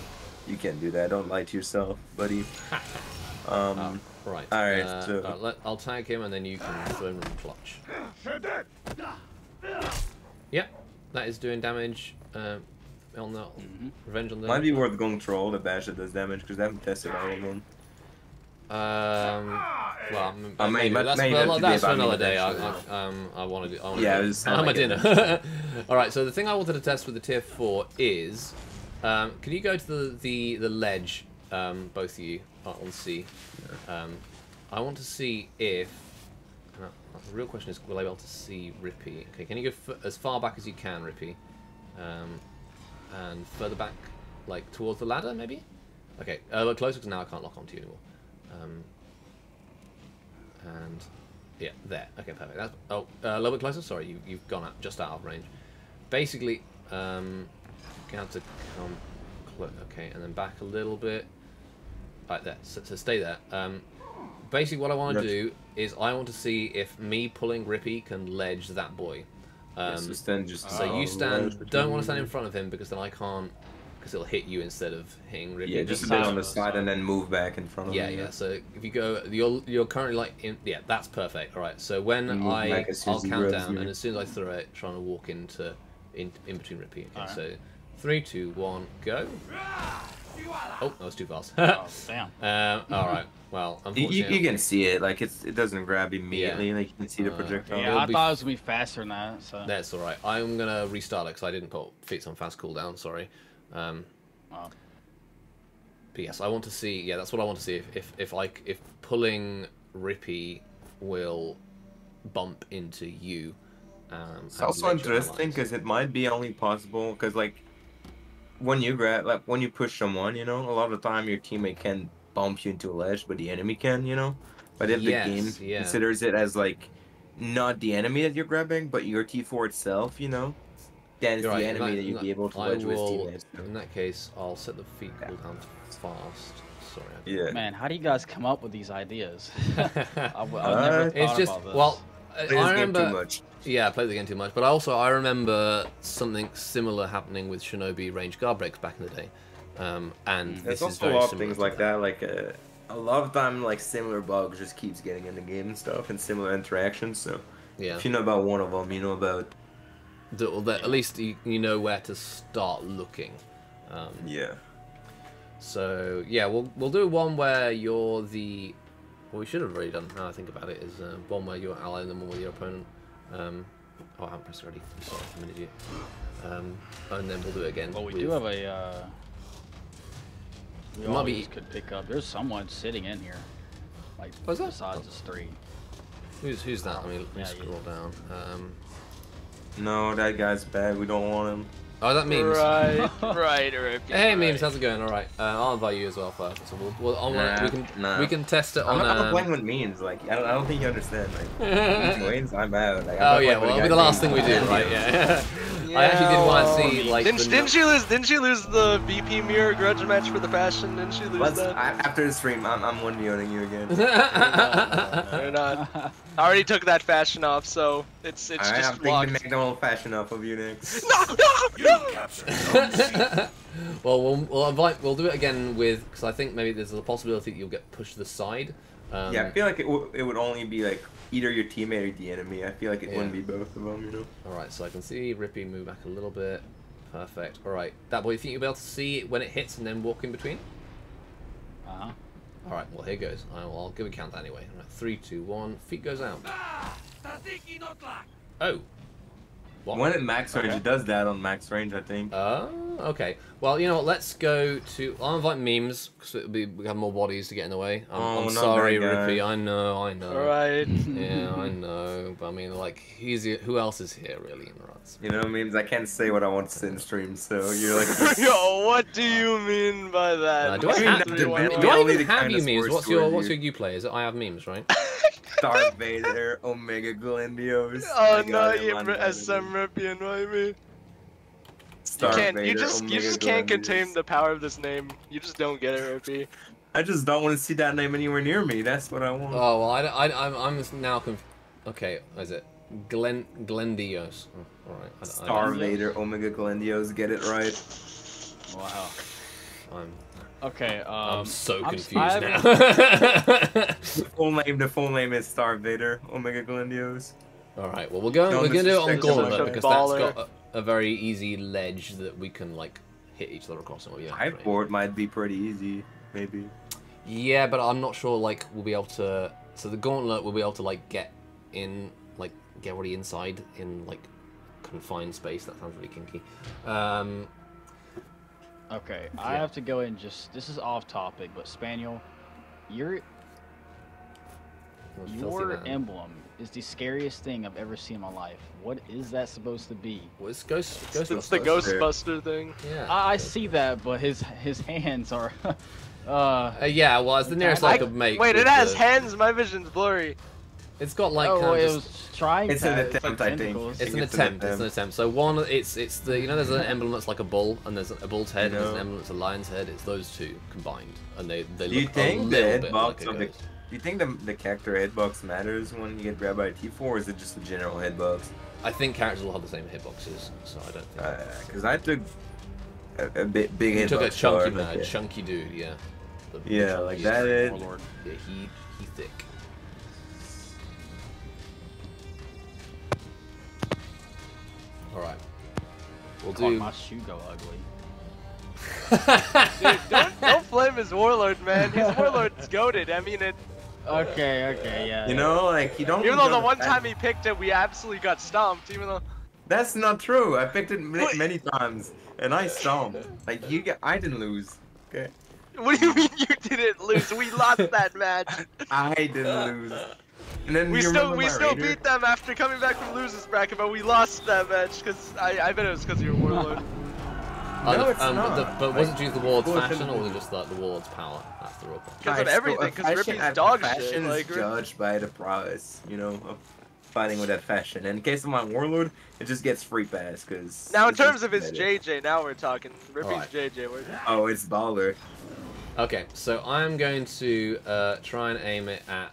you can't do that. Don't lie to yourself, buddy. Um, Oh, right. alright, uh, so- uh, let, I'll tag him and then you can throw him clutch. You're. Yep, that is doing damage um, on the Mhm. revenge on the. might be worth going troll the bash that does damage because I haven't tested all of them. Um, well, m- Uh, maybe- maybe, that's, maybe well, that's that's for I another day. I. I, um, I want to do. I wanna Yeah, do it I'm like it dinner. All right. So the thing I wanted to test with the tier four is, um, can you go to the the, the ledge, um, both of you uh, on C? Um, I want to see if. uh, The real question is, will I be able to see Rippy? Okay, can you go f- as far back as you can, Rippy? Um, and further back, like towards the ladder, maybe? Okay, uh, look closer because now I can't lock onto you anymore. Um, and yeah, there. Okay, perfect. That's, oh, uh, a little bit closer. Sorry, you, you've gone out, just out of range. Basically, um, you have to come. Okay, and then back a little bit. Right there. So, so stay there. Um, basically, what I want to do is I want to see if me pulling Rippy can ledge ThatBoii. Um, so stand just. so uh, you stand. Don't want to stand in front of him because then I can't. Because it'll hit you instead of hitting Rippy. Yeah, just a bit on the side side. and then move back in front of Yeah, him. yeah. Yeah. So if you go, you're you're currently like in. Yeah, that's perfect. All right. So when And I back I'll as count down, you. and as soon as I throw it, trying to walk into in in between Rippy. Okay. Alright. So three, two, one, go. Oh, that was too fast. Oh, damn. um, all right. Well, You, you, you can see it, like it's it doesn't grab immediately, like you can see the Uh, projectile. Yeah, it'll I be thought it was gonna be faster than that. So. that's all right. I'm gonna restart it because I didn't put feats on fast cooldown. Sorry. Um, Oh. But yes, I want to see. Yeah, that's what I want to see. If if if like if pulling Rippy will bump into you. Um, It's also interesting because it might be only possible because like when you grab like when you push someone, you know, a lot of the time your teammate can bump you into a ledge, but the enemy can, you know. But if Yes, the game yeah. considers it as like not the enemy that you're grabbing, but your T4 itself, you know, then it's You're the right, enemy that- that you'd that- be able to I ledge with teammates. In that case, I'll set the feet cooldown to fast. Sorry. I- Yeah. Man, how do you guys come up with these ideas? I, w- I Uh, never it's thought it's just about this. well, I, Play this I game too remember. much. Yeah, I played the game too much, but also I remember something similar happening with Shinobi range guard breaks back in the day. Um, and Mm. this There's is also a lot of things like that. Like uh, a lot of time, like similar bugs just keeps getting in the game and stuff, and similar interactions. So Yeah. if you know about one of them, you know about The- or that- at least you, you know where to start looking. Um, yeah. So yeah, we'll we'll do one where you're the. What we should have already done. Now I think about it, is uh, one where you're ally and then one with your opponent. Um, oh, I haven't pressed already. I'm sorry, I'm an idiot. Um, and then we'll do it again. Well, we with- do have a. Uh, we It might be- always could pick up. There's someone sitting in here, like What's that? besides us three. Who's who's that? Let me, let me Yeah, scroll down. Um, No, that guy's bad. We don't want him. oh, that memes. Right, right, right. Hey, memes, how's it going? All right, uh, I'll invite you as well first. So we'll, we'll on, Nah, we can nah. we can test it I'm on. not, I'm not um, playing with memes. Like I don't, I don't think you understand. Like oh I'm out. Like, I'm not yeah, well, it'll be the last thing we do, right? Yeah. I actually did want to see like. Didn't, the didn't you lose? Didn't you lose the BP mirror grudge match for the fashion? Didn't she lose Let's, that? I, after the stream, I'm I'm one voting you again. Or not? I already took that fashion off, so it's it's Alright, I'm just thinking locked. to make them old fashioned off of you next. No, no, You no! captured well, we'll we'll invite. We'll do it again with because I think maybe there's a possibility that you'll get pushed to the side. Um, yeah, I feel like it, w- it would only be like either your teammate or the enemy. I feel like it wouldn't be both of them, you know. All right, so I can see Rippy move back a little bit. Perfect. All right, ThatBoii. You think you'll be able to see it when it hits and then walk in between? Uh-huh. All right. Well, here goes. I'll, I'll give a count anyway. All right, three, two, one. Feet goes out. Ah, Tzatziki not lock. Oh. What? When at max range, Okay. it does that on max range, I think. Oh, okay. Well, you know what? Let's go to. I'll invite memes because it'll be we have more bodies to get in the way. I'm, Oh, I'm sorry, that. Rippy. I know, I know. Alright. Yeah, I know. But I mean, like, he's the- who else is here really in Ruts? You know, memes. I can't say what I want to say in stream, so you're like. Yo, what do you mean by that? Uh, do I Maybe have, not do, the Everyone- best do I even have you memes? What's your toward What's your you play? Is it I have memes, right? Darth Vader, Omega Glendios. Oh I no, got you on re- that. SM Rippy invite me. You can't. You Vader, just. You just can't Glendios. contain the power of this name. You just don't get it, Rippy. I just don't want to see that name anywhere near me. That's what I want. Oh well, I, I, I'm, I'm now conf- Okay, what is it? Glen Glendios. Oh, all right. I, Star I, Vader, Omega Glendios, get it right. Wow. I'm, Okay. Um, I'm so I'm- confused now. full name, the full name is Star Vader, Omega Glendios. all right. Well, we're going. No we're gonna do it on disrespect Gauntlet because baller. that's got a, a very easy ledge that we can like hit each other across. Oh, yeah. High board might be pretty easy, maybe. Yeah, but I'm not sure. Like, we'll be able to. So the gauntlet will be able to like get in, like get already inside in like confined space. That sounds really kinky. Um, Okay, I have to go and just. This is off topic, but Spaniard, your filthy your emblem is the scariest thing I've ever seen in my life. What is that supposed to be? Well, it's Ghost. It's Ghostbusters. the Ghostbuster thing. Yeah. I, I see that, but his his hands are. uh, Uh, yeah, well, it's the nearest I, I- could make. Wait, it has the- hands. My vision's blurry. It's got like oh, kind of it just- was trying. It's an to- like attempt, I think. tentacles. It's an It's an attempt. It's an attempt. attempt. So one, it's it's the you know there's an emblem that's like a bull and there's a bull's head and there's an emblem that's a lion's head. It's those two combined and they they Do you look a think the little bit like a of the ghost. Do you think the, the character hitbox matters when you get grabbed by a T4, or is it just a general hitbox? I think characters will have the same hitboxes, so I don't think. Uh, because I took a, a bit big you hitbox. took a chunky man, like, chunky dude, yeah. The- the Yeah, like chunkiest that is- Warlord. Yeah, he he thick. All right, we'll Caught do. my shoe go ugly. Dude, don't, don't flame his warlord, man. His warlord's goaded. I mean, it. Okay, okay, yeah. You know, like you don't. Even though the one time he picked it, we absolutely got stomped. Even though. That's not true. I picked it ma- What? many times, and I stomped. Like you, get, I didn't lose. Okay, What do you mean you didn't lose? We lost that match. I didn't lose. And then We still we still Raider? beat them after coming back from losers bracket, but we lost that match because I I bet it was because of your warlord. Uh, No, the- it's um, but the- but was it due to the ward's fashion or was it just like the ward's power? That's the real question. Because of everything, Because Rippy's dog fashion shit, is like, Rip- judged by the prowess, you know, of fighting with that fashion. And in case of my warlord, it just gets free pass because. Now in terms of his JJ, now we're talking. Rippy's Alright. JJ. We're... Oh, it's baller. Okay, so I'm going to uh, try and aim it at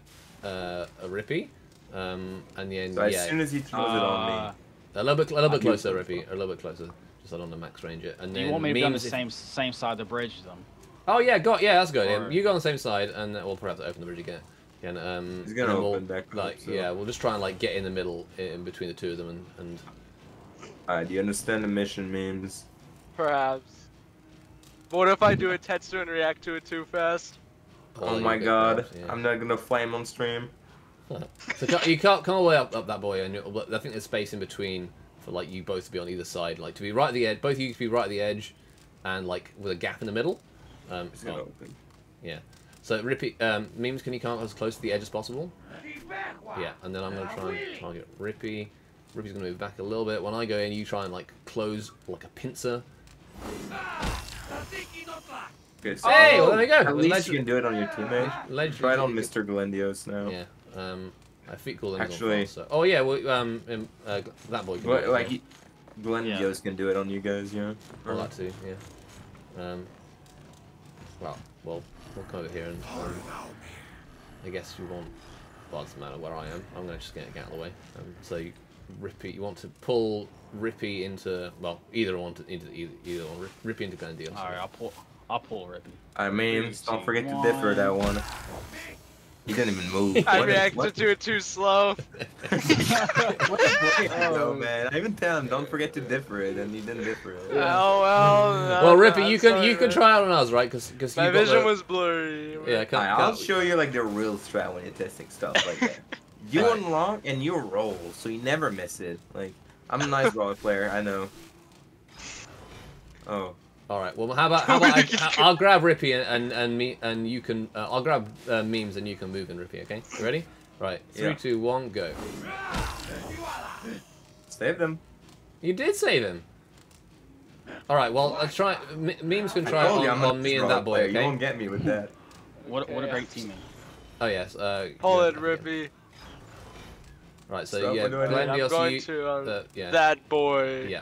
uh, a Rippy. Um, and then, So as yeah, soon as he throws it on Uh, me, a little bit, a little bit closer. Rippy, a little bit closer. Just I don't want to max range it. And do then you want me to be on the same same side of the bridge as them? Oh yeah, got yeah, that's good. Yeah, you go on the same side, and then we'll probably have to open the bridge again. And, um, He's gonna and then we'll, open back up, like so- yeah, we'll just try and like get in the middle in between the two of them and, and alright, do you understand the mission memes? Perhaps. But what if I do a Tetsu and react to it too fast? pull Oh my god, close, yeah. I'm not gonna flame on stream. so ca- you can't come all the way up, up ThatBoii, and I think there's space in between for like you both to be on either side, like to be right at the edge, both of you to be right at the edge, and like with a gap in the middle. Um, It's gonna oh, open. yeah. So Rippy, um, memes, can you come as close to the edge as possible? Yeah, and then I'm gonna try and target Rippy. Rippy's gonna move back a little bit. When I go in, you try and like close like a pincer. Tzatziki. Good. So Hey, well there we go. At least Leg- you can do it on your teammate. leg- Try it on Mr. Glendios now. Yeah. Um, I think call them Actually- So. Oh yeah. Well, um, um uh, ThatBoii. Can do But, it, like, yeah. he- Glendios can do it on you guys, yeah. Well, that too. Yeah. Um. Well, well, we'll come over here and. Um, I guess you want. Well, it doesn't matter where I am. I'm gonna just get, get out of the way. Um, so you, Rippy, you want to pull Rippy into well, either one to, into either either one. Rip- Rippy into Glendios. All right, I'll pull. I'll pull Rippy. I mean, Three, don't two, forget to differ that one. He didn't even move. I What is- reacted what- to it too slow. no, man. I even tell him, don't forget to differ it, and he didn't differ it. Oh well. no, Well, no, you can sorry, you can try it on us, right? Because because My vision was blurry. yeah. Can, Alright, I'll show you like the real strat when you're testing stuff like that. You Alright. unlock and you roll, so you never miss it. Like, I'm a nice role player, I know. Oh, All right. Well, how about how about I, I'll grab Rippy and and, and me and you can uh, I'll grab uh, memes and you can move in Rippy. Okay. You ready? Right. Three, Yeah. two, one, go. save them. You did save him. All right. Well, let's try. M- memes can try told on, you I'm on me and ThatBoii. player. You Okay. won't get me with that. What what a great teammate. Oh yes. Uh, Pull good. it, Rippy. Right. So Stop yeah, doing it. Glenn I'm DLC, going to um, uh, yeah. ThatBoii. Yeah.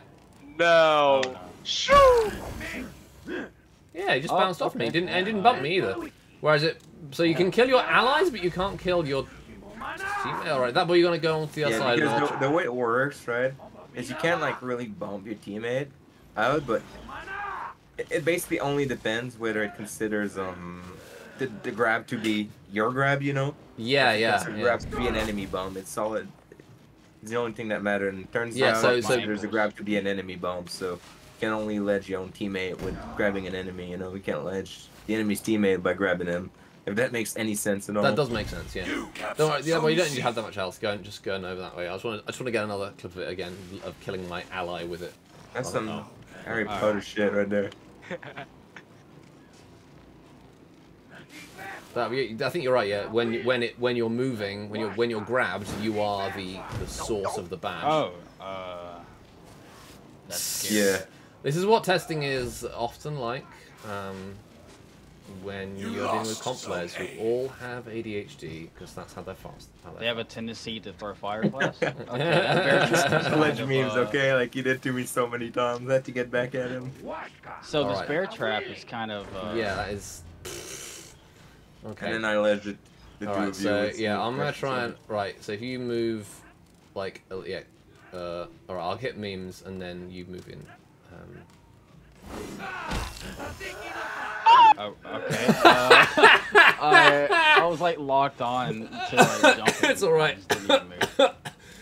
No. Oh, no. Shoo! Yeah. He just Oh, bounced off me. Didn't. And didn't bump me either. Whereas it. So you can kill your allies, but you can't kill your teammate. All right. ThatBoii, you're gonna go on to the other Yeah, side. and because the, the way it works, right, is you can't like really bump your teammate out, but it, it basically only depends whether it considers um the, the grab to be your grab, you know. yeah. If Yeah. yeah. grab to be an enemy bump. It's solid. It's the only thing that matters. And it turns Yeah, out so- so- there's a grab to be an enemy bump, so you can only ledge your own teammate with grabbing an enemy. You know, we can't ledge the enemy's teammate by grabbing him. If that makes any sense at all. That does make sense, yeah. Don't worry, yeah, well, you don't need to have that much health. Go and just going over that way. I just want to, I just want to get another clip of it again of killing my ally with it. That's Oh, some no. Harry Alright. Potter shit right there. That, I think you're right. Yeah, when when it when you're moving, when you're when you're grabbed, you are the the source of the badge. Oh, uh, that's scary. Yeah. This is what testing is often like. Um, when you're dealing with comp players who all have ADHD, because that's how they're fast. How they're They have a tendency to throw fireplass. Okay, that bear trap is kind Ledge memes, okay? Like you did to me so many times. I had to get back at him. So this Alright. bear trap is kind of. Uh, Yeah, that is. Okay. And then I ledged it. The two Alright, of you so yeah, I'm gonna try and right. So if you move, like uh, yeah, uh, alright, I'll hit memes and then you move in. Oh, okay. Uh, I, I was like locked on to like jumping. It's alright. I just didn't even move.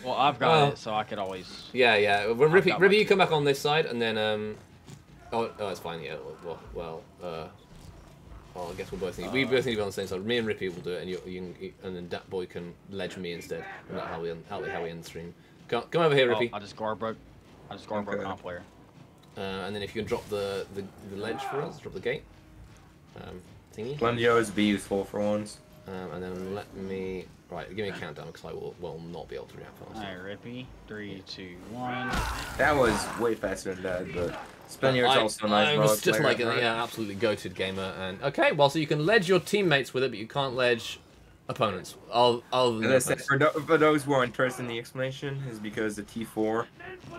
Well, I've got Oh. it, so I could always. yeah, yeah. When Rippy, got Rippy, you come back on this side and then um, oh, oh, it's fine. Yeah, well, well, uh, well, I guess we'll both need, we both need to be on the same side. Me and Rippy will do it, and you, you can, you- and then ThatBoii can ledge me instead. And that's how we end- how we how we end the stream. Come, come over here, Oh, Rippy. I just guard broke. I just guard broke Okay. comp player. Uh, and then if you can drop the, the the ledge for us, drop the gate. Um, thingy. Glendio is be useful for once. Um, and then let me right. Give me a countdown because I will will not be able to react fast. Alright, Rippy. Three, two, one. That was way faster than that, but Spaniard's I, also a nice I was just like an right? yeah, absolutely goated gamer. And okay, well, so you can ledge your teammates with it, but you can't ledge opponents. I'll I'll. As I said, for, tho- for those who are interested in the explanation, is because the T4,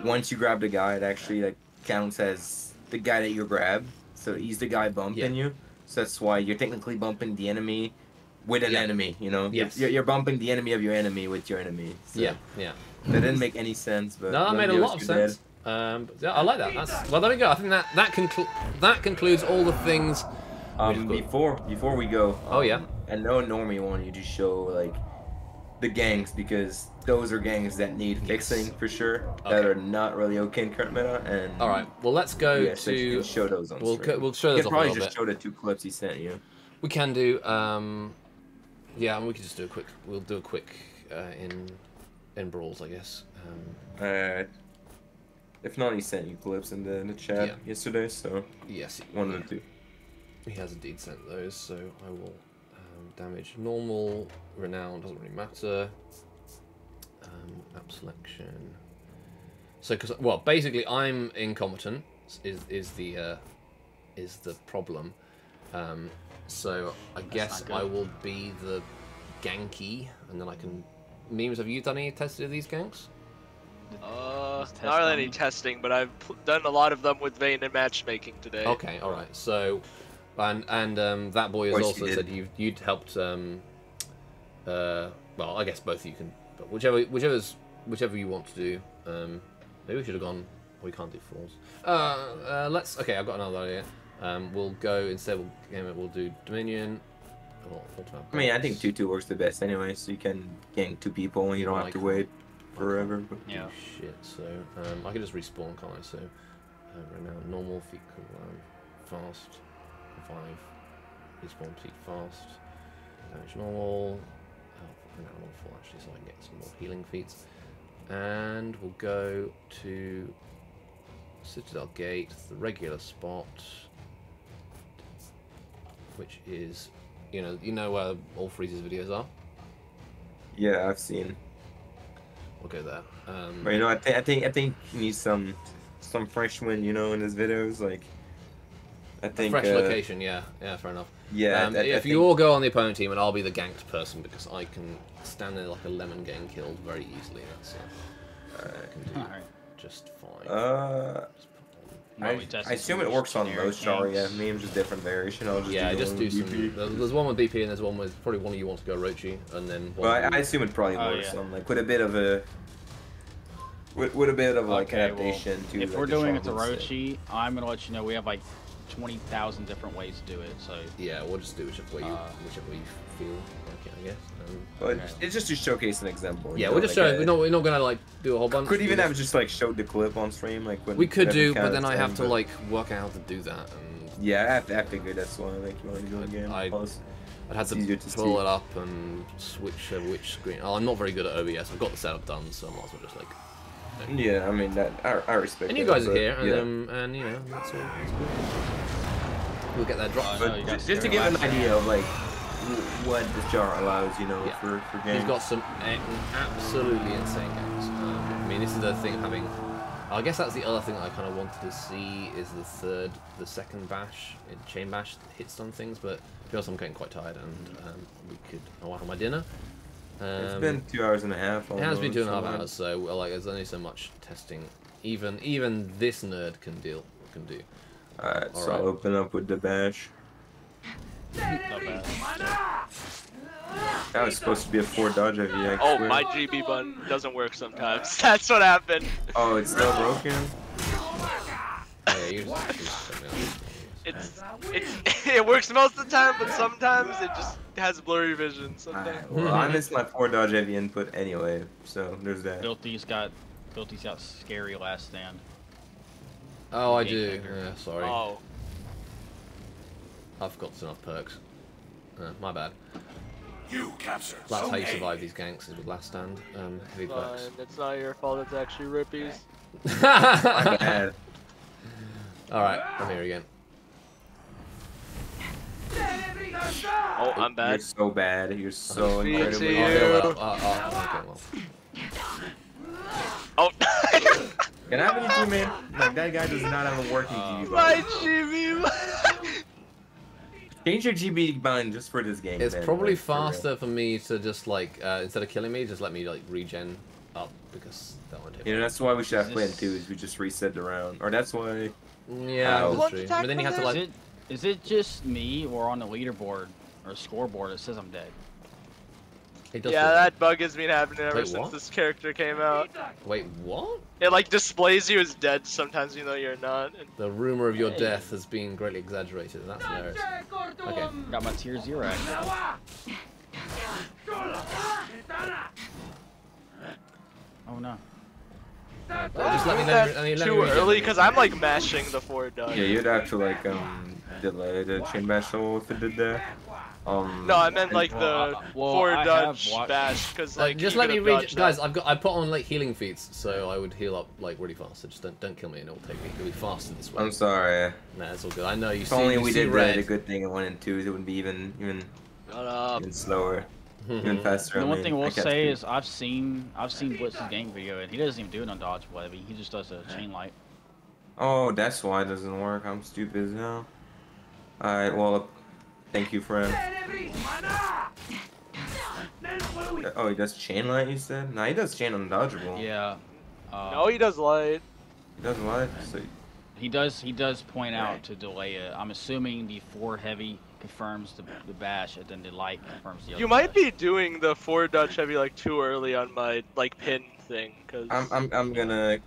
once you grab the guy, it actually like counts as the guy that you grab. So he's the guy bumping you. So that's why you're technically bumping the enemy with an Yeah. enemy. You know, You're- Yes. you're, you're bumping the enemy of your enemy with your enemy. So yeah, yeah. that didn't make any sense, but No, that made a lot of sense. Um, but yeah, I like that. That's well. There we go. I think that that conclu- that concludes all the things. Um, before before we go. Oh, um, yeah. And no normie want you to show like the gangs because those are gangs that need fixing for sure. That are not really okay in current meta. And All right. Well, let's go yeah, so to. show those on We'll co- we'll show those a probably just bit. show the two clips he sent you. We can do. Um, yeah, and we can just do a quick. We'll do a quick uh, in in brawls, I guess. Um, Uh, if not, he sent you clips in the, in the chat Yeah. yesterday, so yes, one of the two. he has indeed sent those, so I will. Um, damage. Normal, renown doesn't really matter. Map selection. So, because well, basically, I'm incompetent. Is is the uh, is the problem? Um, so I guess I will be the ganky, and then I can. Memes, have you done any tested of these ganks? Uh, not really any testing, but I've done a lot of them with Vayne and matchmaking today. Okay, all right. So, and and um, ThatBoii has also you said did. you you'd helped. Um, uh, well, I guess both of you can, but whichever whichever's whichever you want to do. Um, maybe we should have gone. We can't do fours. Uh, uh, let's. Okay, I've got another idea. Um, we'll go instead. We'll game it. We'll do Dominion. I mean, I think two two works the best anyway, so you can gank two people and you don't have to wait forever. But Yeah. Shit. So um, I can just respawn, can't I? So uh, right now, normal feet cooldown, fast, five, respawn feet fast, damage normal. Now full actually, so I can get some more healing feats. And we'll go to Citadel Gate, the regular spot, which is, you know, you know where all Freeze's videos are. yeah, I've seen. We'll go there. Um, But you know, I think I think I think he needs some some fresh wind, you know, in his videos. Like, I think. fresh uh, location, yeah, yeah, fair enough. Yeah. um, I- I if you think- all go on the opponent team, and I'll be the ganked person because I can stand there like a lemon getting killed very easily. That's uh, I can do Alright. just fine. Uh, Just I, don't we test I assume it works on most Char. Yeah, ganks? memes just different variation. I'll just yeah, do just do some. There's there's one with BP and there's one with probably one of you want to go Orochi, and then one. Well, I, I assume it probably Oh, works yeah. on like with a bit of a with, with a bit of like Okay, well, adaptation to. If like, we're the doing it to Charlotte Rochi, I'm gonna let you know we have like twenty thousand different ways to do it. So yeah, we'll just do whichever way you Uh, whichever way you feel like it, I guess. Um, But Okay. it's just to showcase an example. yeah, we're just like showing. a- We're not. We're not gonna like do a whole bunch. Could even have just like showed the clip on stream, like when We could do, but then I have to but- like work out how to do that, and Yeah, I, have I figured that's why like you want to do again. I- Plus, I'd have It's easier to to pull see. it up and switch over which screen. Oh, I'm not very good at OBS. I've got the setup done, so I might as well just like. Yeah, I mean that I, I respect. And you that, guys are here, and yeah. um, and you know that's all. That's good. We'll get that drop. But no, you just to scary give an last idea of like what this jar allows, you know, Yeah. for for He's games. got some absolutely insane games. Um, I mean, this is the thing of having. I guess that's the other thing that I kind of wanted to see is the third, the second bash, in chain bash hits on things, but to be honest, I'm getting quite tired, and um, we could. I want to have my dinner. Um, it's been two hours and a half. It has been two and a half hours, so well, like there's only so much testing. Even even this nerd can deal can do. so- Alright, so Alright. I'll open up with the bash. That was supposed to be a four dodge of you. Oh, my GB button doesn't work sometimes. That's what happened. Oh, it's still broken. Yeah, you just, you just check me out. It's it's it works most of the time, but sometimes it just has blurry vision. Sometimes. Alright, well, I missed my four dodge heavy input anyway, so there's that. Filthy's got Filthy's got scary last stand. Oh, I do. Yeah, sorry. Oh, I've got enough perks. Uh, my bad. You captured. That's how you survive these ganks is with last stand. Um, heavy perks. fine. It's not your fault. It's actually Rippy's. My bad. All right, I'm here again. Oh, I'm bad. You're so bad. You're so Me incredibly too. Oh, You. yeah, well, uh, uh, okay, well. Oh, Can I have any teammate? Like that guy does not have a working GB my bind. GB. Change your GB bind just for this game. It's man, probably like, faster for me to just like uh, instead of killing me, just let me like regen up because that won't. You know, that's why we should have Is planned this- two. Is we just reset the round, or that's why. Yeah, Ow. that's One true. But then you have to like. It is it just me or on the leaderboard or scoreboard it says I'm dead? It does Yeah, feel- that bug has been happening ever Wait, since what? this character came out. Wait, what? It like displays you as dead sometimes, even though you're not. The rumor of your Hey. death has been greatly exaggerated, and that's hilarious. Okay. Got my tier zero. active. Oh no. just let me know- that let me too early because I'm like mashing the four dodge. Yeah, you'd have to like um delay the chain bash level if it did that. Um. No, I meant like the Well, I- forward I dodge bash because Like, like just let me read, guys. I've got I put on like healing feats, so I would heal up like really fast. So just don't don't kill me, and it'll take me. It'll be faster this way. I'm sorry. Nah, it's all good. I know you If see. only you we see did red. the good thing in one and two, it would be even even Even slower. Even faster. The I one mean, thing I we'll say is I've seen I've seen Blitz's gang video and he doesn't even do it an undodgeable heavy. He just does a chain light. Oh, that's why it doesn't work. I'm stupid as hell. Alright, well, thank you, friend. Oh, he does chain light, you said? Nah, he does chain undodgeable. Yeah. Uh, No, he does light. He does light? So, He does. He does point out to delay it. I'm assuming the four heavy confirms the, the bash, and then the light confirms the other. You might bash. be doing the four Dutch heavy like too early on my like pin thing, cause I'm, I'm, I'm gonna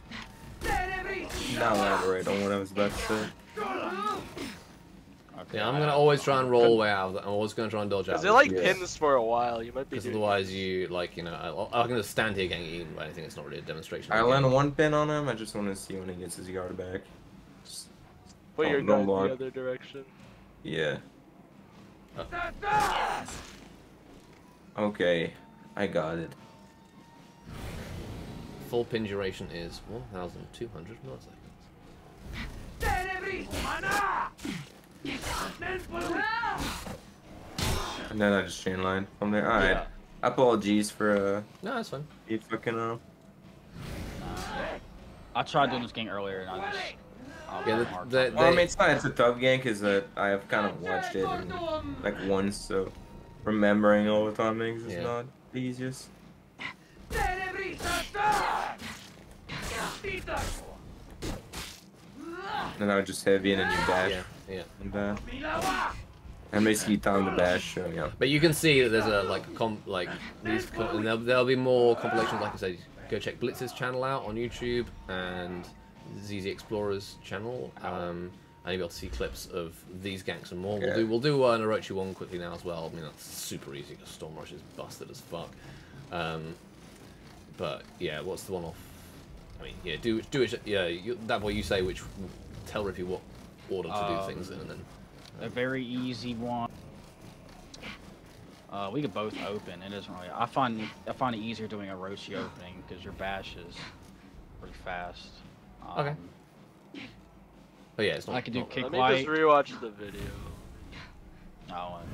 not elaborate on what I was about to say. Okay, Yeah, I'm gonna always try and roll way out. I'm always gonna try and dodge out. cause of it like Yeah. pins for a while. You might be Because doing. otherwise, you like you know, I, I can just stand here getting eaten by anything. It's not really a demonstration. I land one pin on him. I just want to see when he gets his yard back. Just- Put your gun block. the other direction. yeah. Okay, I got it. Full pin duration is 1,200 milliseconds. And then I just chain line from there. Alright. Yeah. Apologies for uh, No, that's fine. you fucking up. I tried doing this game earlier, and I just. I Yeah, the- hard the- time. Well, I They- mean, it's not. It's a tough game because uh, I have kind of watched it and, like once, so remembering all the timings is Yeah. not the easiest. And I would just heavy and then you bash Yeah, yeah. and uh, and basically time to bash. Yeah. But you can see that there's a like like these and there'll, there'll be more compilations. Like I said, go check Blitz's channel out on YouTube and ZZ Explorer's channel. Um, and you'll be able to see clips of these ganks and more. We'll Yeah. do we'll do uh, an Orochi one quickly now as well. I mean that's super easy because Storm Rush is busted as fuck. Um, but yeah, what's the one off? I mean, yeah, do do it. Yeah, you, that way you say which tell Rippy what order to do Um, things in, and then A very easy one. Uh, we could both open. It doesn't really. I find I find it easier doing a Roshi opening because your bash is pretty fast. Um, Okay. but yeah, it's not. I could do not- kick Let me light. just rewatch the video. Oh, and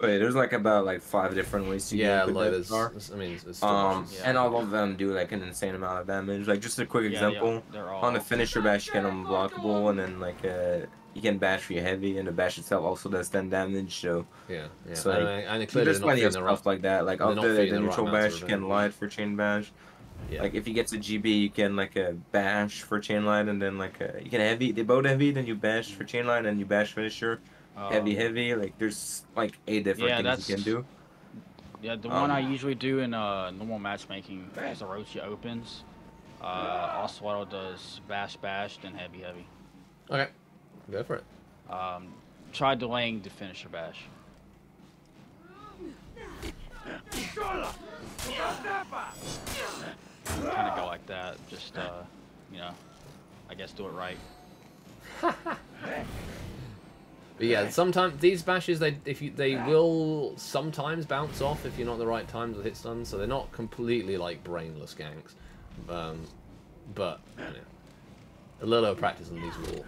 Wait, there's like about like five different ways to Yeah, get like that there's, far. I mean, there's still Um. Yeah. and all of them do like an insane amount of damage. Like just a quick Yeah, yeah, example. they're all- On the finisher bash, you get unblockable, and then like uh, you can bash for your heavy, and the bash itself also does 10 damage. So yeah, yeah. So, and, like, and, and there's plenty of feeding the stuff like that. Like they're after the, the the right neutral bash, you can light for chain bash. Yeah. Like if he gets a GB, you can like a bash for chain line, and then like a, you can heavy. They both heavy, then you bash for chain line, and you bash finisher. Uh, heavy, heavy. Like there's like eight different Yeah, things you can do. Yeah, the one I Um, usually do in uh, normal matchmaking is Orochi opens. Uh, Oswaldo does bash bash, then heavy heavy. Okay, go for it. Um, try delaying the finisher bash. Kind of go like that. Just uh, you know, I guess do it right. But yeah, sometimes these bashes they if you they will sometimes bounce off if you're not in the right times with hit stun, so they're not completely like brainless ganks. Um, but you know, a little practice and these will.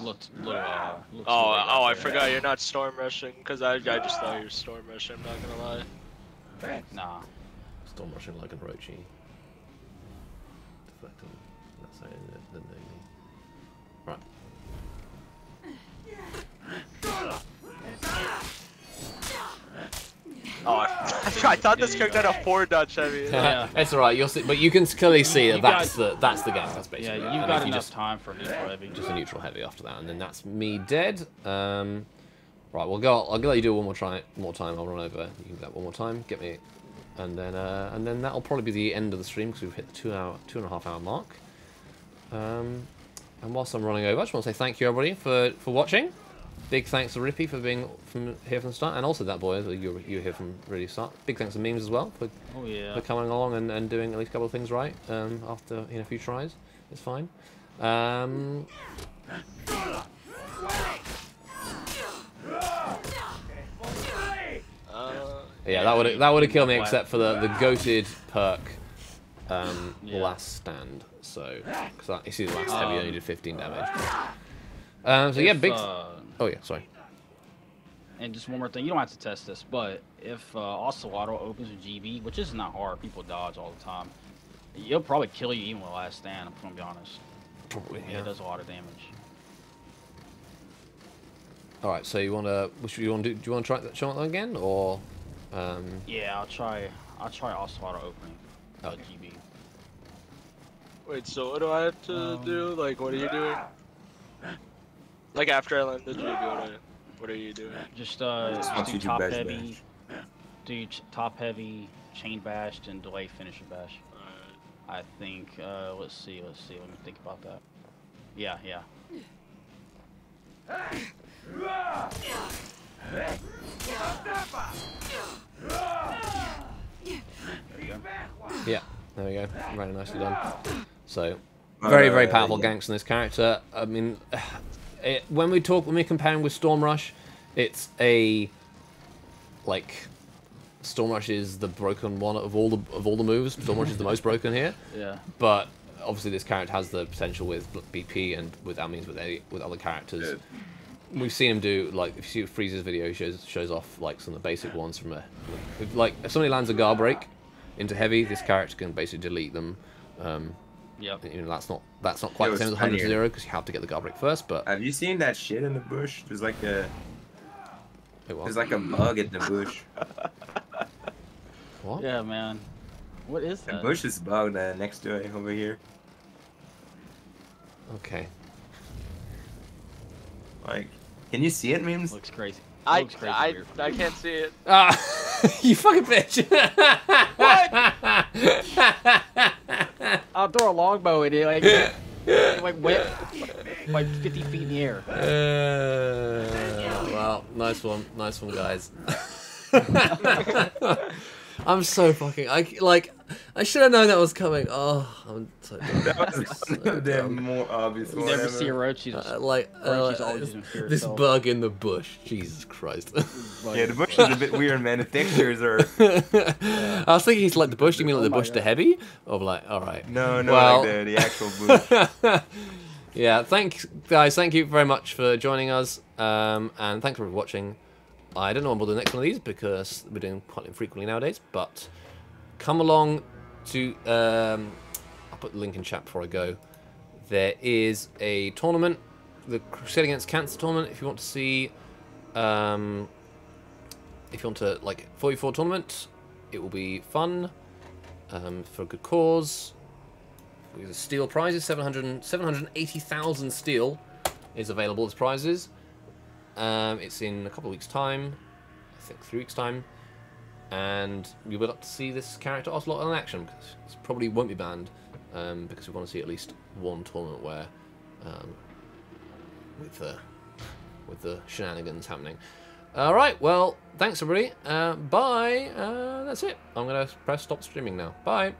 Looked little. Uh, looks Oh, right oh, I forgot you're not storm rushing, cause I, I just thought you were storm rushing. I'm not gonna lie. Nah. Storm rushing like an Orochi. Deflecting. That's how it the the Oh, I, I thought this character had a four Dutch heavy. Yeah. it's alright, you'll see but you can clearly see that You that's got- the that's the gank, that's basically. Yeah, basically. you've and got enough just time for neutral heavy. just a neutral heavy after that, and then that's me dead. Um, right, we'll go. I'll let you do it one more try, one more time. I'll run over. You can do that one more time. Get me, and then uh, and then that'll probably be the end of the stream because we've hit the two hour, two and a half hour mark. Um, and whilst I'm running over, I just want to say thank you everybody for for watching. Big thanks to Rippy for being from here from the start, and also ThatBoii you you here from really start. Big thanks to Memes as well for Oh yeah. for coming along and, and doing at least a couple of things right um, after you know, a few tries. It's fine. Um, Uh, yeah, that would that would have killed me except for the the goated perk um, Yeah. last stand. So because you see the last heavy only did 15 damage. Um, so yeah, big. Uh, oh yeah, sorry. And just one more thing, you don't have to test this, but if uh, Ocelotl opens with GB, which is not hard, people dodge all the time. He'll probably kill you even with last stand. I'm gonna be honest. Probably. Yeah. It does a lot of damage. All right. So you want to? Which you want to do? Do you want to try that shot again, or? Um, Yeah, I'll try. I'll try Ocelotl opening. Uh, Okay. GB. Wait, so what do I have to Um, do? Like, what are you doing? Like after I land the GB, what are, what are you doing? Just uh, Just just do you do top bash heavy. Do top heavy, chain bash, and delay finisher bash. Alright. I think. Uh, let's see. Let's see. Let me think about that. Yeah, yeah. yeah. There we go. Very nicely done. So very very Uh, powerful yeah. ganks in this character. I mean, it, when we talk when we compare him with Storm Rush, it's a like Storm Rush is the broken one of all the of all the moves. Storm Rush is the most broken here, Yeah. but obviously this character has the potential with BP and with that means with any, with other characters. We've seen him do like if you see Freeze's video he shows shows off like some of the basic ones from a like if somebody lands a guard break into heavy, this character can basically delete them. Um, Yep. you know that's not that's not quite It the same as 100 funnier. zero because you have to get the guard break first. But Have you seen that shit in the bush? There's like a it was there's like a bug in the bush. what? Yeah, man. What is that? The bush is bugged uh, next to it over here. Okay. Like, can you see it, memes? Looks crazy. I, I. I can't see it. Ah, you fucking bitch! what? I'll throw a longbow at it, like, like, wet, like 50 feet in the air. Uh, well, nice one, nice one, guys. I'm so fucking. I like. I should have known that was coming. Oh, I'm so dumb. That was So one of the more obvious You never ever. see Orochi's. Uh, like uh, Orochi's always using this bug in the bush. Jesus Christ. Yeah, the bush is a bit weird, man. The textures are I was thinking he's like the bush. You mean like Oh the my bush to God. heavy? Or like, all right. no, no, Well- like the, the actual bush. yeah, thanks, guys. Thank you very much for joining us, um, and thanks for watching. I don't know when we'll do the next one of these because we're doing quite infrequently nowadays. But come along to. Um, I'll put the link in chat before I go. There is a tournament, the Crusade Against Cancer tournament. If you want to see, um, if you want to like 44 tournament, it will be fun um, for a good cause. Are steel prizes. 700, 780,000 steel is available as prizes. Um, it's in a couple of weeks' time. I think three weeks' time. And we would like to see this character Ocelotl in action because it probably won't be banned um, because we want to see at least one tournament where um, with the with the shenanigans happening. All right, well, thanks everybody. Uh, bye. Uh, that's it. I'm gonna press stop streaming now. Bye.